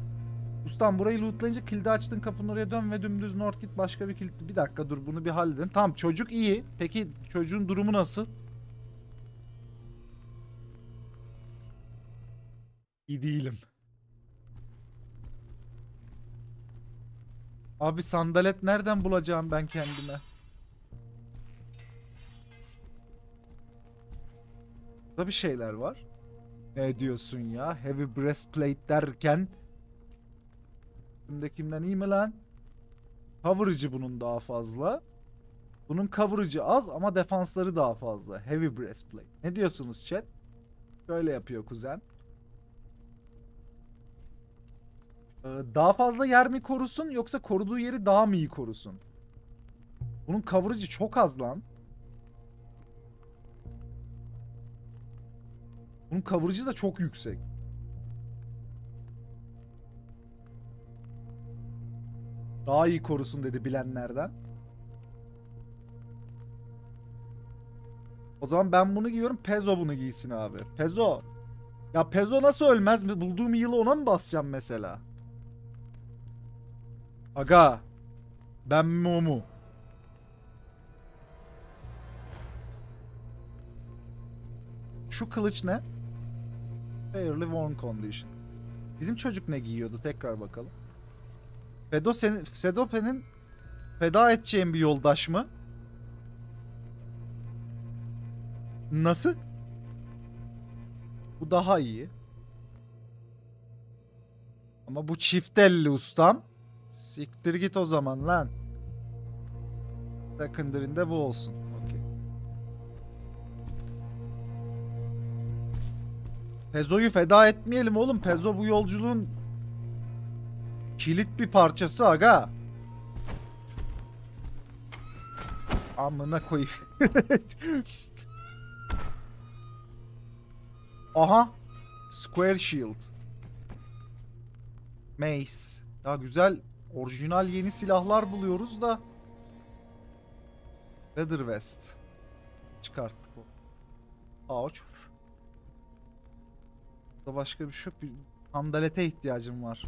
Ustam burayı lootlayınca kilidi açtın kapının oraya dön ve dümdüz north git başka bir kilit. Bir dakika dur bunu bir halledin. Tamam çocuk iyi. Peki çocuğun durumu nasıl? İyi değilim. Abi sandalet nereden bulacağım ben kendime? Burada bir şeyler var. Ne diyorsun ya? Heavy breastplate derken Üstündekinden iyi mi lan? Coverage'ı bunun daha fazla. Bunun coverage'ı az ama defansları daha fazla. Heavy breastplate. Ne diyorsunuz chat? Şöyle yapıyor kuzen. Daha fazla yer mi korusun yoksa koruduğu yeri daha mı iyi korusun? Bunun coverage'ı çok az lan. Bunun coverage'ı da çok yüksek. Daha iyi korusun dedi bilenlerden. O zaman ben bunu giyiyorum. Pezo bunu giysin abi. Pezo. Ya Pezo nasıl ölmez? Bulduğum yılı ona mı basacağım mesela? Aga. Ben mi o mu? Şu kılıç ne? Fairly worn condition. Bizim çocuk ne giyiyordu? Tekrar bakalım. Fedo senin Sedope'nin feda edeceğin bir yoldaş mı? Nasıl? Bu daha iyi. Ama bu çift elli ustam. Siktir git o zaman lan. Secondary'inde bu olsun. Okey. Pezo'yu feda etmeyelim oğlum. Pezo bu yolculuğun kilit bir parçası aga. Amına koyayım. Aha. Square Shield. Mace. Ya güzel orijinal yeni silahlar buluyoruz da. Leather Vest. Çıkarttık o. Ağaç. Da başka bir şey. Bir sandalete ihtiyacım var.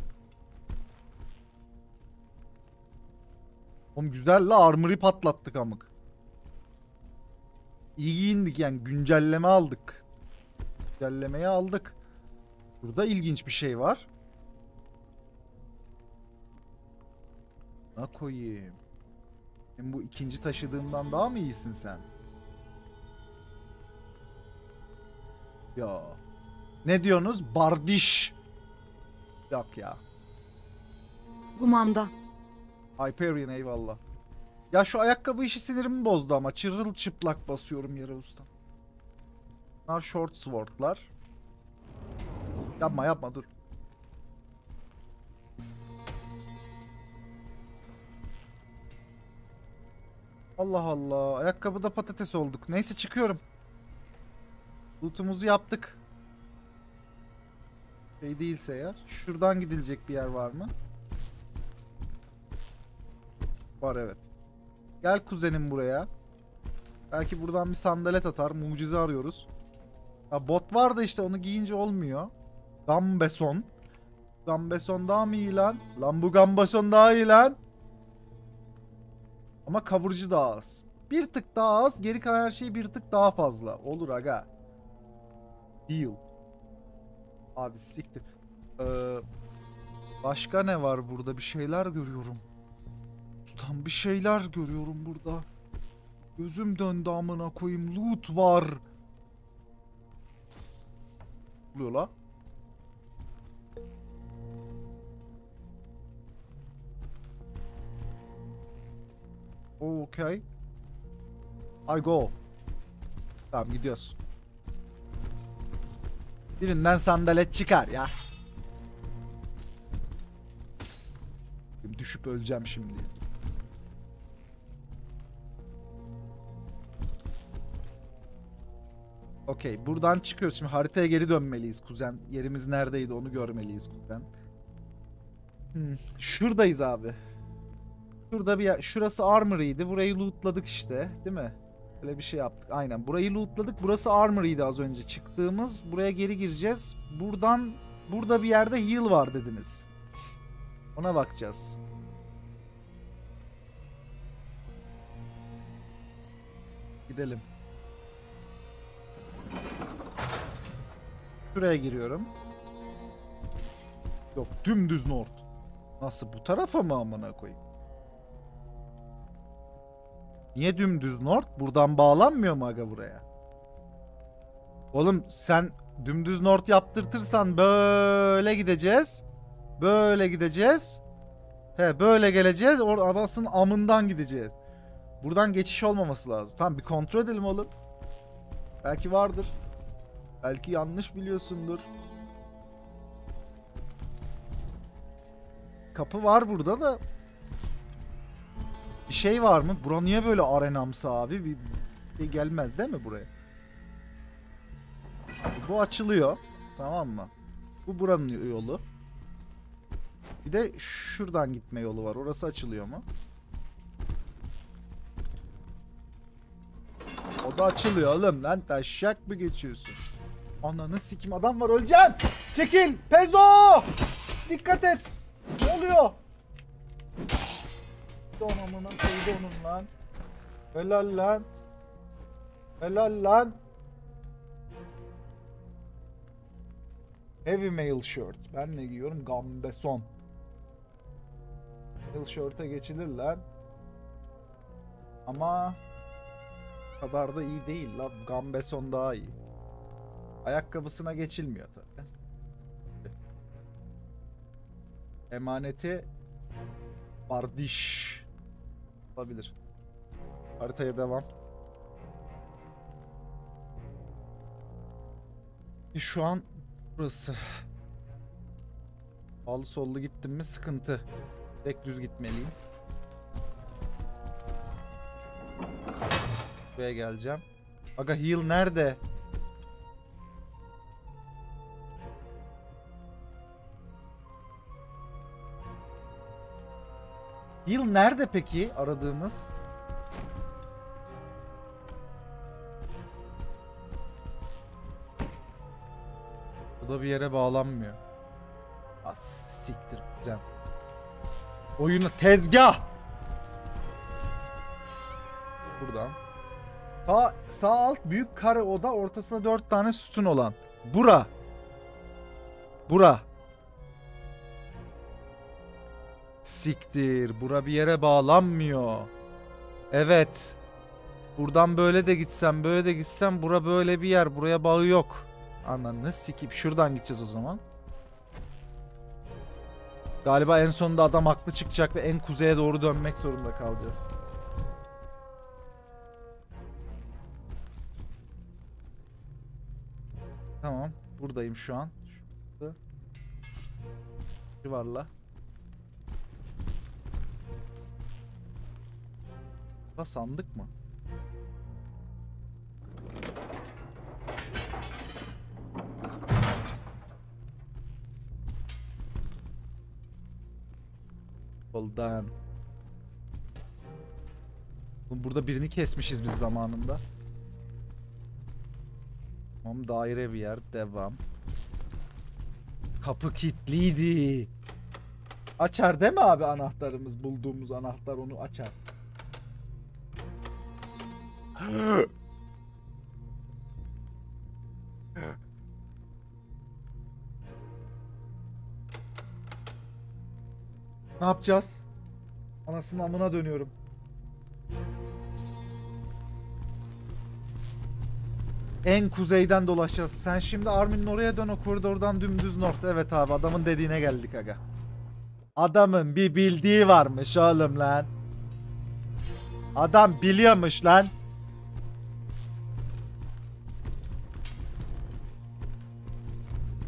Oğlum güzel la armory patlattık amık. İyi giyindik yani güncelleme aldık. Güncellemeyi aldık. Burada ilginç bir şey var. Ne koyayım? Hem bu ikinci taşıdığımdan daha mı iyisin sen? Ya. Ne diyorsunuz? Bardiş. Yok ya. Gumamda. Hyperion eyvallah. Ya şu ayakkabı işi sinirimi bozdu ama çırılçıplak basıyorum yere usta. Bunlar short sword'lar. Yapma yapma dur. Allah Allah. Ayakkabıda patates olduk. Neyse çıkıyorum. Loot'umuzu yaptık. Şey değilse eğer. Şuradan gidilecek bir yer var mı? Var evet. Gel kuzenim buraya. Belki buradan bir sandalet atar. Mucize arıyoruz. Ha, bot var da işte onu giyince olmuyor. Gambeson. Gambeson daha mı iyi lan? Lan bu Gambeson daha iyi lan. Ama kavurucu daha az. Bir tık daha az. Geri kalan her şey bir tık daha fazla. Olur aga. Deal. Abi siktir. Ee, başka ne var burada? Bir şeyler görüyorum. Ustam bir şeyler görüyorum burada. Gözüm döndü amına koyayım. Loot var. Ne oluyor la? Okay. I go. Tamam gidiyoruz. Birinden sandalet çıkar ya. Düşüp öleceğim şimdi. Okey buradan çıkıyoruz. Şimdi haritaya geri dönmeliyiz kuzen. Yerimiz neredeydi onu görmeliyiz kuzen. Hmm, Şuradayız abi. Şurada bir yer. Şurası armory'ydi. Burayı lootladık işte. Değil mi? Öyle bir şey yaptık. Aynen. Burayı lootladık. Burası armory'ydi az önce çıktığımız. Buraya geri gireceğiz. Buradan burada bir yerde heal var dediniz. Ona bakacağız. Gidelim. Şuraya giriyorum. Yok dümdüz north. Nasıl bu tarafa mı amına koyayım? Niye dümdüz north? Buradan bağlanmıyor mu aga buraya? Oğlum sen dümdüz north yaptırtırsan böyle gideceğiz. Böyle gideceğiz. He böyle geleceğiz. Orada arabasının amından gideceğiz. Buradan geçiş olmaması lazım. Tamam bir kontrol edelim oğlum. Belki vardır. Belki yanlış biliyorsundur. Kapı var burada da. Bir şey var mı? Bura niye böyle arenamsı abi? Bir, bir gelmez değil mi buraya? Bu açılıyor. Tamam mı? Bu buranın yolu. Bir de şuradan gitme yolu var. Orası açılıyor mu? O da açılıyor oğlum lan taşak mı geçiyorsun? Ananı sikim adam var öleceğim. Çekil Pezo. Dikkat et. Ne oluyor? Donamına koydu onun lan. Helal lan. Helal lan. Heavy mail shirt. Ben ne giyiyorum? Gambeson. Mail shirt'e geçilir lan. Ama kadar da iyi değil la. Gambeson daha iyi. Ayakkabısına geçilmiyor tabi. Emaneti Bardiş olabilir. Haritaya devam. E, Şu an burası. Sağlı sollu gittim mi sıkıntı. Tek düz gitmeliyim. Buraya geleceğim. Aga heal nerede? Yıl nerede peki aradığımız? Bu da bir yere bağlanmıyor. Ah siktir güzel. Oyunu tezgah. Buradan. Sağ, sağ alt büyük kare oda ortasında dört tane sütun olan. Bura. Bura. Siktir. Bura bir yere bağlanmıyor. Evet. Buradan böyle de gitsem böyle de gitsem bura böyle bir yer. Buraya bağı yok. Ananı sikip şuradan gideceğiz o zaman. Galiba en sonunda adam haklı çıkacak ve en kuzeye doğru dönmek zorunda kalacağız. Tamam. Buradayım şu an. Şurada. Civarla. Burada sandık mı? Soldan. Burada birini kesmişiz biz zamanında. Tamam daire bir yer. Devam. Kapı kilitliydi. Açar değil mi abi anahtarımız? Bulduğumuz anahtar onu açar. Ne yapacağız? Anasının amına dönüyorum. En kuzeyden dolaşacağız. Sen şimdi Armin'in oraya dön o koridordan dümdüz north. Evet abi adamın dediğine geldik aga. Adamın bir bildiği varmış oğlum lan. Adam biliyormuş lan.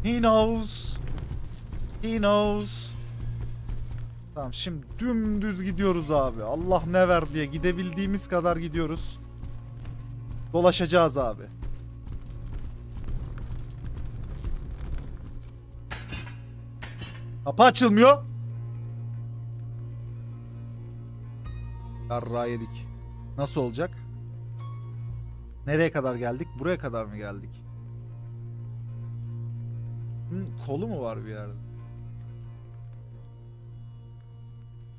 He knows. He knows. Tamam şimdi dümdüz gidiyoruz abi. Allah ne ver diye gidebildiğimiz kadar gidiyoruz. Dolaşacağız abi. Kapı açılmıyor. Yarra yedik. Nasıl olacak? Nereye kadar geldik? Buraya kadar mı geldik? Kolu mu var bir yerde?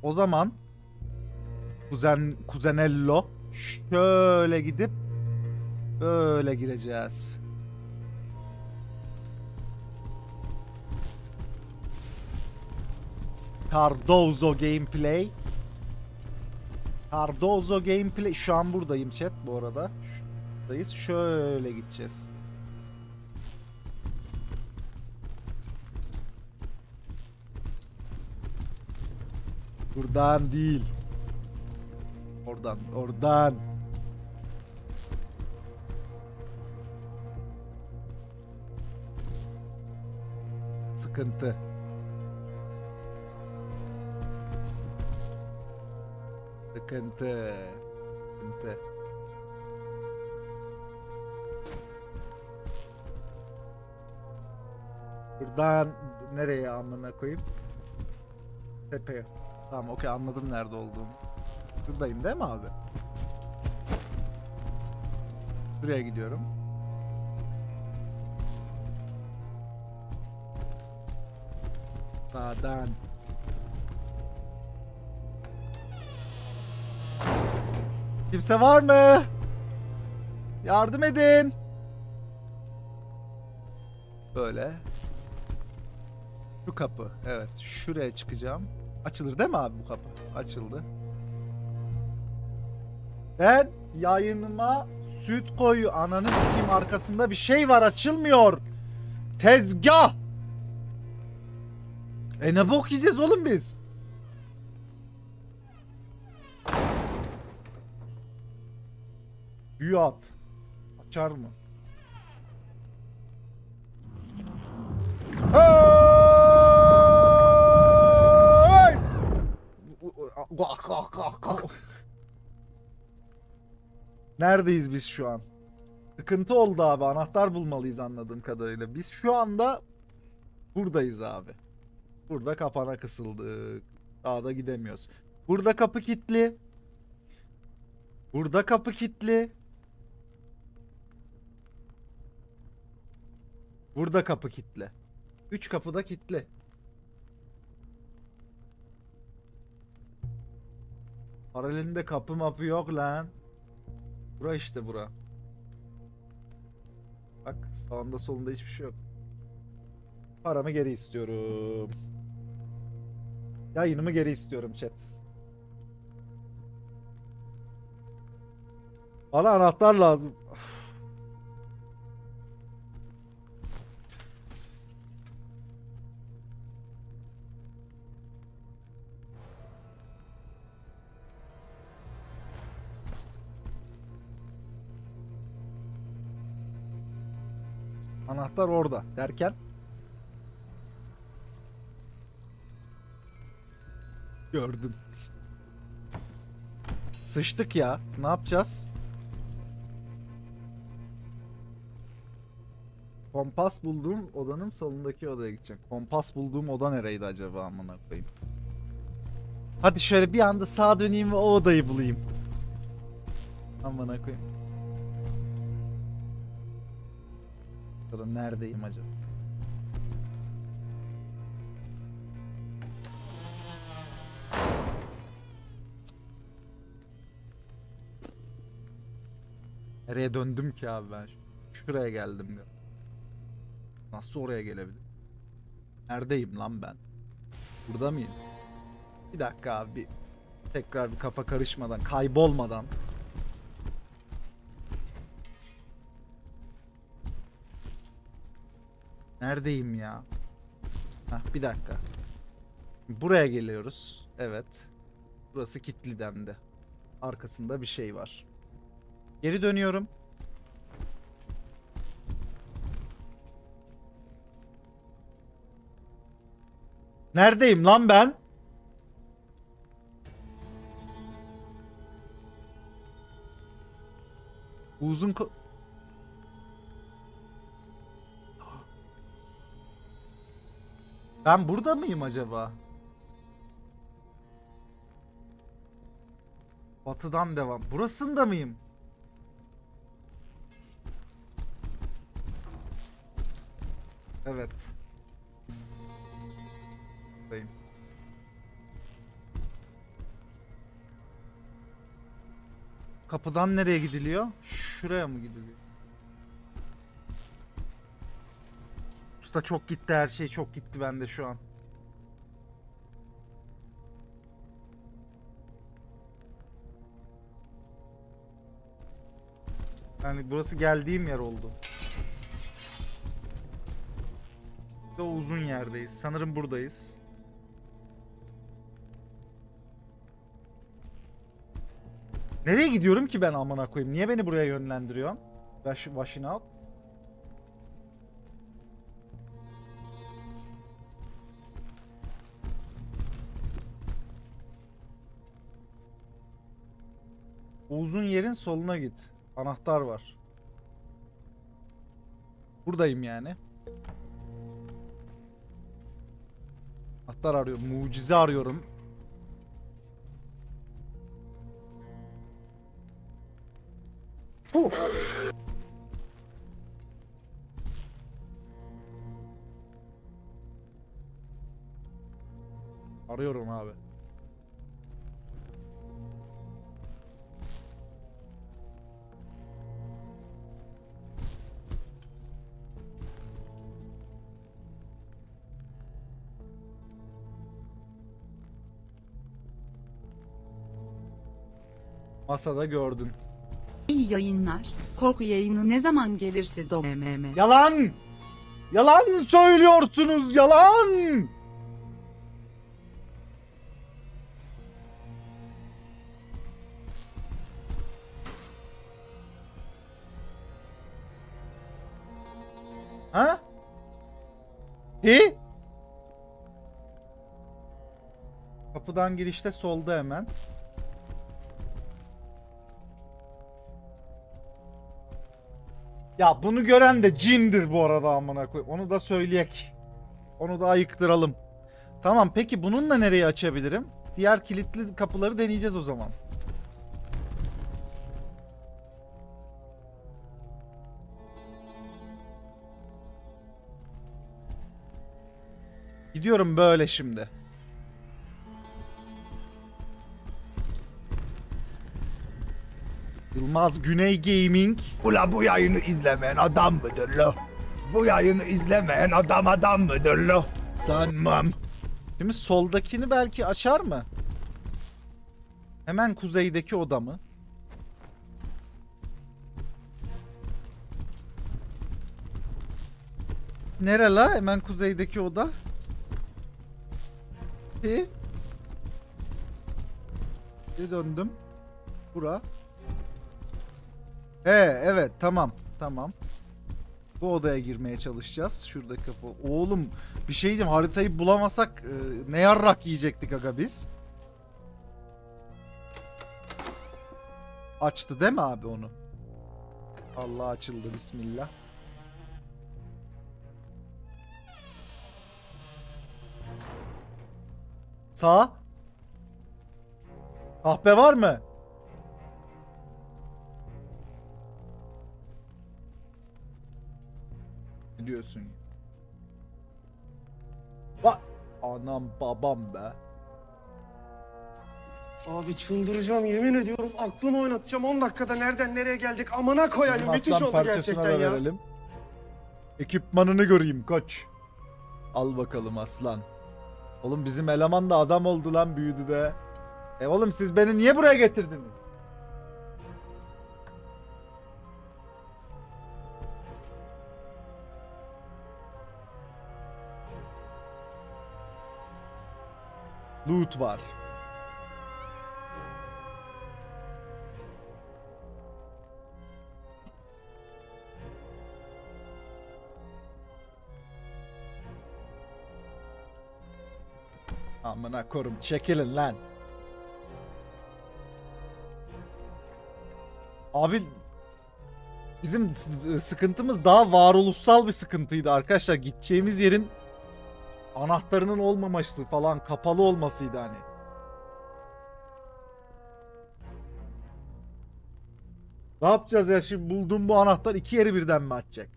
O zaman kuzen kuzenello şöyle gidip böyle gireceğiz. Cardozo gameplay. Cardozo gameplay. Şu an buradayım chat bu arada. Buradayız. Şöyle gideceğiz. Buradan değil. Oradan, oradan. Sıkıntı. Sıkıntı. Sıkıntı. Buradan nereye amına koyayım? Tepeye. Tamam okey anladım nerede olduğunu. Buradayım değil mi abi? Buraya gidiyorum. Sağdan. Kimse var mı? Yardım edin. Böyle. Şu kapı. Evet. Şuraya çıkacağım. Açılır değil mi abi bu kapı? Açıldı. Ben yayınıma süt koyu ananı sikeyim arkasında bir şey var açılmıyor. Tezgah. E ne bok yiyeceğiz oğlum biz? Büyü at. Açar mı? Hey! Neredeyiz biz şu an? Sıkıntı oldu abi. Anahtar bulmalıyız anladığım kadarıyla. Biz şu anda buradayız abi. Burada kapana kısıldık. Daha da gidemiyoruz. Burada kapı kilitli. Burada kapı kilitli. Burada kapı kilitli. Üç kapı da kilitli. Paralelinde kapı mapı yok lan. Bura işte bura. Bak sağında solunda hiçbir şey yok. Paramı geri istiyorum. Yayınımı geri istiyorum chat. Bana anahtar lazım. Anahtar orada derken gördün. Sıçtık ya. Ne yapacağız? Kompas bulduğum odanın solundaki odaya gideceğim. Kompas bulduğum oda nereydi acaba amına koyayım? Hadi şöyle bir anda sağa döneyim ve o odayı bulayım. Amına koyayım. Ya da neredeyim acaba? Nereye döndüm ki abi ben? Şuraya geldim ya. Nasıl oraya gelebilirim? Neredeyim lan ben? Burada mıyım? Bir dakika abi. Tekrar bir kafa karışmadan, kaybolmadan. Neredeyim ya? Hah, bir dakika. Buraya geliyoruz. Evet. Burası kilitli dendi. Arkasında bir şey var. Geri dönüyorum. Neredeyim lan ben? Uzun Ben burada mıyım acaba? Batıdan devam. Burasında mıyım? Evet. Buradayım. Kapıdan nereye gidiliyor? Şuraya mı gidiliyor? Usta çok gitti her şey çok gitti bende şu an. Yani burası geldiğim yer oldu. Ve o uzun yerdeyiz. Sanırım buradayız. Nereye gidiyorum ki ben amına koyayım? Niye beni buraya yönlendiriyorsun? Wash, washing out. Uzun yerin soluna git. Anahtar var. Buradayım yani. Anahtar arıyorum. Mucize arıyorum. Arıyorum abi. Masada gördün. İyi yayınlar. Korku yayını ne zaman gelirse do mm. Yalan! Yalan söylüyorsunuz yalan! Ha? Hi? Kapıdan girişte solda hemen. Ya bunu gören de cindir bu arada amına koy. Onu da söyleyek. Onu da ayıktıralım. Tamam peki bununla nereyi açabilirim? Diğer kilitli kapıları deneyeceğiz o zaman. Gidiyorum böyle şimdi. Yılmaz Güney Gaming. Ula bu yayını izlemeyen adam mıdır lo? Bu yayını izlemeyen adam adam mıdır lo? Sanmam. Şimdi soldakini belki açar mı? Hemen kuzeydeki oda mı? Nere la? Hemen kuzeydeki oda. Bir döndüm. Bura. He evet tamam tamam. Bu odaya girmeye çalışacağız. Şurada kapı. Oğlum bir şey diyeceğim haritayı bulamasak e, ne yarrak yiyecektik aga biz? Açtı değil mi abi onu? Allah açıldı bismillah. Sağ. Kahpe var mı? Ne diyorsun? Bak. Anam babam be. Abi çıldıracağım yemin ediyorum aklımı oynatacağım 10 dakikada nereden nereye geldik amına koyayım Bizim müthiş aslan oldu parçasına gerçekten da ya. verelim. Ekipmanını göreyim koç. Al bakalım aslan. Oğlum bizim eleman da adam oldu lan büyüdü de. E oğlum siz beni niye buraya getirdiniz? Loot var. Amına korum çekilin lan. Abi bizim sıkıntımız daha varoluşsal bir sıkıntıydı arkadaşlar. Gideceğimiz yerin anahtarının olmaması falan kapalı olmasıydı hani. Ne yapacağız ya şimdi bulduğum bu anahtar iki yeri birden mi açacak?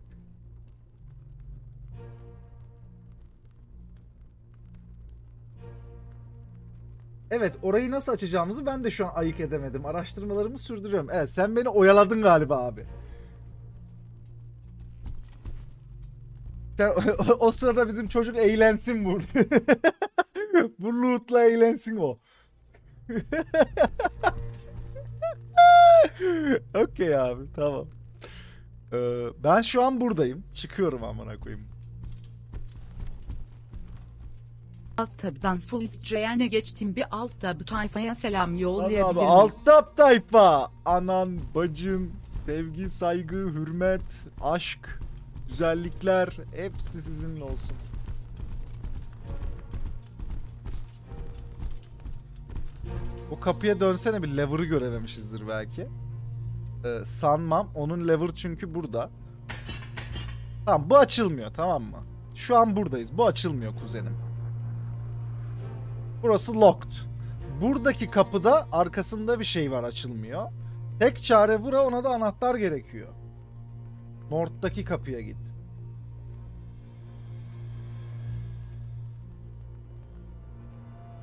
Evet orayı nasıl açacağımızı ben de şu an ayık edemedim. Araştırmalarımı sürdürüyorum. Evet sen beni oyaladın galiba abi. Sen o, o sırada bizim çocuk eğlensin bu. bu loot'la eğlensin o. Okey abi tamam. Ee, ben şu an buradayım. Çıkıyorum amına koyayım. Alt tabdan full istreyene geçtim bir alt tab tayfaya selam yollayabilir abi miyiz? alt tab tayfa. Anan, bacın, sevgi, saygı, hürmet, aşk, güzellikler hepsi sizinle olsun. O kapıya dönsene bir lever'ı görememişizdir belki. Ee, sanmam. Onun lever çünkü burada. Tamam bu açılmıyor tamam mı? Şu an buradayız. Bu açılmıyor kuzenim. Burası locked. Buradaki kapıda arkasında bir şey var açılmıyor. Tek çare bura ona da anahtar gerekiyor. North'taki kapıya git.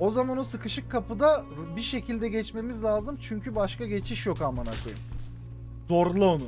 O zaman o sıkışık kapıda bir şekilde geçmemiz lazım çünkü başka geçiş yok amına koyayım. Zorla onu.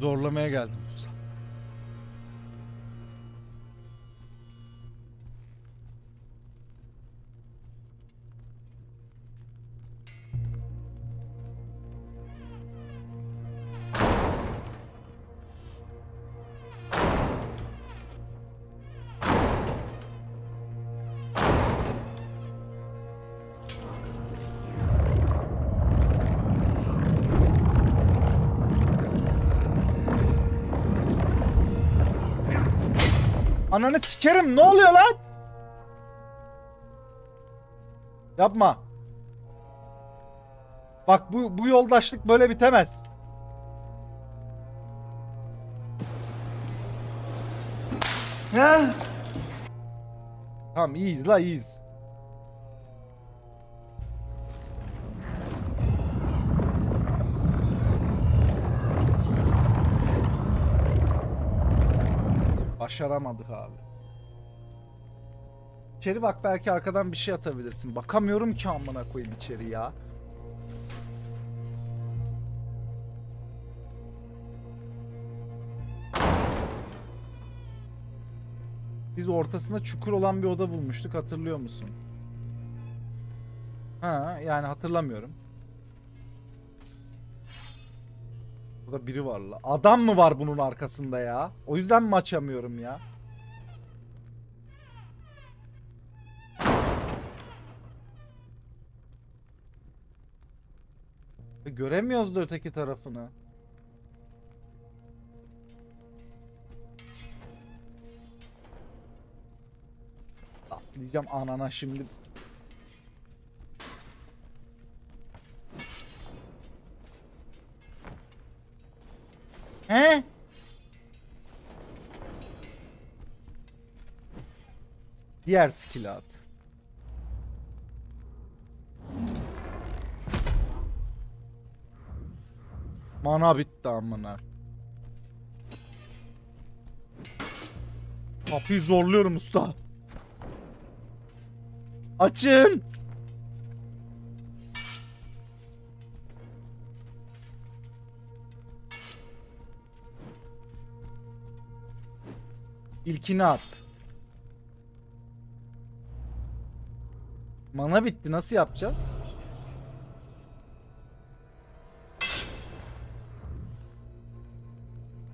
Zorlamaya geldim. Ananı sikerim ne oluyor lan? Yapma. Bak bu bu yoldaşlık böyle bitemez. Tamam iyiyiz la iyiyiz. Başaramadık abi. İçeri bak belki arkadan bir şey atabilirsin. Bakamıyorum ki amına koyayım içeri ya. Biz ortasında çukur olan bir oda bulmuştuk hatırlıyor musun? Ha yani hatırlamıyorum. Burada biri var la. Adam mı var bunun arkasında ya? O yüzden mi açamıyorum ya? E, Göremiyoruz da öteki tarafını. Atlayacağım anana şimdi. He? Diğer skill at. Mana bitti amına. Kapıyı zorluyorum usta. Açın. İlkini at. Mana bitti. Nasıl yapacağız?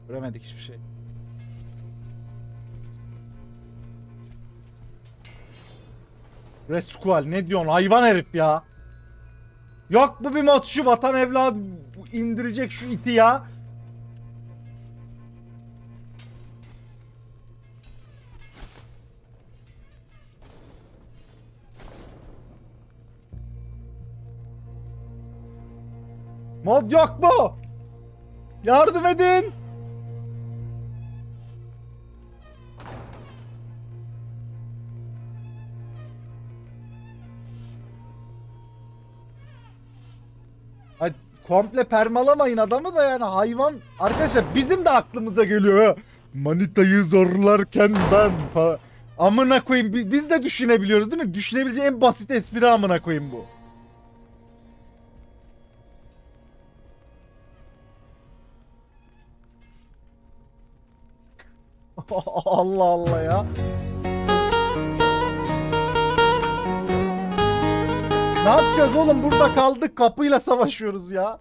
Göremedik hiçbir şey. Reskual ne diyorsun hayvan herif ya. Yok bu bir mod şu vatan evladı indirecek şu iti ya. Mod yok mu? Yardım edin. Ay, komple permalamayın adamı da yani hayvan. Arkadaşlar bizim de aklımıza geliyor. Manitayı zorlarken ben Amına koyayım bi- biz de düşünebiliyoruz değil mi? Düşünebileceği en basit espri amına koyayım bu. Allah Allah ya. Ne yapacağız oğlum? Burada kaldık kapıyla savaşıyoruz ya.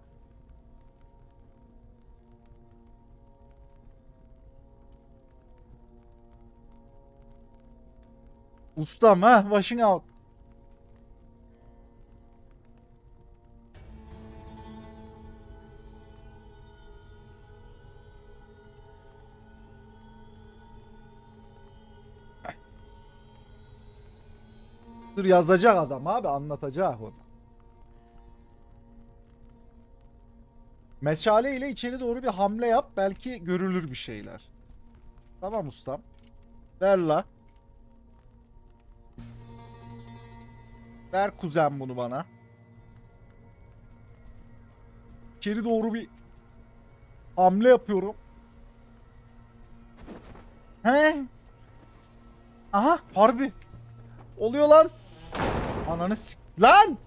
Ustam ha başın out. Dur yazacak adam abi anlatacak onu. Meşale ile içeri doğru bir hamle yap belki görülür bir şeyler. Tamam ustam. Ver la. Ver kuzen bunu bana. İçeri doğru bir hamle yapıyorum. He? Aha harbi. Oluyor lan. Ananı sik... Lan!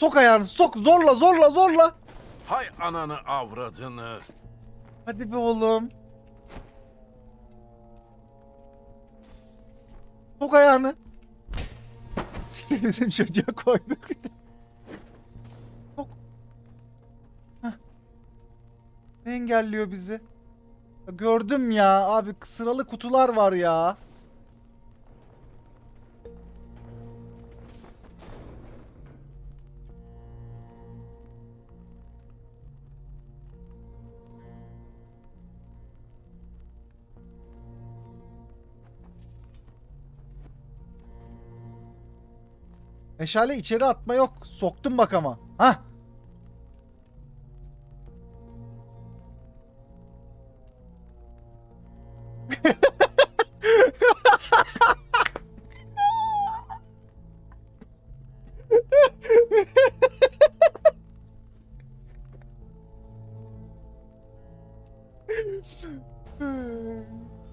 Sok ayağını sok zorla zorla zorla. Hay ananı avradını. Hadi be oğlum. Sok ayağını. Siktir bizim çocuğa koyduk bir de. Ne engelliyor bizi? Ya gördüm ya abi sıralı kutular var ya. Meşale içeri atma yok. Soktum bak ama. Hah.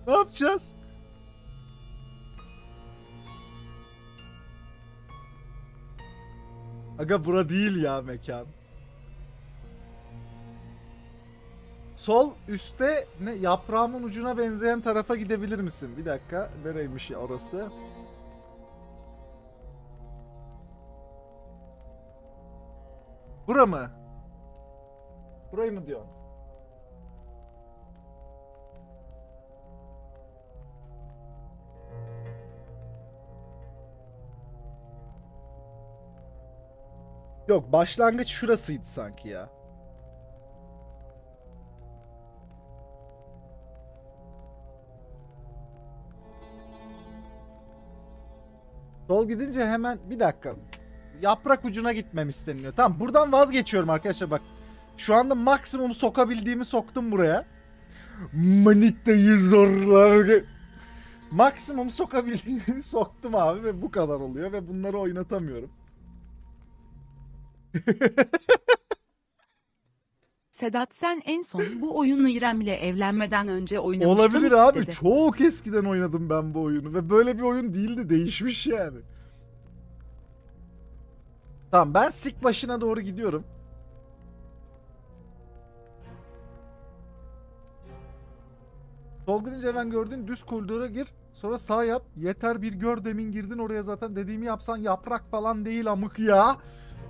Ne yapacağız? Aga bura değil ya mekan. Sol üstte ne yaprağımın ucuna benzeyen tarafa gidebilir misin? Bir dakika. Nereymiş ya orası? Bura mı? Burayı mı diyorsun? Yok başlangıç şurasıydı sanki ya. Sol gidince hemen bir dakika. Yaprak ucuna gitmem isteniyor. Tamam buradan vazgeçiyorum arkadaşlar bak. Şu anda maksimum sokabildiğimi soktum buraya. Manitayı zorlar. Maksimum sokabildiğimi soktum abi ve bu kadar oluyor ve bunları oynatamıyorum. Sedat sen en son bu oyunu İrem'le evlenmeden önce oynamıştın Olabilir abi. istedi. Çok eskiden oynadım ben bu oyunu ve böyle bir oyun değildi. Değişmiş yani. Tamam ben sik başına doğru gidiyorum. Sol gidince hemen gördün düz koridora gir. Sonra sağ yap. Yeter bir gör demin girdin oraya zaten. Dediğimi yapsan yaprak falan değil amık ya.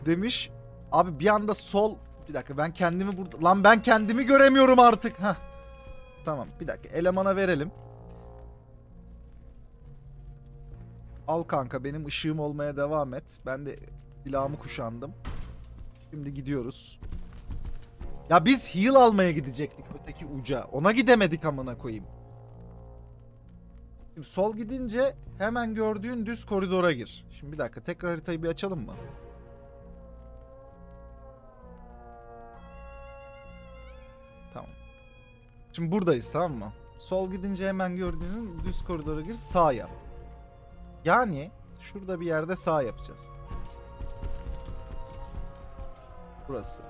Demiş. Abi bir anda sol. Bir dakika ben kendimi burada. Lan ben kendimi göremiyorum artık. Heh. Tamam bir dakika elemana verelim. Al kanka benim ışığım olmaya devam et. Ben de silahımı kuşandım. Şimdi gidiyoruz. Ya biz heal almaya gidecektik öteki uca. Ona gidemedik amına koyayım. Şimdi sol gidince hemen gördüğün düz koridora gir. Şimdi bir dakika tekrar haritayı bir açalım mı? Şimdi buradayız tamam mı? Sol gidince hemen gördüğün düz koridora gir sağ yap. Yani şurada bir yerde sağ yapacağız. Burası.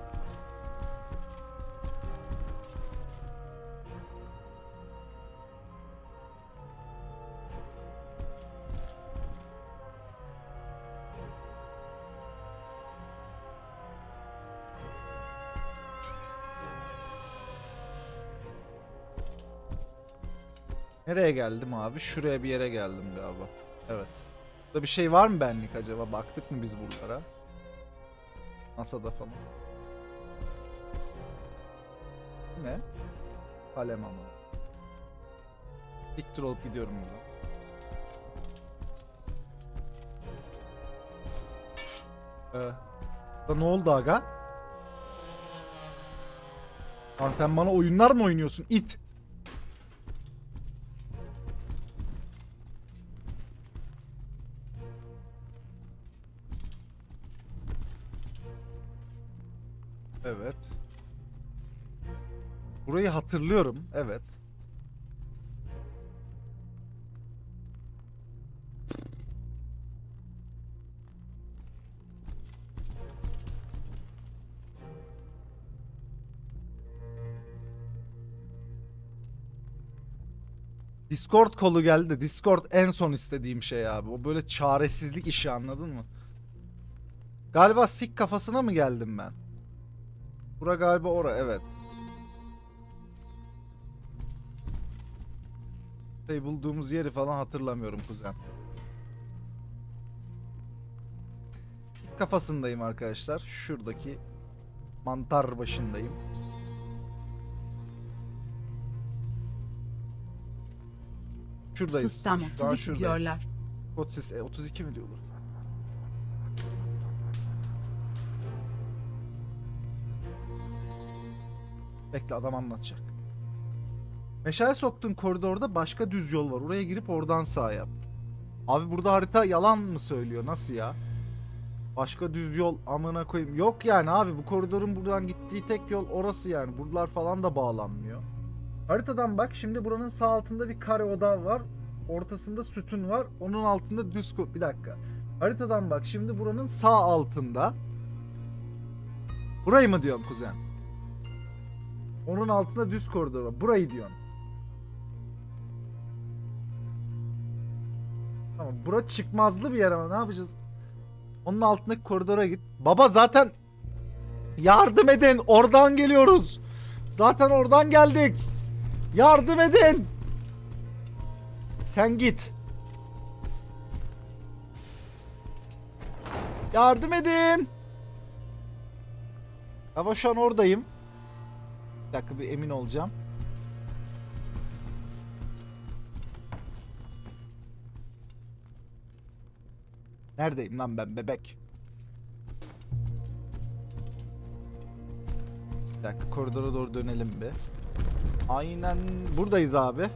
Nereye geldim abi? Şuraya bir yere geldim galiba. Evet. Burada bir şey var mı benlik acaba? Baktık mı biz buralara? Masada falan. Ne? Kalem ama. Diktir olup gidiyorum burada. Ee, da ne oldu aga? Lan sen bana oyunlar mı oynuyorsun? İt. Evet. Burayı hatırlıyorum. Evet. Discord kolu geldi. Discord en son istediğim şey abi. O böyle çaresizlik işi anladın mı? Galiba sik kafasına mı geldim ben? Bura galiba ora evet. Şey bulduğumuz yeri falan hatırlamıyorum kuzen. Kafasındayım arkadaşlar. Şuradaki mantar başındayım. Şuradayız. Şu an 32 şuradayız. diyorlar. Kod e, 32 mi diyorlar? Bekle adam anlatacak. Meşale soktun koridorda başka düz yol var. Oraya girip oradan sağ yap. Abi burada harita yalan mı söylüyor? Nasıl ya? Başka düz yol amına koyayım. Yok yani abi bu koridorun buradan gittiği tek yol orası yani. Buralar falan da bağlanmıyor. Haritadan bak şimdi buranın sağ altında bir kare oda var. Ortasında sütun var. Onun altında düz ko- Bir dakika. Haritadan bak şimdi buranın sağ altında. Burayı mı diyorum kuzen? Onun altında düz koridor var. Burayı diyorsun. Tamam. Bura çıkmazlı bir yer ama ne yapacağız? Onun altındaki koridora git. Baba zaten yardım edin. Oradan geliyoruz. Zaten oradan geldik. Yardım edin. Sen git. Yardım edin. Ama şu an oradayım. Bir dakika bir emin olacağım. Neredeyim lan ben bebek? Bir dakika koridora doğru dönelim bir. Aynen buradayız abi.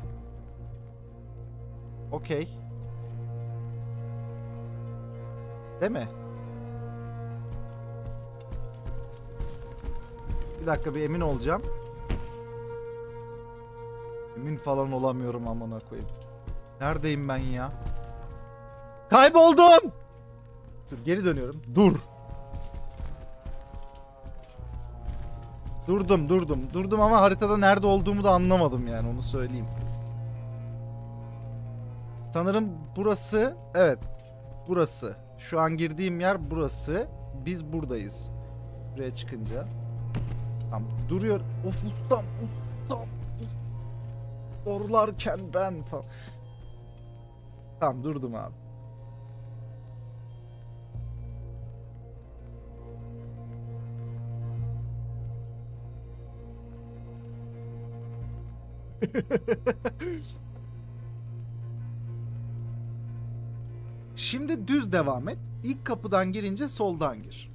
Okey. Değil mi? Bir dakika bir emin olacağım. Emin falan olamıyorum amına koyayım. Neredeyim ben ya? Kayboldum. Dur geri dönüyorum. Dur. Durdum durdum. Durdum ama haritada nerede olduğumu da anlamadım yani onu söyleyeyim. Sanırım burası evet burası. Şu an girdiğim yer burası. Biz buradayız. Buraya çıkınca. Tamam duruyor. Of ustam ustam. Ustam. Doğrularken ben falan. Tamam durdum abi. Şimdi düz devam et. İlk kapıdan girince soldan gir.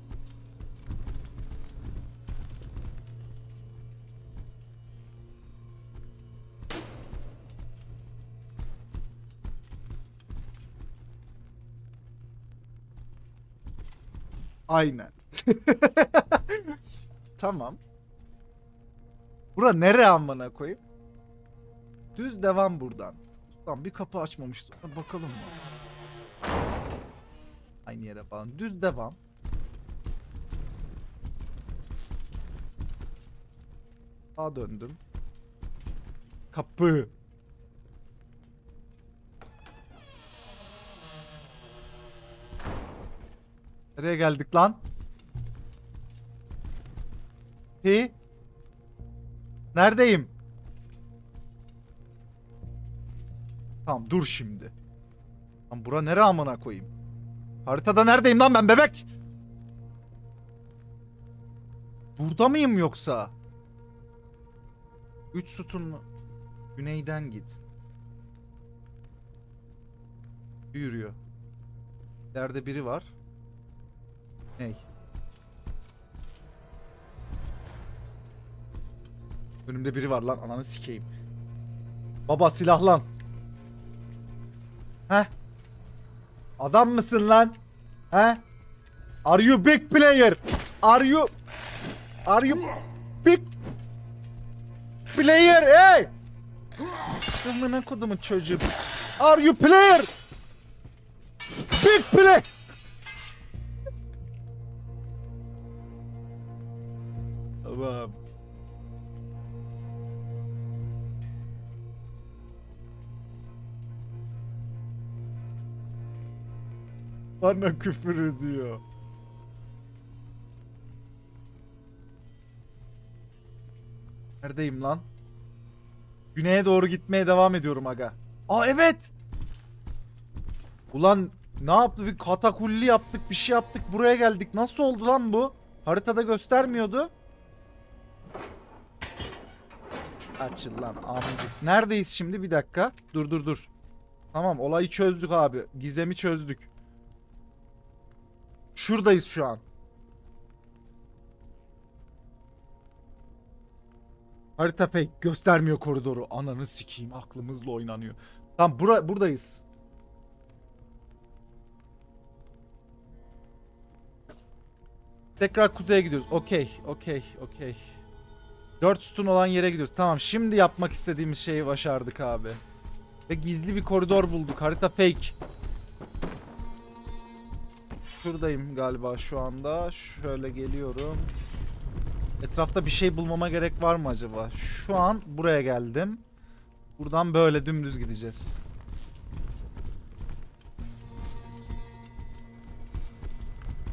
Aynen. tamam. Bura nere amına koyayım? Düz devam buradan. Ustam bir kapı açmamıştı. Bakalım mı? Aynı yere falan. Düz devam. Sağa döndüm. Kapı. Nereye geldik lan? Hi? Neredeyim? Tamam dur şimdi. Lan bura nere amına koyayım? Haritada neredeyim lan ben bebek? Burada mıyım yoksa? Üç sütunlu. Güneyden git. Yürüyor. İleride biri var. Ney? Önümde biri var lan ananı sikeyim. Baba silahlan. Heh. Adam mısın lan? He? Are you big player? Are you Are you big player? Hey! Amına kodumun çocuğu. Are you player? Big play. Tamam. Bana küfür ediyor. Neredeyim lan? Güneye doğru gitmeye devam ediyorum aga. Aa evet. Ulan ne yaptı bir katakulli yaptık bir şey yaptık buraya geldik. Nasıl oldu lan bu? Haritada göstermiyordu. Açıl lan amcık. Neredeyiz şimdi bir dakika. Dur dur dur. Tamam olayı çözdük abi. Gizemi çözdük. Şuradayız şu an. Harita fake göstermiyor koridoru. Ananı sikeyim aklımızla oynanıyor. Tamam bura buradayız. Tekrar kuzeye gidiyoruz. Okey, okey, okey. Dört sütun olan yere gidiyoruz. Tamam şimdi yapmak istediğimiz şeyi başardık abi. Ve gizli bir koridor bulduk. Harita fake. Şuradayım galiba şu anda. Şöyle geliyorum. Etrafta bir şey bulmama gerek var mı acaba? Şu an buraya geldim. Buradan böyle dümdüz gideceğiz.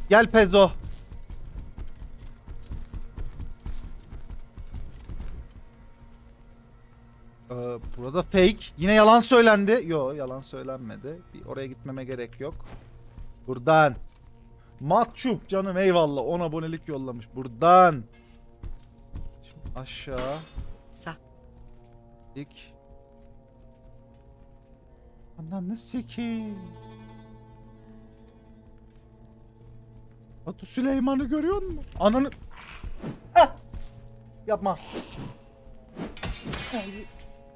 Gel Pezo. Ee, burada fake. Yine yalan söylendi. Yo yalan söylenmedi. Bir oraya gitmeme gerek yok. Buradan. Matçup canım eyvallah. 10 abonelik yollamış. Buradan. Şimdi aşağı. Sa. Dik. Ananı seki. Batu Süleyman'ı görüyor musun? Ananı... Heh! Yapma.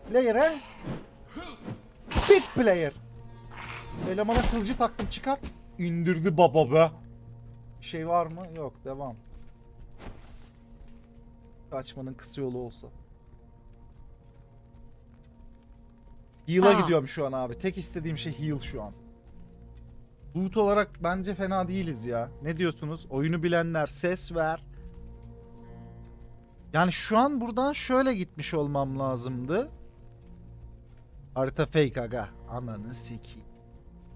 Player he? Big player. Elemana kılıcı taktım çıkart. İndirdi baba be. Bir şey var mı? Yok devam. Kaçmanın kısa yolu olsa. Heal'a gidiyorum şu an abi. Tek istediğim şey heal şu an. Loot olarak bence fena değiliz ya. Ne diyorsunuz? Oyunu bilenler ses ver. Yani şu an buradan şöyle gitmiş olmam lazımdı. Harita fake aga. Ananı siki.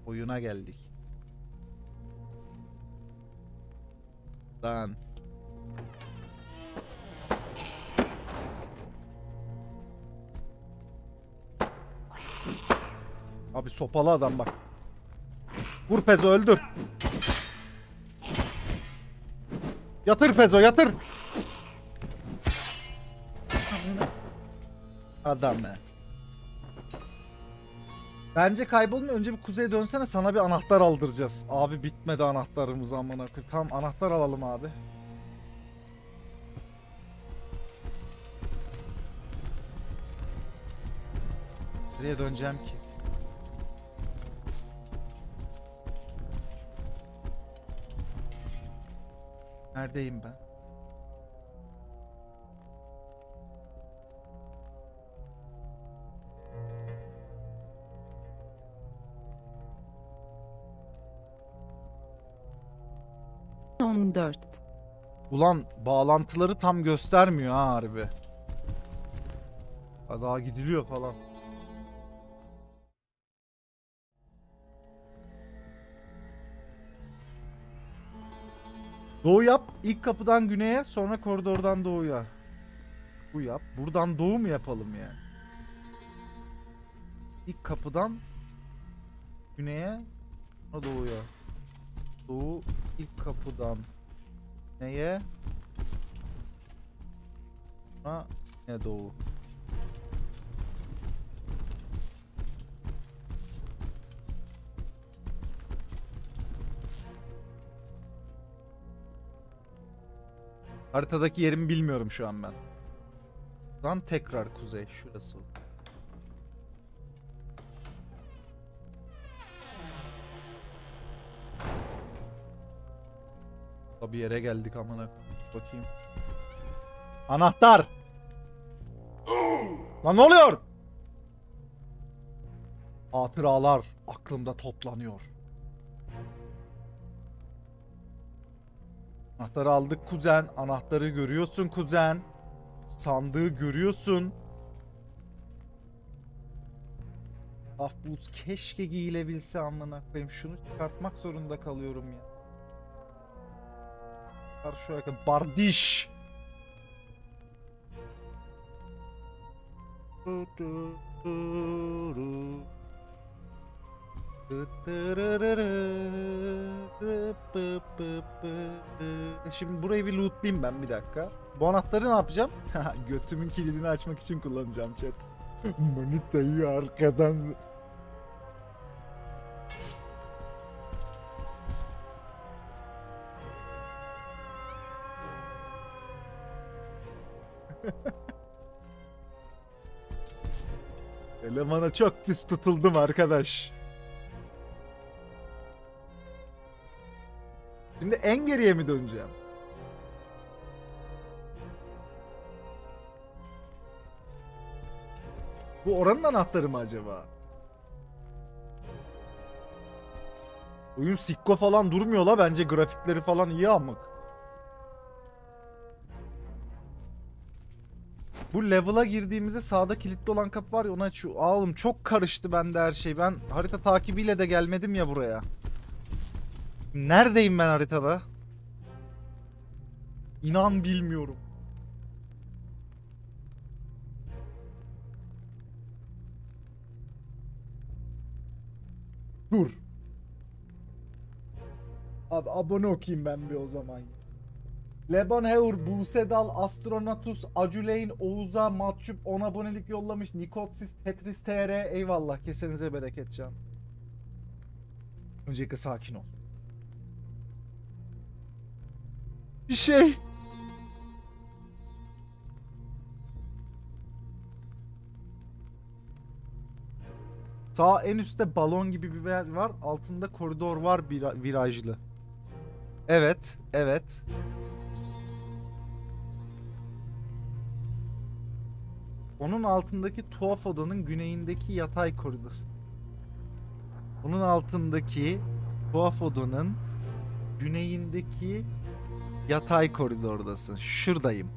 Oyuna geldik. Lan. Abi sopalı adam bak. Vur Pezo öldür. Yatır Pezo yatır. Adam be. Bence kaybolun önce bir kuzeye dönsene sana bir anahtar aldıracağız. Abi bitmedi anahtarımız amına koyayım. Tamam anahtar alalım abi. Nereye döneceğim ki? Neredeyim ben? On dört. Ulan bağlantıları tam göstermiyor ha harbi. Ha, Daha gidiliyor falan. Doğu yap. İlk kapıdan güneye sonra koridordan doğuya. Bu yap. Buradan doğu mu yapalım yani? İlk kapıdan güneye sonra doğuya. Doğu ilk kapıdan neye? Ha ne doğu. Haritadaki yerimi bilmiyorum şu an ben. Lan tekrar kuzey şurası. Tabi yere geldik amına bakayım. Anahtar. Lan ne oluyor? Hatıralar aklımda toplanıyor. Anahtarı aldık kuzen. Anahtarı görüyorsun kuzen. Sandığı görüyorsun. Af boots keşke giyilebilse amına koyayım. Şunu çıkartmak zorunda kalıyorum ya. Şu ayakkabı. Bardiş. Şimdi burayı bir lootlayayım ben bir dakika. Bu anahtarı ne yapacağım? Götümün kilidini açmak için kullanacağım chat. Manitayı arkadan... Elemana çok pis tutuldum arkadaş. Şimdi en geriye mi döneceğim? Bu oranın anahtarı mı acaba? Oyun sikko falan durmuyor la bence grafikleri falan iyi amık. Bu level'a girdiğimizde sağda kilitli olan kapı var ya onu açıyor. Aa çok karıştı bende her şey. Ben harita takibiyle de gelmedim ya buraya. Neredeyim ben haritada? İnan bilmiyorum. Dur. Abi abone okuyayım ben bir o zaman. Leban Heur, Busedal, Astronatus, Aculeyn, Oğuz'a, Matçup 10 abonelik yollamış. Nikotsis, Tetris TR eyvallah kesenize bereket can. Öncelikle sakin ol. Bir şey. Sağ en üstte balon gibi bir yer var. Altında koridor var vira- virajlı. Evet, evet. Onun altındaki tuhaf odanın güneyindeki yatay koridor. Onun altındaki tuhaf odanın güneyindeki yatay koridordasın. Şuradayım.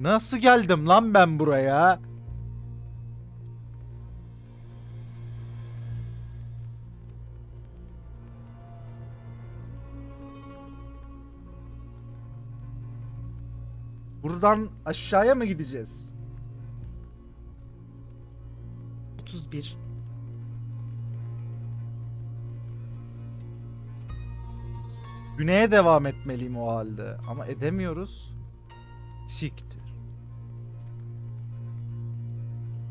Nasıl geldim lan ben buraya? Buradan aşağıya mı gideceğiz? 31. Güneye devam etmeliyim o halde. Ama edemiyoruz. Siktir.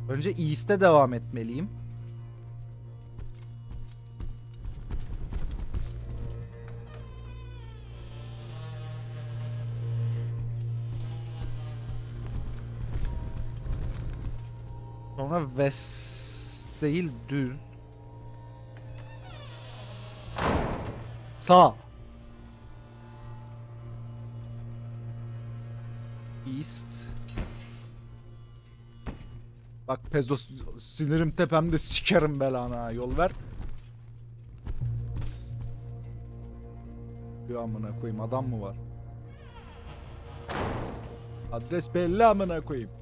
Önce East'e devam etmeliyim. Sonra west değil düz. Sağ. East. Bak Pezo sinirim tepemde sikerim belanı ha yol ver. Bir amına koyayım adam mı var? Adres belli amına koyayım.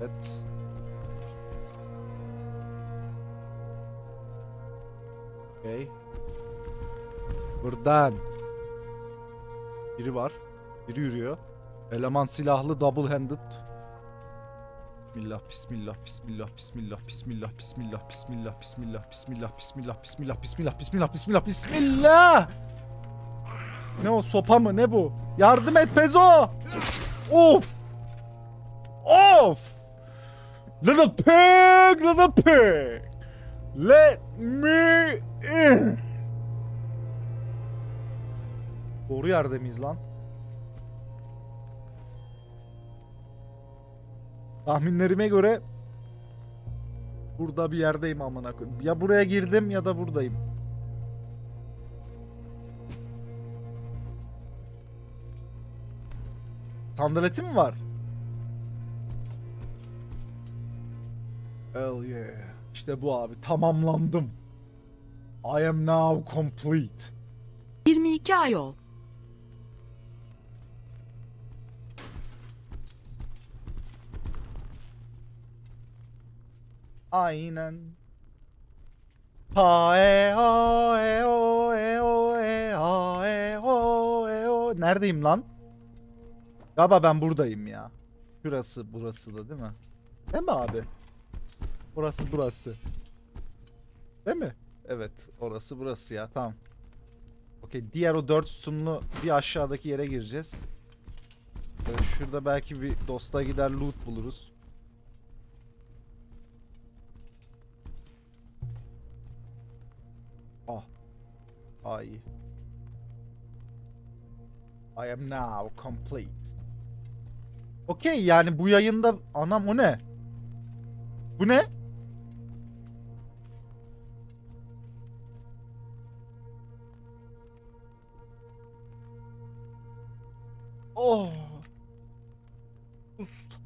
Evet. Okay. Buradan. Biri var. Biri yürüyor. Eleman silahlı double handed. Bismillah, bismillah, bismillah, bismillah, bismillah, bismillah, bismillah, bismillah, bismillah, bismillah, bismillah, bismillah, bismillah, bismillah, bismillah. Ne o sopa mı ne bu? Yardım et Pezo. Of. Of. Little pig, little pig. Let me in. Doğru yerde miyiz lan? Tahminlerime göre burada bir yerdeyim amına koyayım. Ya buraya girdim ya da buradayım. Sandaletim mi var? Hell yeah. İşte bu abi. Tamamlandım. I am now complete. 22 ayol. Aynen. Ha e ha e o e o e ha e o e o. Neredeyim lan? Galiba ben buradayım ya. Şurası burası da değil mi? Değil mi abi? Burası burası. Değil mi? Evet orası burası ya tamam. Okey diğer o dört sütunlu bir aşağıdaki yere gireceğiz. Şurada belki bir dosta gider loot buluruz. Ah. Ah iyi. I am now complete. Okey yani bu yayında anam o ne? Bu ne? Oh. Usta.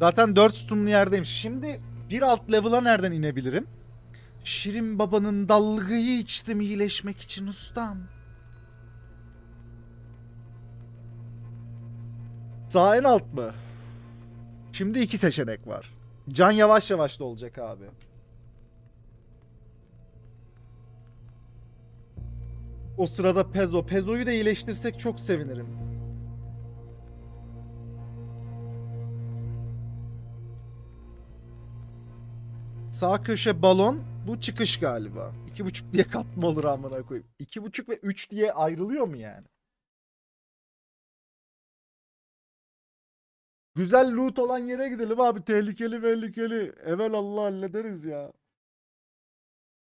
Zaten 4 sütunlu yerdeyim. Şimdi bir alt level'a nereden inebilirim? Şirin babanın dalgıyı içtim iyileşmek için ustam. Sağ en alt mı? Şimdi iki seçenek var. Can yavaş yavaş da olacak abi. O sırada Pezo. Pezo'yu da iyileştirsek çok sevinirim. Sağ köşe balon. Bu çıkış galiba. İki buçuk diye katma olur amına koyayım. İki buçuk ve üç diye ayrılıyor mu yani? Güzel loot olan yere gidelim abi. Tehlikeli tehlikeli. Evvel Allah hallederiz ya.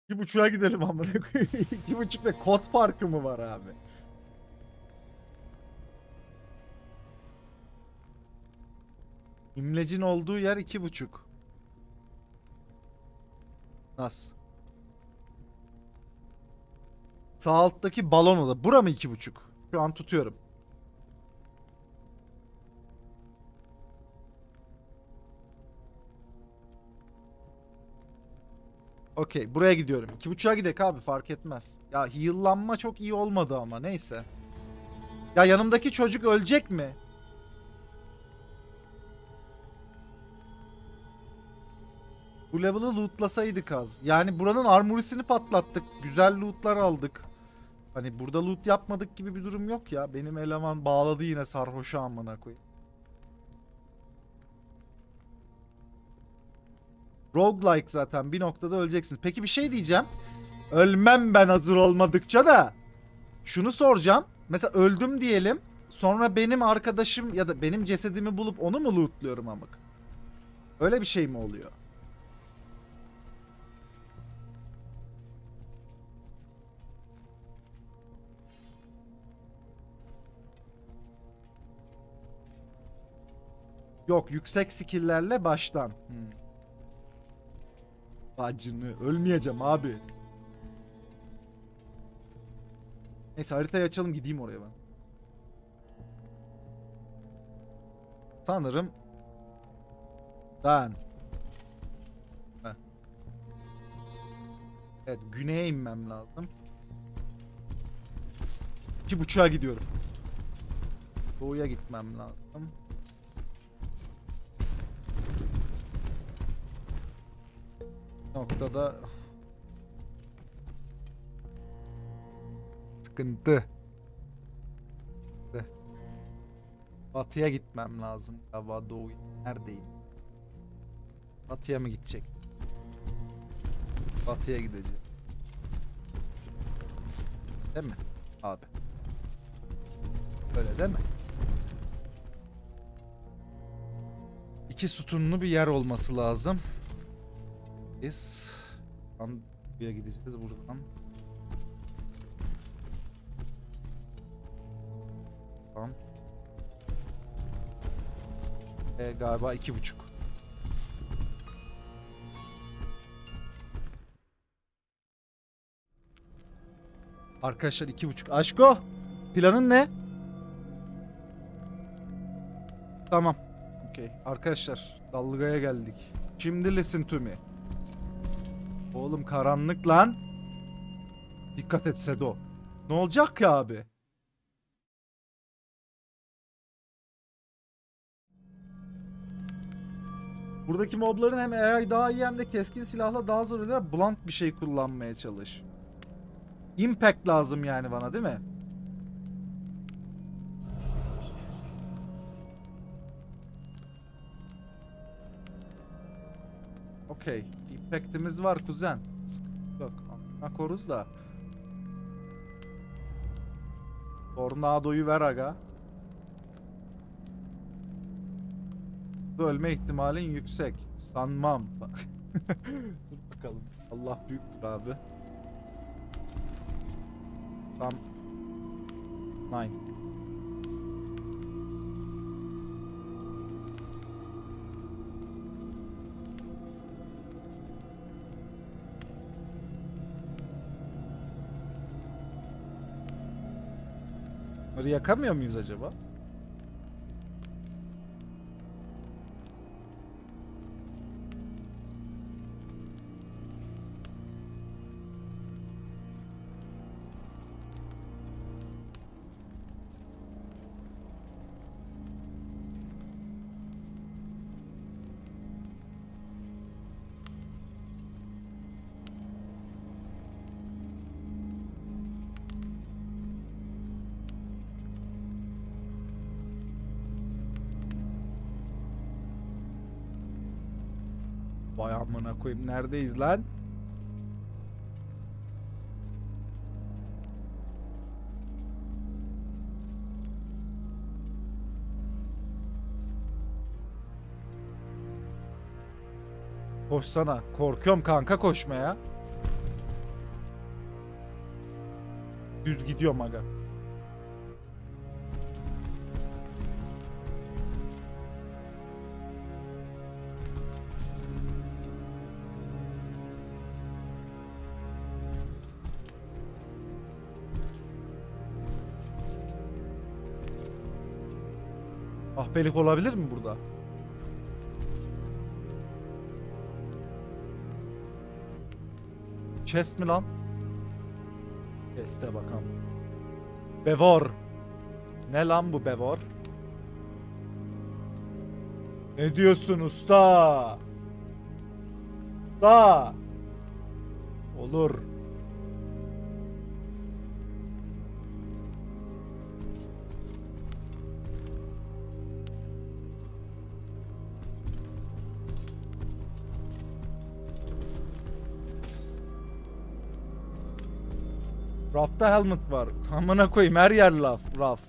İki buçuğa gidelim amına koyayım. İki buçuk ve kod farkı mı var abi? İmlecin olduğu yer iki buçuk. Nasıl? Sağ alttaki balon oda. Bura mı iki buçuk? Şu an tutuyorum. Okey buraya gidiyorum. İki buçuğa gidek abi fark etmez. Ya heal'lanma çok iyi olmadı ama neyse. Ya yanımdaki çocuk ölecek mi? Bu level'ı lootlasaydık az. Yani buranın armorisini patlattık. Güzel lootlar aldık. Hani burada loot yapmadık gibi bir durum yok ya. Benim eleman bağladı yine sarhoşa amına koyayım. Roguelike zaten bir noktada öleceksiniz. Peki bir şey diyeceğim. Ölmem ben hazır olmadıkça da. Şunu soracağım. Mesela öldüm diyelim. Sonra benim arkadaşım ya da benim cesedimi bulup onu mu lootluyorum amık? Öyle bir şey mi oluyor? Yok yüksek skill'lerle baştan. Hmm. Bacını ölmeyeceğim abi. Neyse haritayı açalım gideyim oraya ben. Sanırım. Heh. Evet güneye inmem lazım. İki buçuğa gidiyorum. Doğuya gitmem lazım. Noktada sıkıntı. Batıya gitmem lazım galiba doğu. Neredeyim? Batıya mı gidecek? Batıya gideceğim. Değil mi? Abi. Öyle değil mi? İki sütunlu bir yer olması lazım. Biz buraya gideceğiz buradan. Tamam. E, galiba iki buçuk. Arkadaşlar iki buçuk. Aşko planın ne? Tamam. Okey. Arkadaşlar dalgaya geldik. Şimdi listen to me. Oğlum karanlık lan. Dikkat et Sedo. Ne olacak ki abi? Buradaki mobların hem AI daha iyi hem de keskin silahla daha zor oluyor. Blunt bir şey kullanmaya çalış. Impact lazım yani bana değil mi? Okey. Impact'imiz var kuzen. Yok. Amına koruz da. Tornadoyu ver aga. Ölme ihtimalin yüksek. Sanmam. Dur bakalım. Allah büyüktür abi. Tam 9. Bunları yakamıyor muyuz acaba? Koyayım neredeyiz lan? Koşsana. Korkuyorum kanka koşmaya. Düz gidiyorum aga. Ahbelik olabilir mi burada? Chest mi lan? Chest'e bakalım. Bevor. Ne lan bu Bevor? Ne diyorsun usta? Usta. Olur. Rafta helmet var. Amına koyayım her yer laf, raf.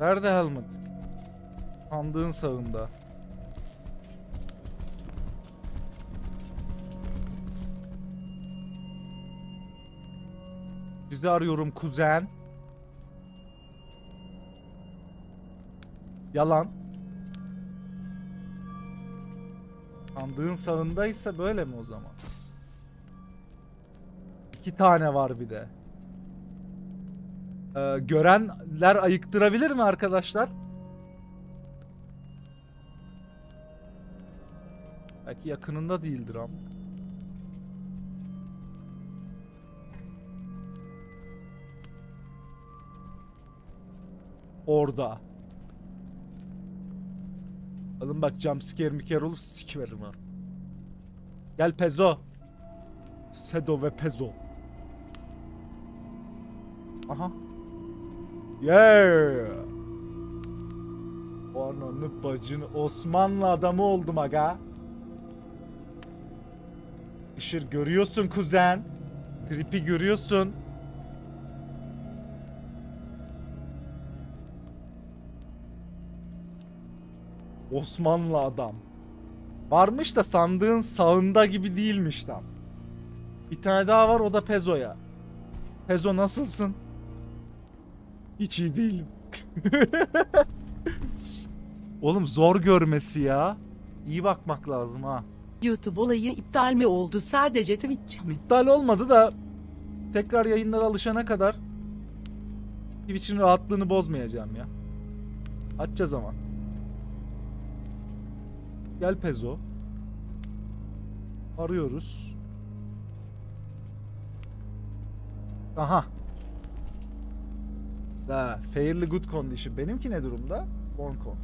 Nerede helmet? Sandığın sağında. Sizi arıyorum kuzen. Yalan. Sandığın sağındaysa böyle mi o zaman? İki tane var bir de. Ee, görenler ayıktırabilir mi arkadaşlar? Belki yakınında değildir ama. Orada. Alın bak jumpscare miker olur sik veririm ha. Gel Pezo. Sedo ve Pezo. Aha. Yeah. Ananı bacını Osmanlı adamı oldum aga. Işır görüyorsun kuzen. Tripi görüyorsun. Osmanlı adam. Varmış da sandığın sağında gibi değilmiş tam. Bir tane daha var o da Pezo'ya. Pezo nasılsın? Hiç iyi değilim. Oğlum zor görmesi ya. İyi bakmak lazım ha. YouTube olayı iptal mi oldu sadece Twitch mi? İptal olmadı da tekrar yayınlara alışana kadar Twitch'in rahatlığını bozmayacağım ya. Açacağız ama. Gel Pezo. Arıyoruz. Aha. Da fairly good condition. Benimki ne durumda? Boncon.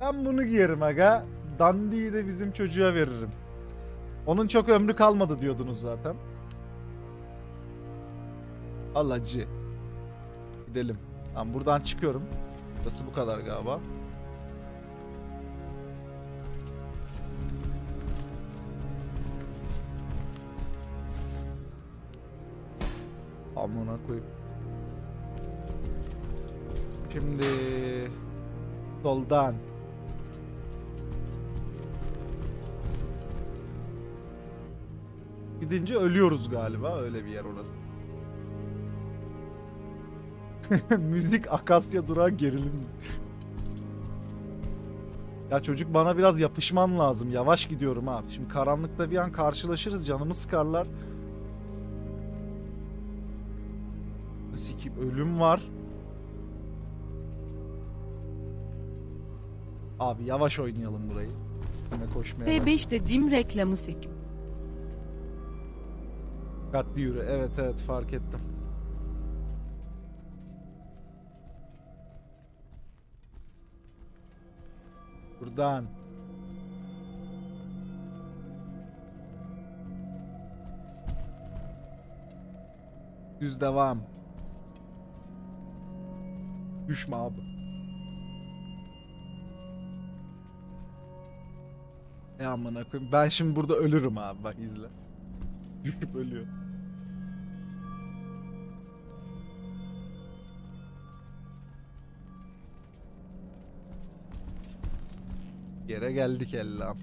Ben bunu giyerim aga. Dandiyi de bizim çocuğa veririm. Onun çok ömrü kalmadı diyordunuz zaten. Al acı. Gidelim. Ben buradan çıkıyorum. Burası bu kadar galiba. Amına koyayım. Şimdi soldan. Gidince ölüyoruz galiba. Öyle bir yer orası. Müzik Akasya durağı gerilim. Ya çocuk bana biraz yapışman lazım. Yavaş gidiyorum ha. Şimdi karanlıkta bir an karşılaşırız. Canımı sıkarlar. Sikip ölüm var. Abi yavaş oynayalım burayı. Yine koşmaya bak. P5 dediğim reklamı sik. Dikkatli yürü. Evet evet fark ettim. Buradan. Düz devam. Düşme abi. E amına koyayım. Ben şimdi burada ölürüm abi bak izle. Düşüp ölüyor. Yere geldik ellam.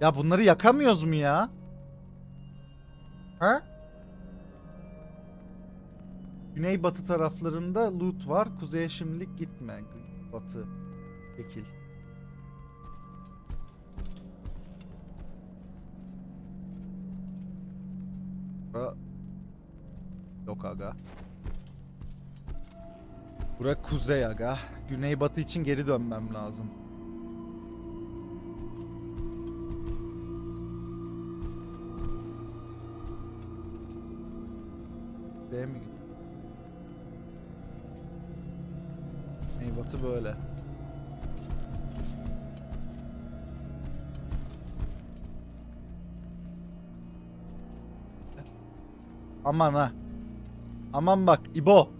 Ya bunları yakamıyoruz mu ya? Ha? Güneybatı taraflarında loot var. Kuzeye şimdilik gitme. Batı. Çekil. Bura... Yok aga. Bura kuzey aga. Güneybatı için geri dönmem lazım. D'ye mi? Güneybatı böyle. Aman ha. Aman bak İbo.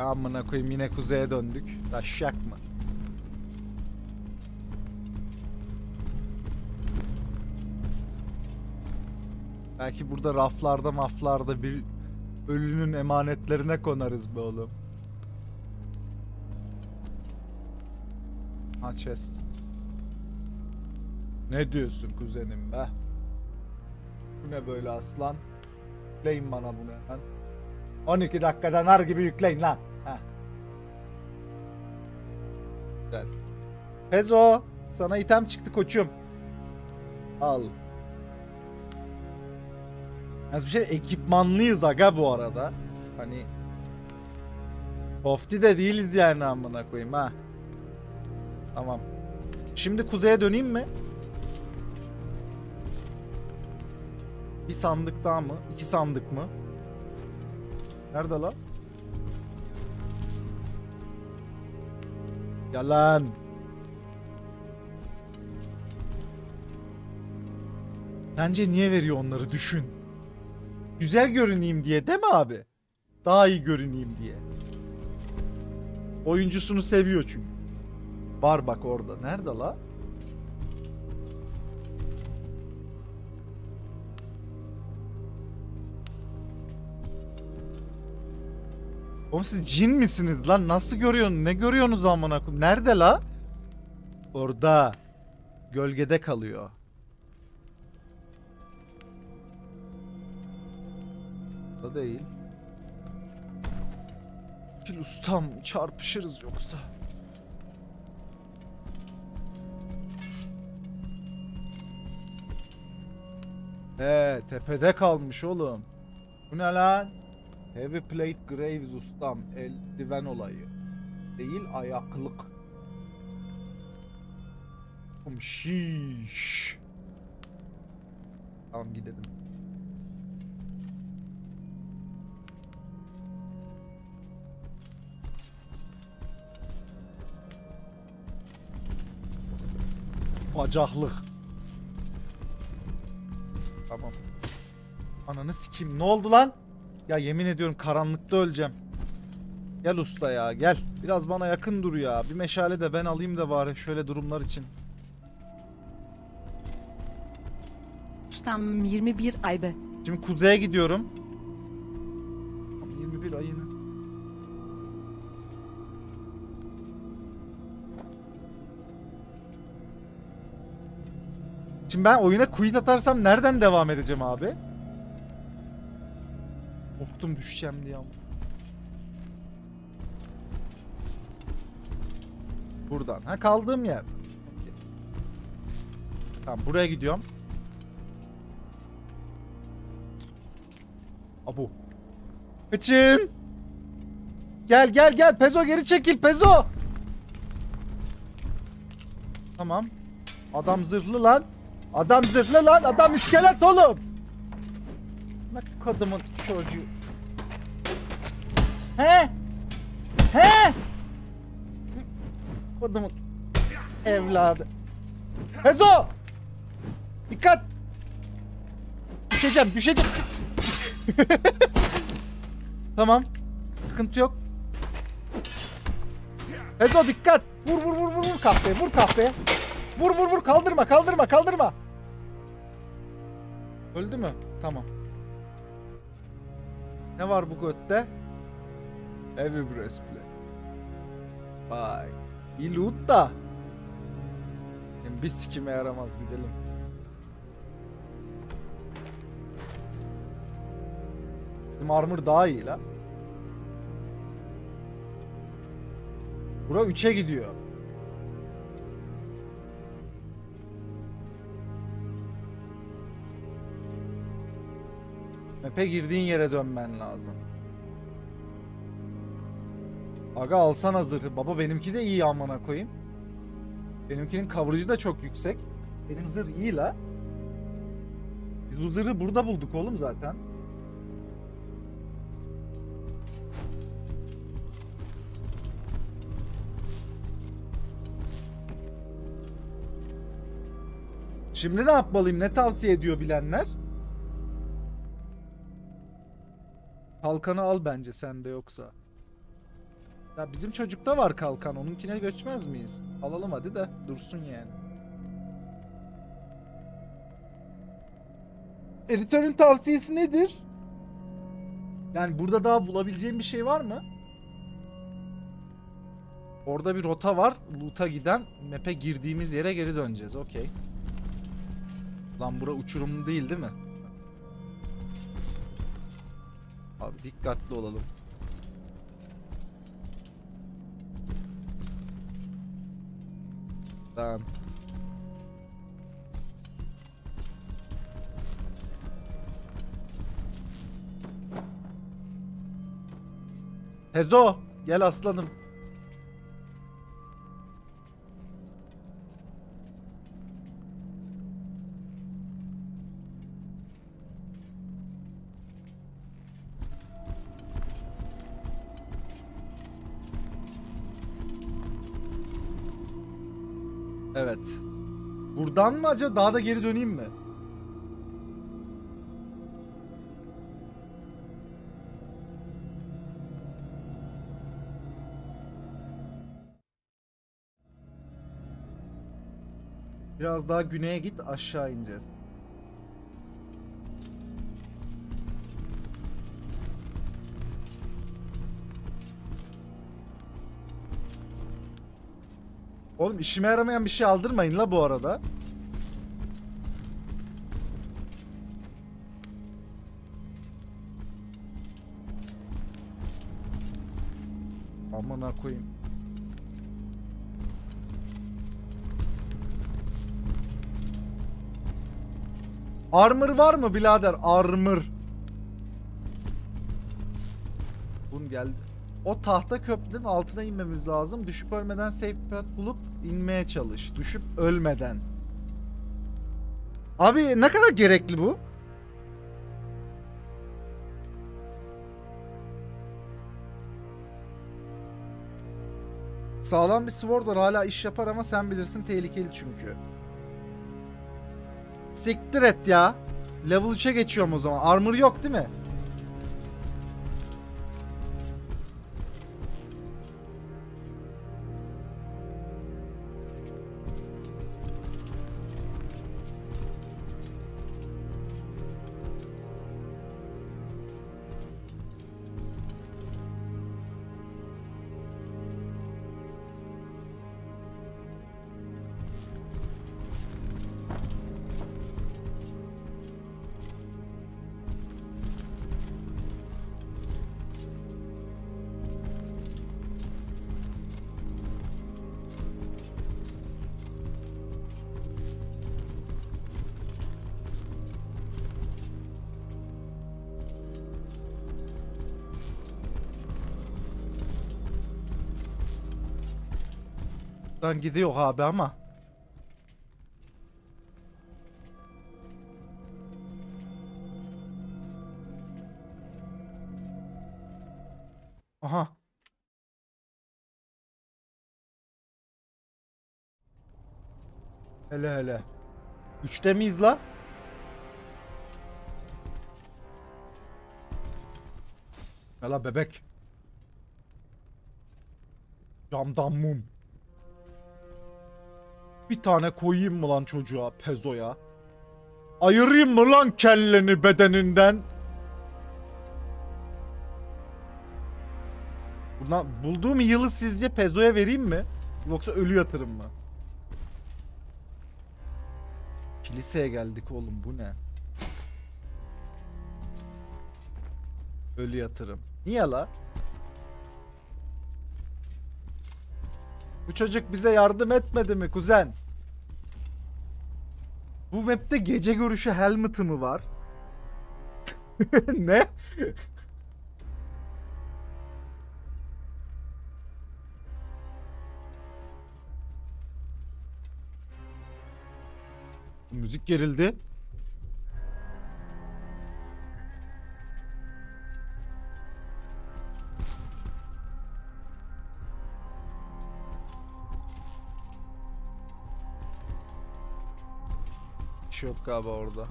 Amına koyayım yine kuzeye döndük. Taşak mı? Belki burada raflarda maflarda bir ölünün emanetlerine konarız be oğlum. Ha chest. Ne diyorsun kuzenim be? Bu ne böyle aslan? Yükleyin bana bunu hemen. 12 dakikada nar gibi yükleyin lan. Heh. Güzel. Pezo. Sana item çıktı koçum. Al. Az bir şey ekipmanlıyız aga bu arada. Hani Kofti de değiliz yani amına koyayım ha. Tamam. Şimdi kuzeye döneyim mi? Bir sandık daha mı? İki sandık mı? Nerede lan? Yalan. Bence niye veriyor onları düşün. Güzel görüneyim diye değil mi abi? Daha iyi görüneyim diye. Oyuncusunu seviyor çünkü. Var bak orada. Nerede la? Oğlum siz cin misiniz lan? Nasıl görüyorsun? Ne görüyorsunuz amına koyayım? Nerede la? Orada. Gölgede kalıyor. Da değil. Gel ustam çarpışırız yoksa. He tepede kalmış oğlum. Bu ne lan? Heavy Plate Graves ustam. Eldiven olayı. Değil ayaklık. Şiş. Tamam gidelim. Bacaklık. Tamam. Ananı sikeyim. Ne oldu lan? Ya yemin ediyorum karanlıkta öleceğim. Gel usta ya gel. Biraz bana yakın dur ya. Bir meşale de ben alayım da bari şöyle durumlar için. Ustam 21 ay be. Şimdi kuzeye gidiyorum. 21 ayını. Şimdi ben oyuna quit atarsam nereden devam edeceğim abi? Korktum düşeceğim diye ama. Buradan. Ha kaldığım yer. Okey. Tamam buraya gidiyorum. Abu. Kaçın. Gel gel gel Pezo geri çekil Pezo. Tamam. Adam zırhlı lan. Adam zırhlı lan. Adam iskelet oğlum. Ne kadımın çocuğu. He? He? Kodumun evladı. Hezo! Dikkat! Düşeceğim, düşeceğim. tamam. Sıkıntı yok. Hezo dikkat. Vur vur vur vur vur kahveye, vur kahveye. Vur vur vur kaldırma, kaldırma, kaldırma. Öldü mü? Tamam. Ne var bu götte? Heavy breastplate. Vay. İyi loot da. Yani bir sikime yaramaz gidelim. Bizim armor daha iyi la. Bura 3'e gidiyor. Map'e girdiğin yere dönmen lazım. Aga alsana zırhı. Baba benimki de iyi amına koyayım. Benimkinin coverage'ı da çok yüksek. Benim zırh iyi la. Biz bu zırhı burada bulduk oğlum zaten. Şimdi ne yapmalıyım? Ne tavsiye ediyor bilenler? Kalkanı al bence sende yoksa. Ya bizim çocukta var kalkan. Onunkine göçmez miyiz? Alalım hadi de dursun yani. Editörün tavsiyesi nedir? Yani burada daha bulabileceğim bir şey var mı? Orada bir rota var. Loot'a giden map'e girdiğimiz yere geri döneceğiz. Okey. Lan bura uçurum değil değil mi? Abi dikkatli olalım. Tamam. Hezo gel aslanım. Evet. Buradan mı acaba daha da geri döneyim mi? Biraz daha güneye git aşağı ineceğiz. Oğlum işime yaramayan bir şey aldırmayın la bu arada. Amına koyayım. Armor var mı birader? Armor. Bun geldi. O tahta köprünün altına inmemiz lazım. Düşüp ölmeden safe path bulup inmeye çalış. Düşüp ölmeden. Abi ne kadar gerekli bu? Sağlam bir sword var hala iş yapar ama sen bilirsin tehlikeli çünkü. Siktir et ya. Level 3'e geçiyorum o zaman. Armor yok değil mi? Buradan gidiyor abi ama. Aha. Hele hele. Üçte miyiz la? Hele bebek. Camdan mum. Bir tane koyayım mı lan çocuğa, pezoya? Ayırayım mı lan kelleni bedeninden? Buna, bulduğum yılı sizce pezoya vereyim mi? Yoksa ölü yatırım mı? Kiliseye geldik oğlum bu ne? Ölü yatırım. Niye la? Bu çocuk bize yardım etmedi mi kuzen? Bu map'te gece görüşü helmet'ı mı var? ne? Müzik gerildi. Yok galiba orada.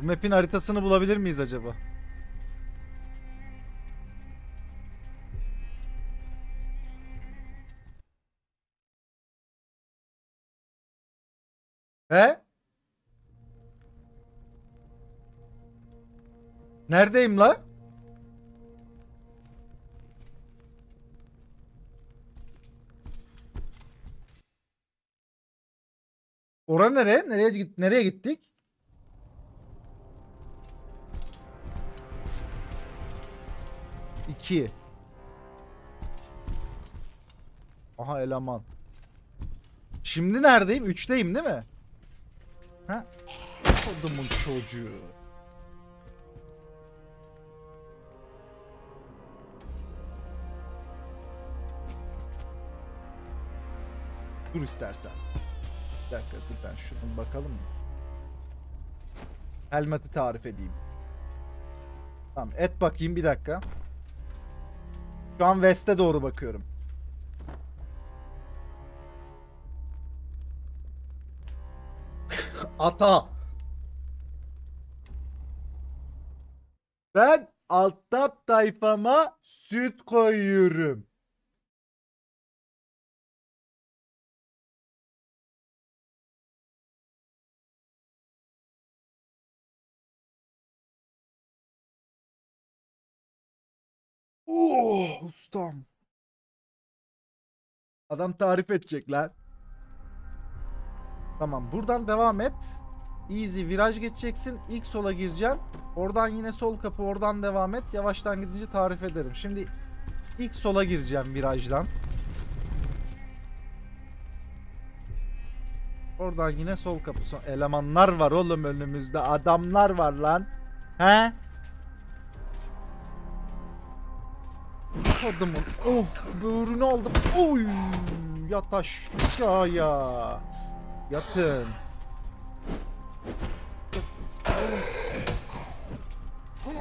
Bu map'in haritasını bulabilir miyiz acaba? He? Neredeyim la? Ora nereye? Nereye nereye gittik? İki. Aha eleman. Şimdi neredeyim? Üçteyim değil mi? Ha? Adamın çocuğu. Dur istersen. Bir dakika dur ben şuradan bakalım mı? Helmet'i tarif edeyim. Tamam et bakayım bir dakika. Şu an West'e doğru bakıyorum. Ata. Ben alt tayfama süt koyuyorum. Oh, ustam. Adam tarif edecek lan. Tamam buradan devam et. Easy viraj geçeceksin. İlk sola gireceksin. Oradan yine sol kapı oradan devam et. Yavaştan gidince tarif ederim. Şimdi ilk sola gireceğim virajdan. Oradan yine sol kapı. Elemanlar var oğlum önümüzde. Adamlar var lan. He? Adamın. Of böğrünü aldım. Oy. Yat aşağıya. Yatın.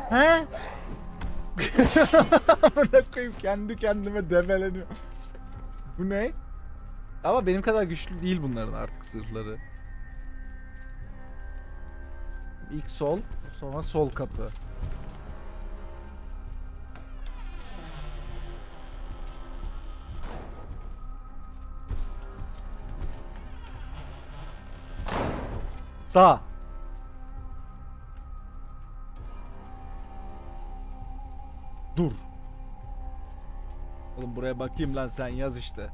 He? Amına kendi kendime debeleniyor. Bu ne? Ama benim kadar güçlü değil bunların artık zırhları. İlk sol, sonra sol kapı. Sağ. Dur. Oğlum buraya bakayım lan sen yaz işte.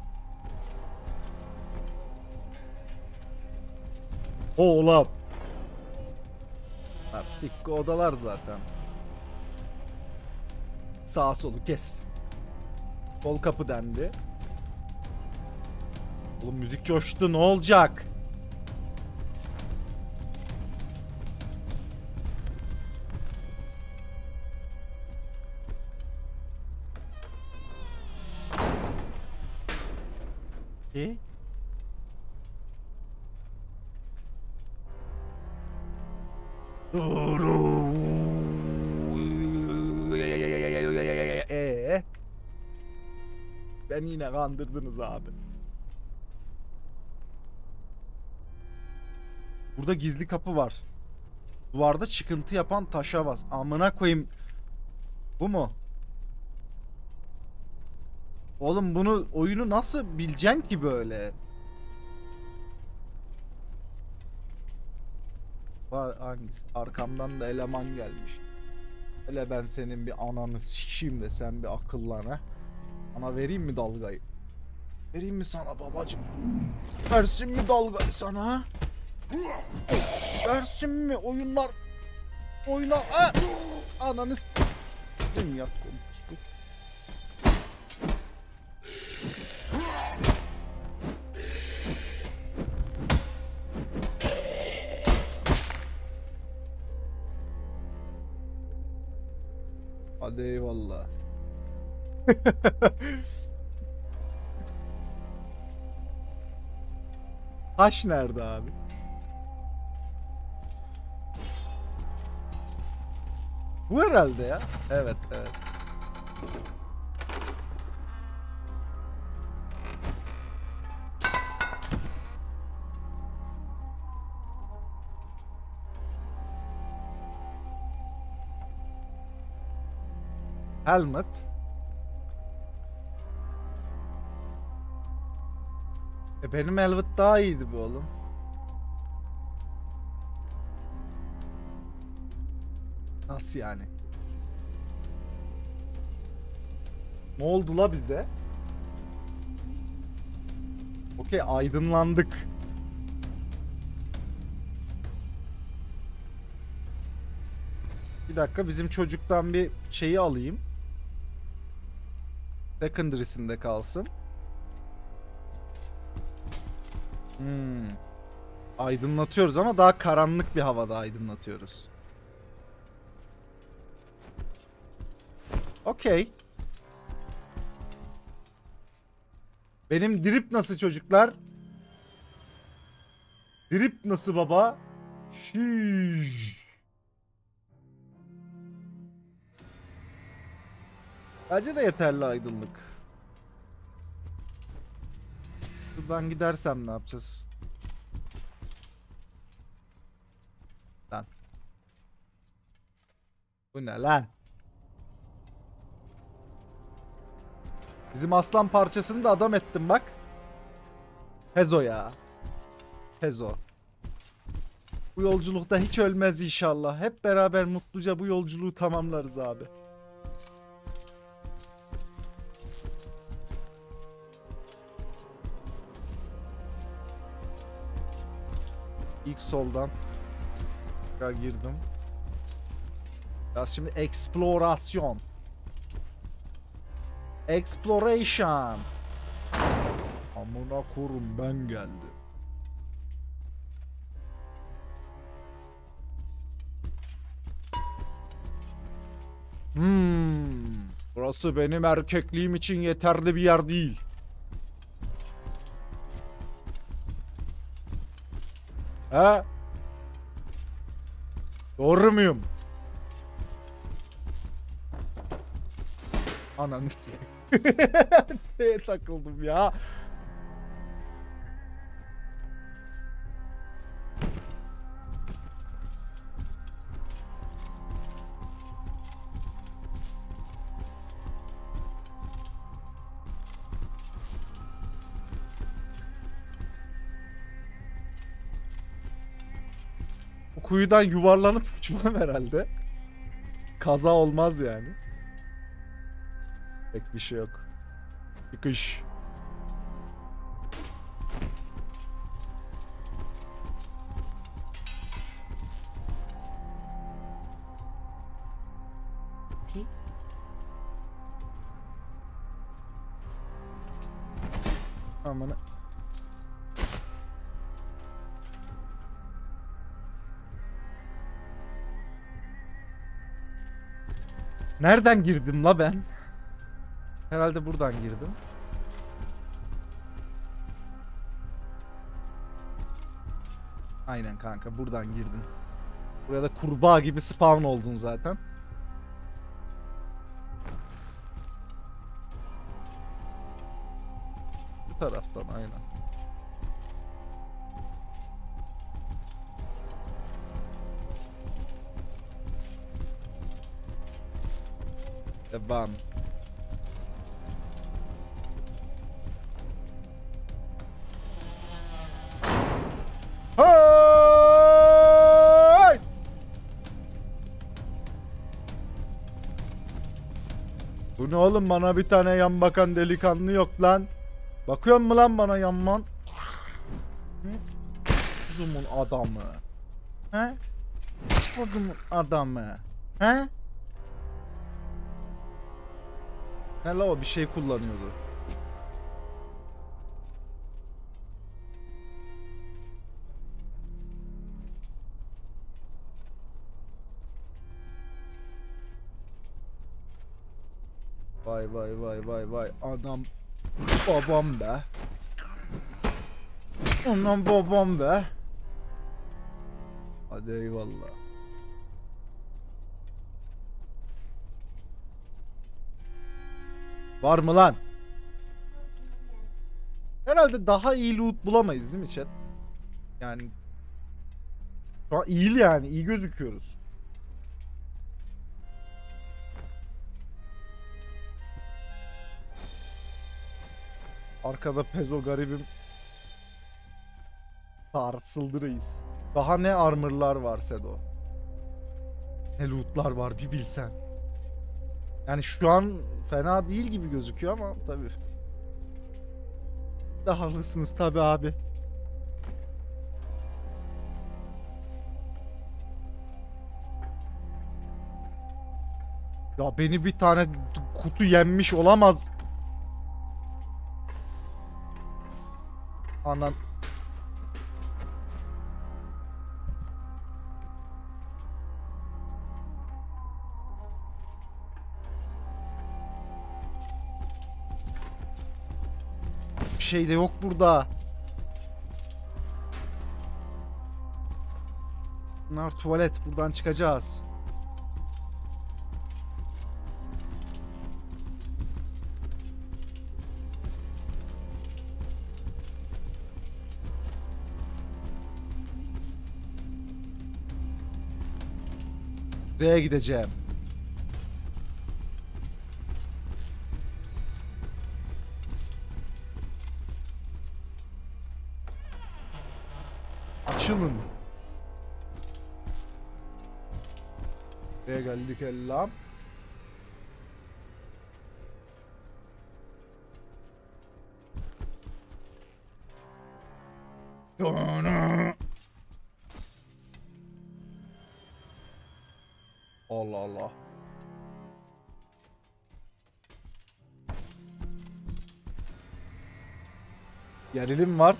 Oğlum. Sikko odalar zaten. Sağ solu kes. Sol kapı dendi. Oğlum müzik coştu ne olacak? E? Ee? Ben yine kandırdınız abi. Burada gizli kapı var. Duvarda çıkıntı yapan taşa bas. Amına koyayım. Bu mu? Oğlum bunu oyunu nasıl bileceksin ki böyle? Hangisi? Arkamdan da eleman gelmiş. Hele ben senin bir ananı sikeyim de sen bir akıllan ha. Ana vereyim mi dalgayı? Vereyim mi sana babacım? Versin mi dalgayı sana? Versin mi oyunlar? Oyna ha? Ananı s- Dünya komutsu. Hadi eyvallah. Taş nerede abi? Bu herhalde ya. Evet evet. Helmet. E benim helmet daha iyiydi bu oğlum. Nasıl yani? Ne oldu la bize? Okey aydınlandık. Bir dakika bizim çocuktan bir şeyi alayım. Secondary'sinde kalsın. Hmm. Aydınlatıyoruz ama daha karanlık bir havada aydınlatıyoruz. Okey. Benim drip nasıl çocuklar? Drip nasıl baba? Şiş. Bence de yeterli aydınlık. Buradan gidersem ne yapacağız? Lan. Bu ne lan? Bizim aslan parçasını da adam ettim bak. Hezo ya. Hezo. Bu yolculukta hiç ölmez inşallah. Hep beraber mutluca bu yolculuğu tamamlarız abi. İlk soldan tekrar girdim. Biraz şimdi eksplorasyon. Exploration. Amına kurum ben geldim. Hmm. Burası benim erkekliğim için yeterli bir yer değil. He? Doğru muyum? Ananı sikeyim. Takıldım ya? Kuyudan yuvarlanıp uçmam herhalde. Kaza olmaz yani. Pek bir şey yok. Çıkış. Nereden girdim la ben? Herhalde buradan girdim. Aynen kanka buradan girdin. Buraya da kurbağa gibi spawn oldun zaten. Bu taraftan aynen. Devam. Hey! Bu ne oğlum bana bir tane yan bakan delikanlı yok lan. Bakıyor mu lan bana yanman? Kuzumun adamı. He? Kuzumun adamı. He? Ne la o bir şey kullanıyordu. Vay vay vay vay vay adam babam be. Ondan babam be. Hadi eyvallah. Var mı lan? Herhalde daha iyi loot bulamayız değil mi chat? Yani şu an iyi yani iyi gözüküyoruz. Arkada pezo garibim sarsıldı. Daha ne armorlar var Sedo. Ne lootlar var bir bilsen. Yani şu an fena değil gibi gözüküyor ama tabii. Daha haklısınız tabii abi. Ya beni bir tane kutu yenmiş olamaz. Anan. Bir şey de yok burada. Bunlar tuvalet. Buradan çıkacağız. Buraya gideceğim. Buraya geldik ellam. Allah Allah. Gerilim var.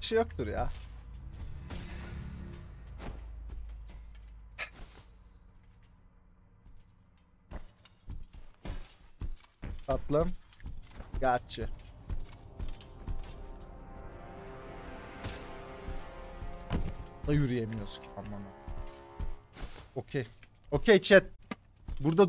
Bir şey yoktur ya. Tatlım. Gotcha. Da yürüyemiyoruz ki aman. Okey. Okey chat. Burada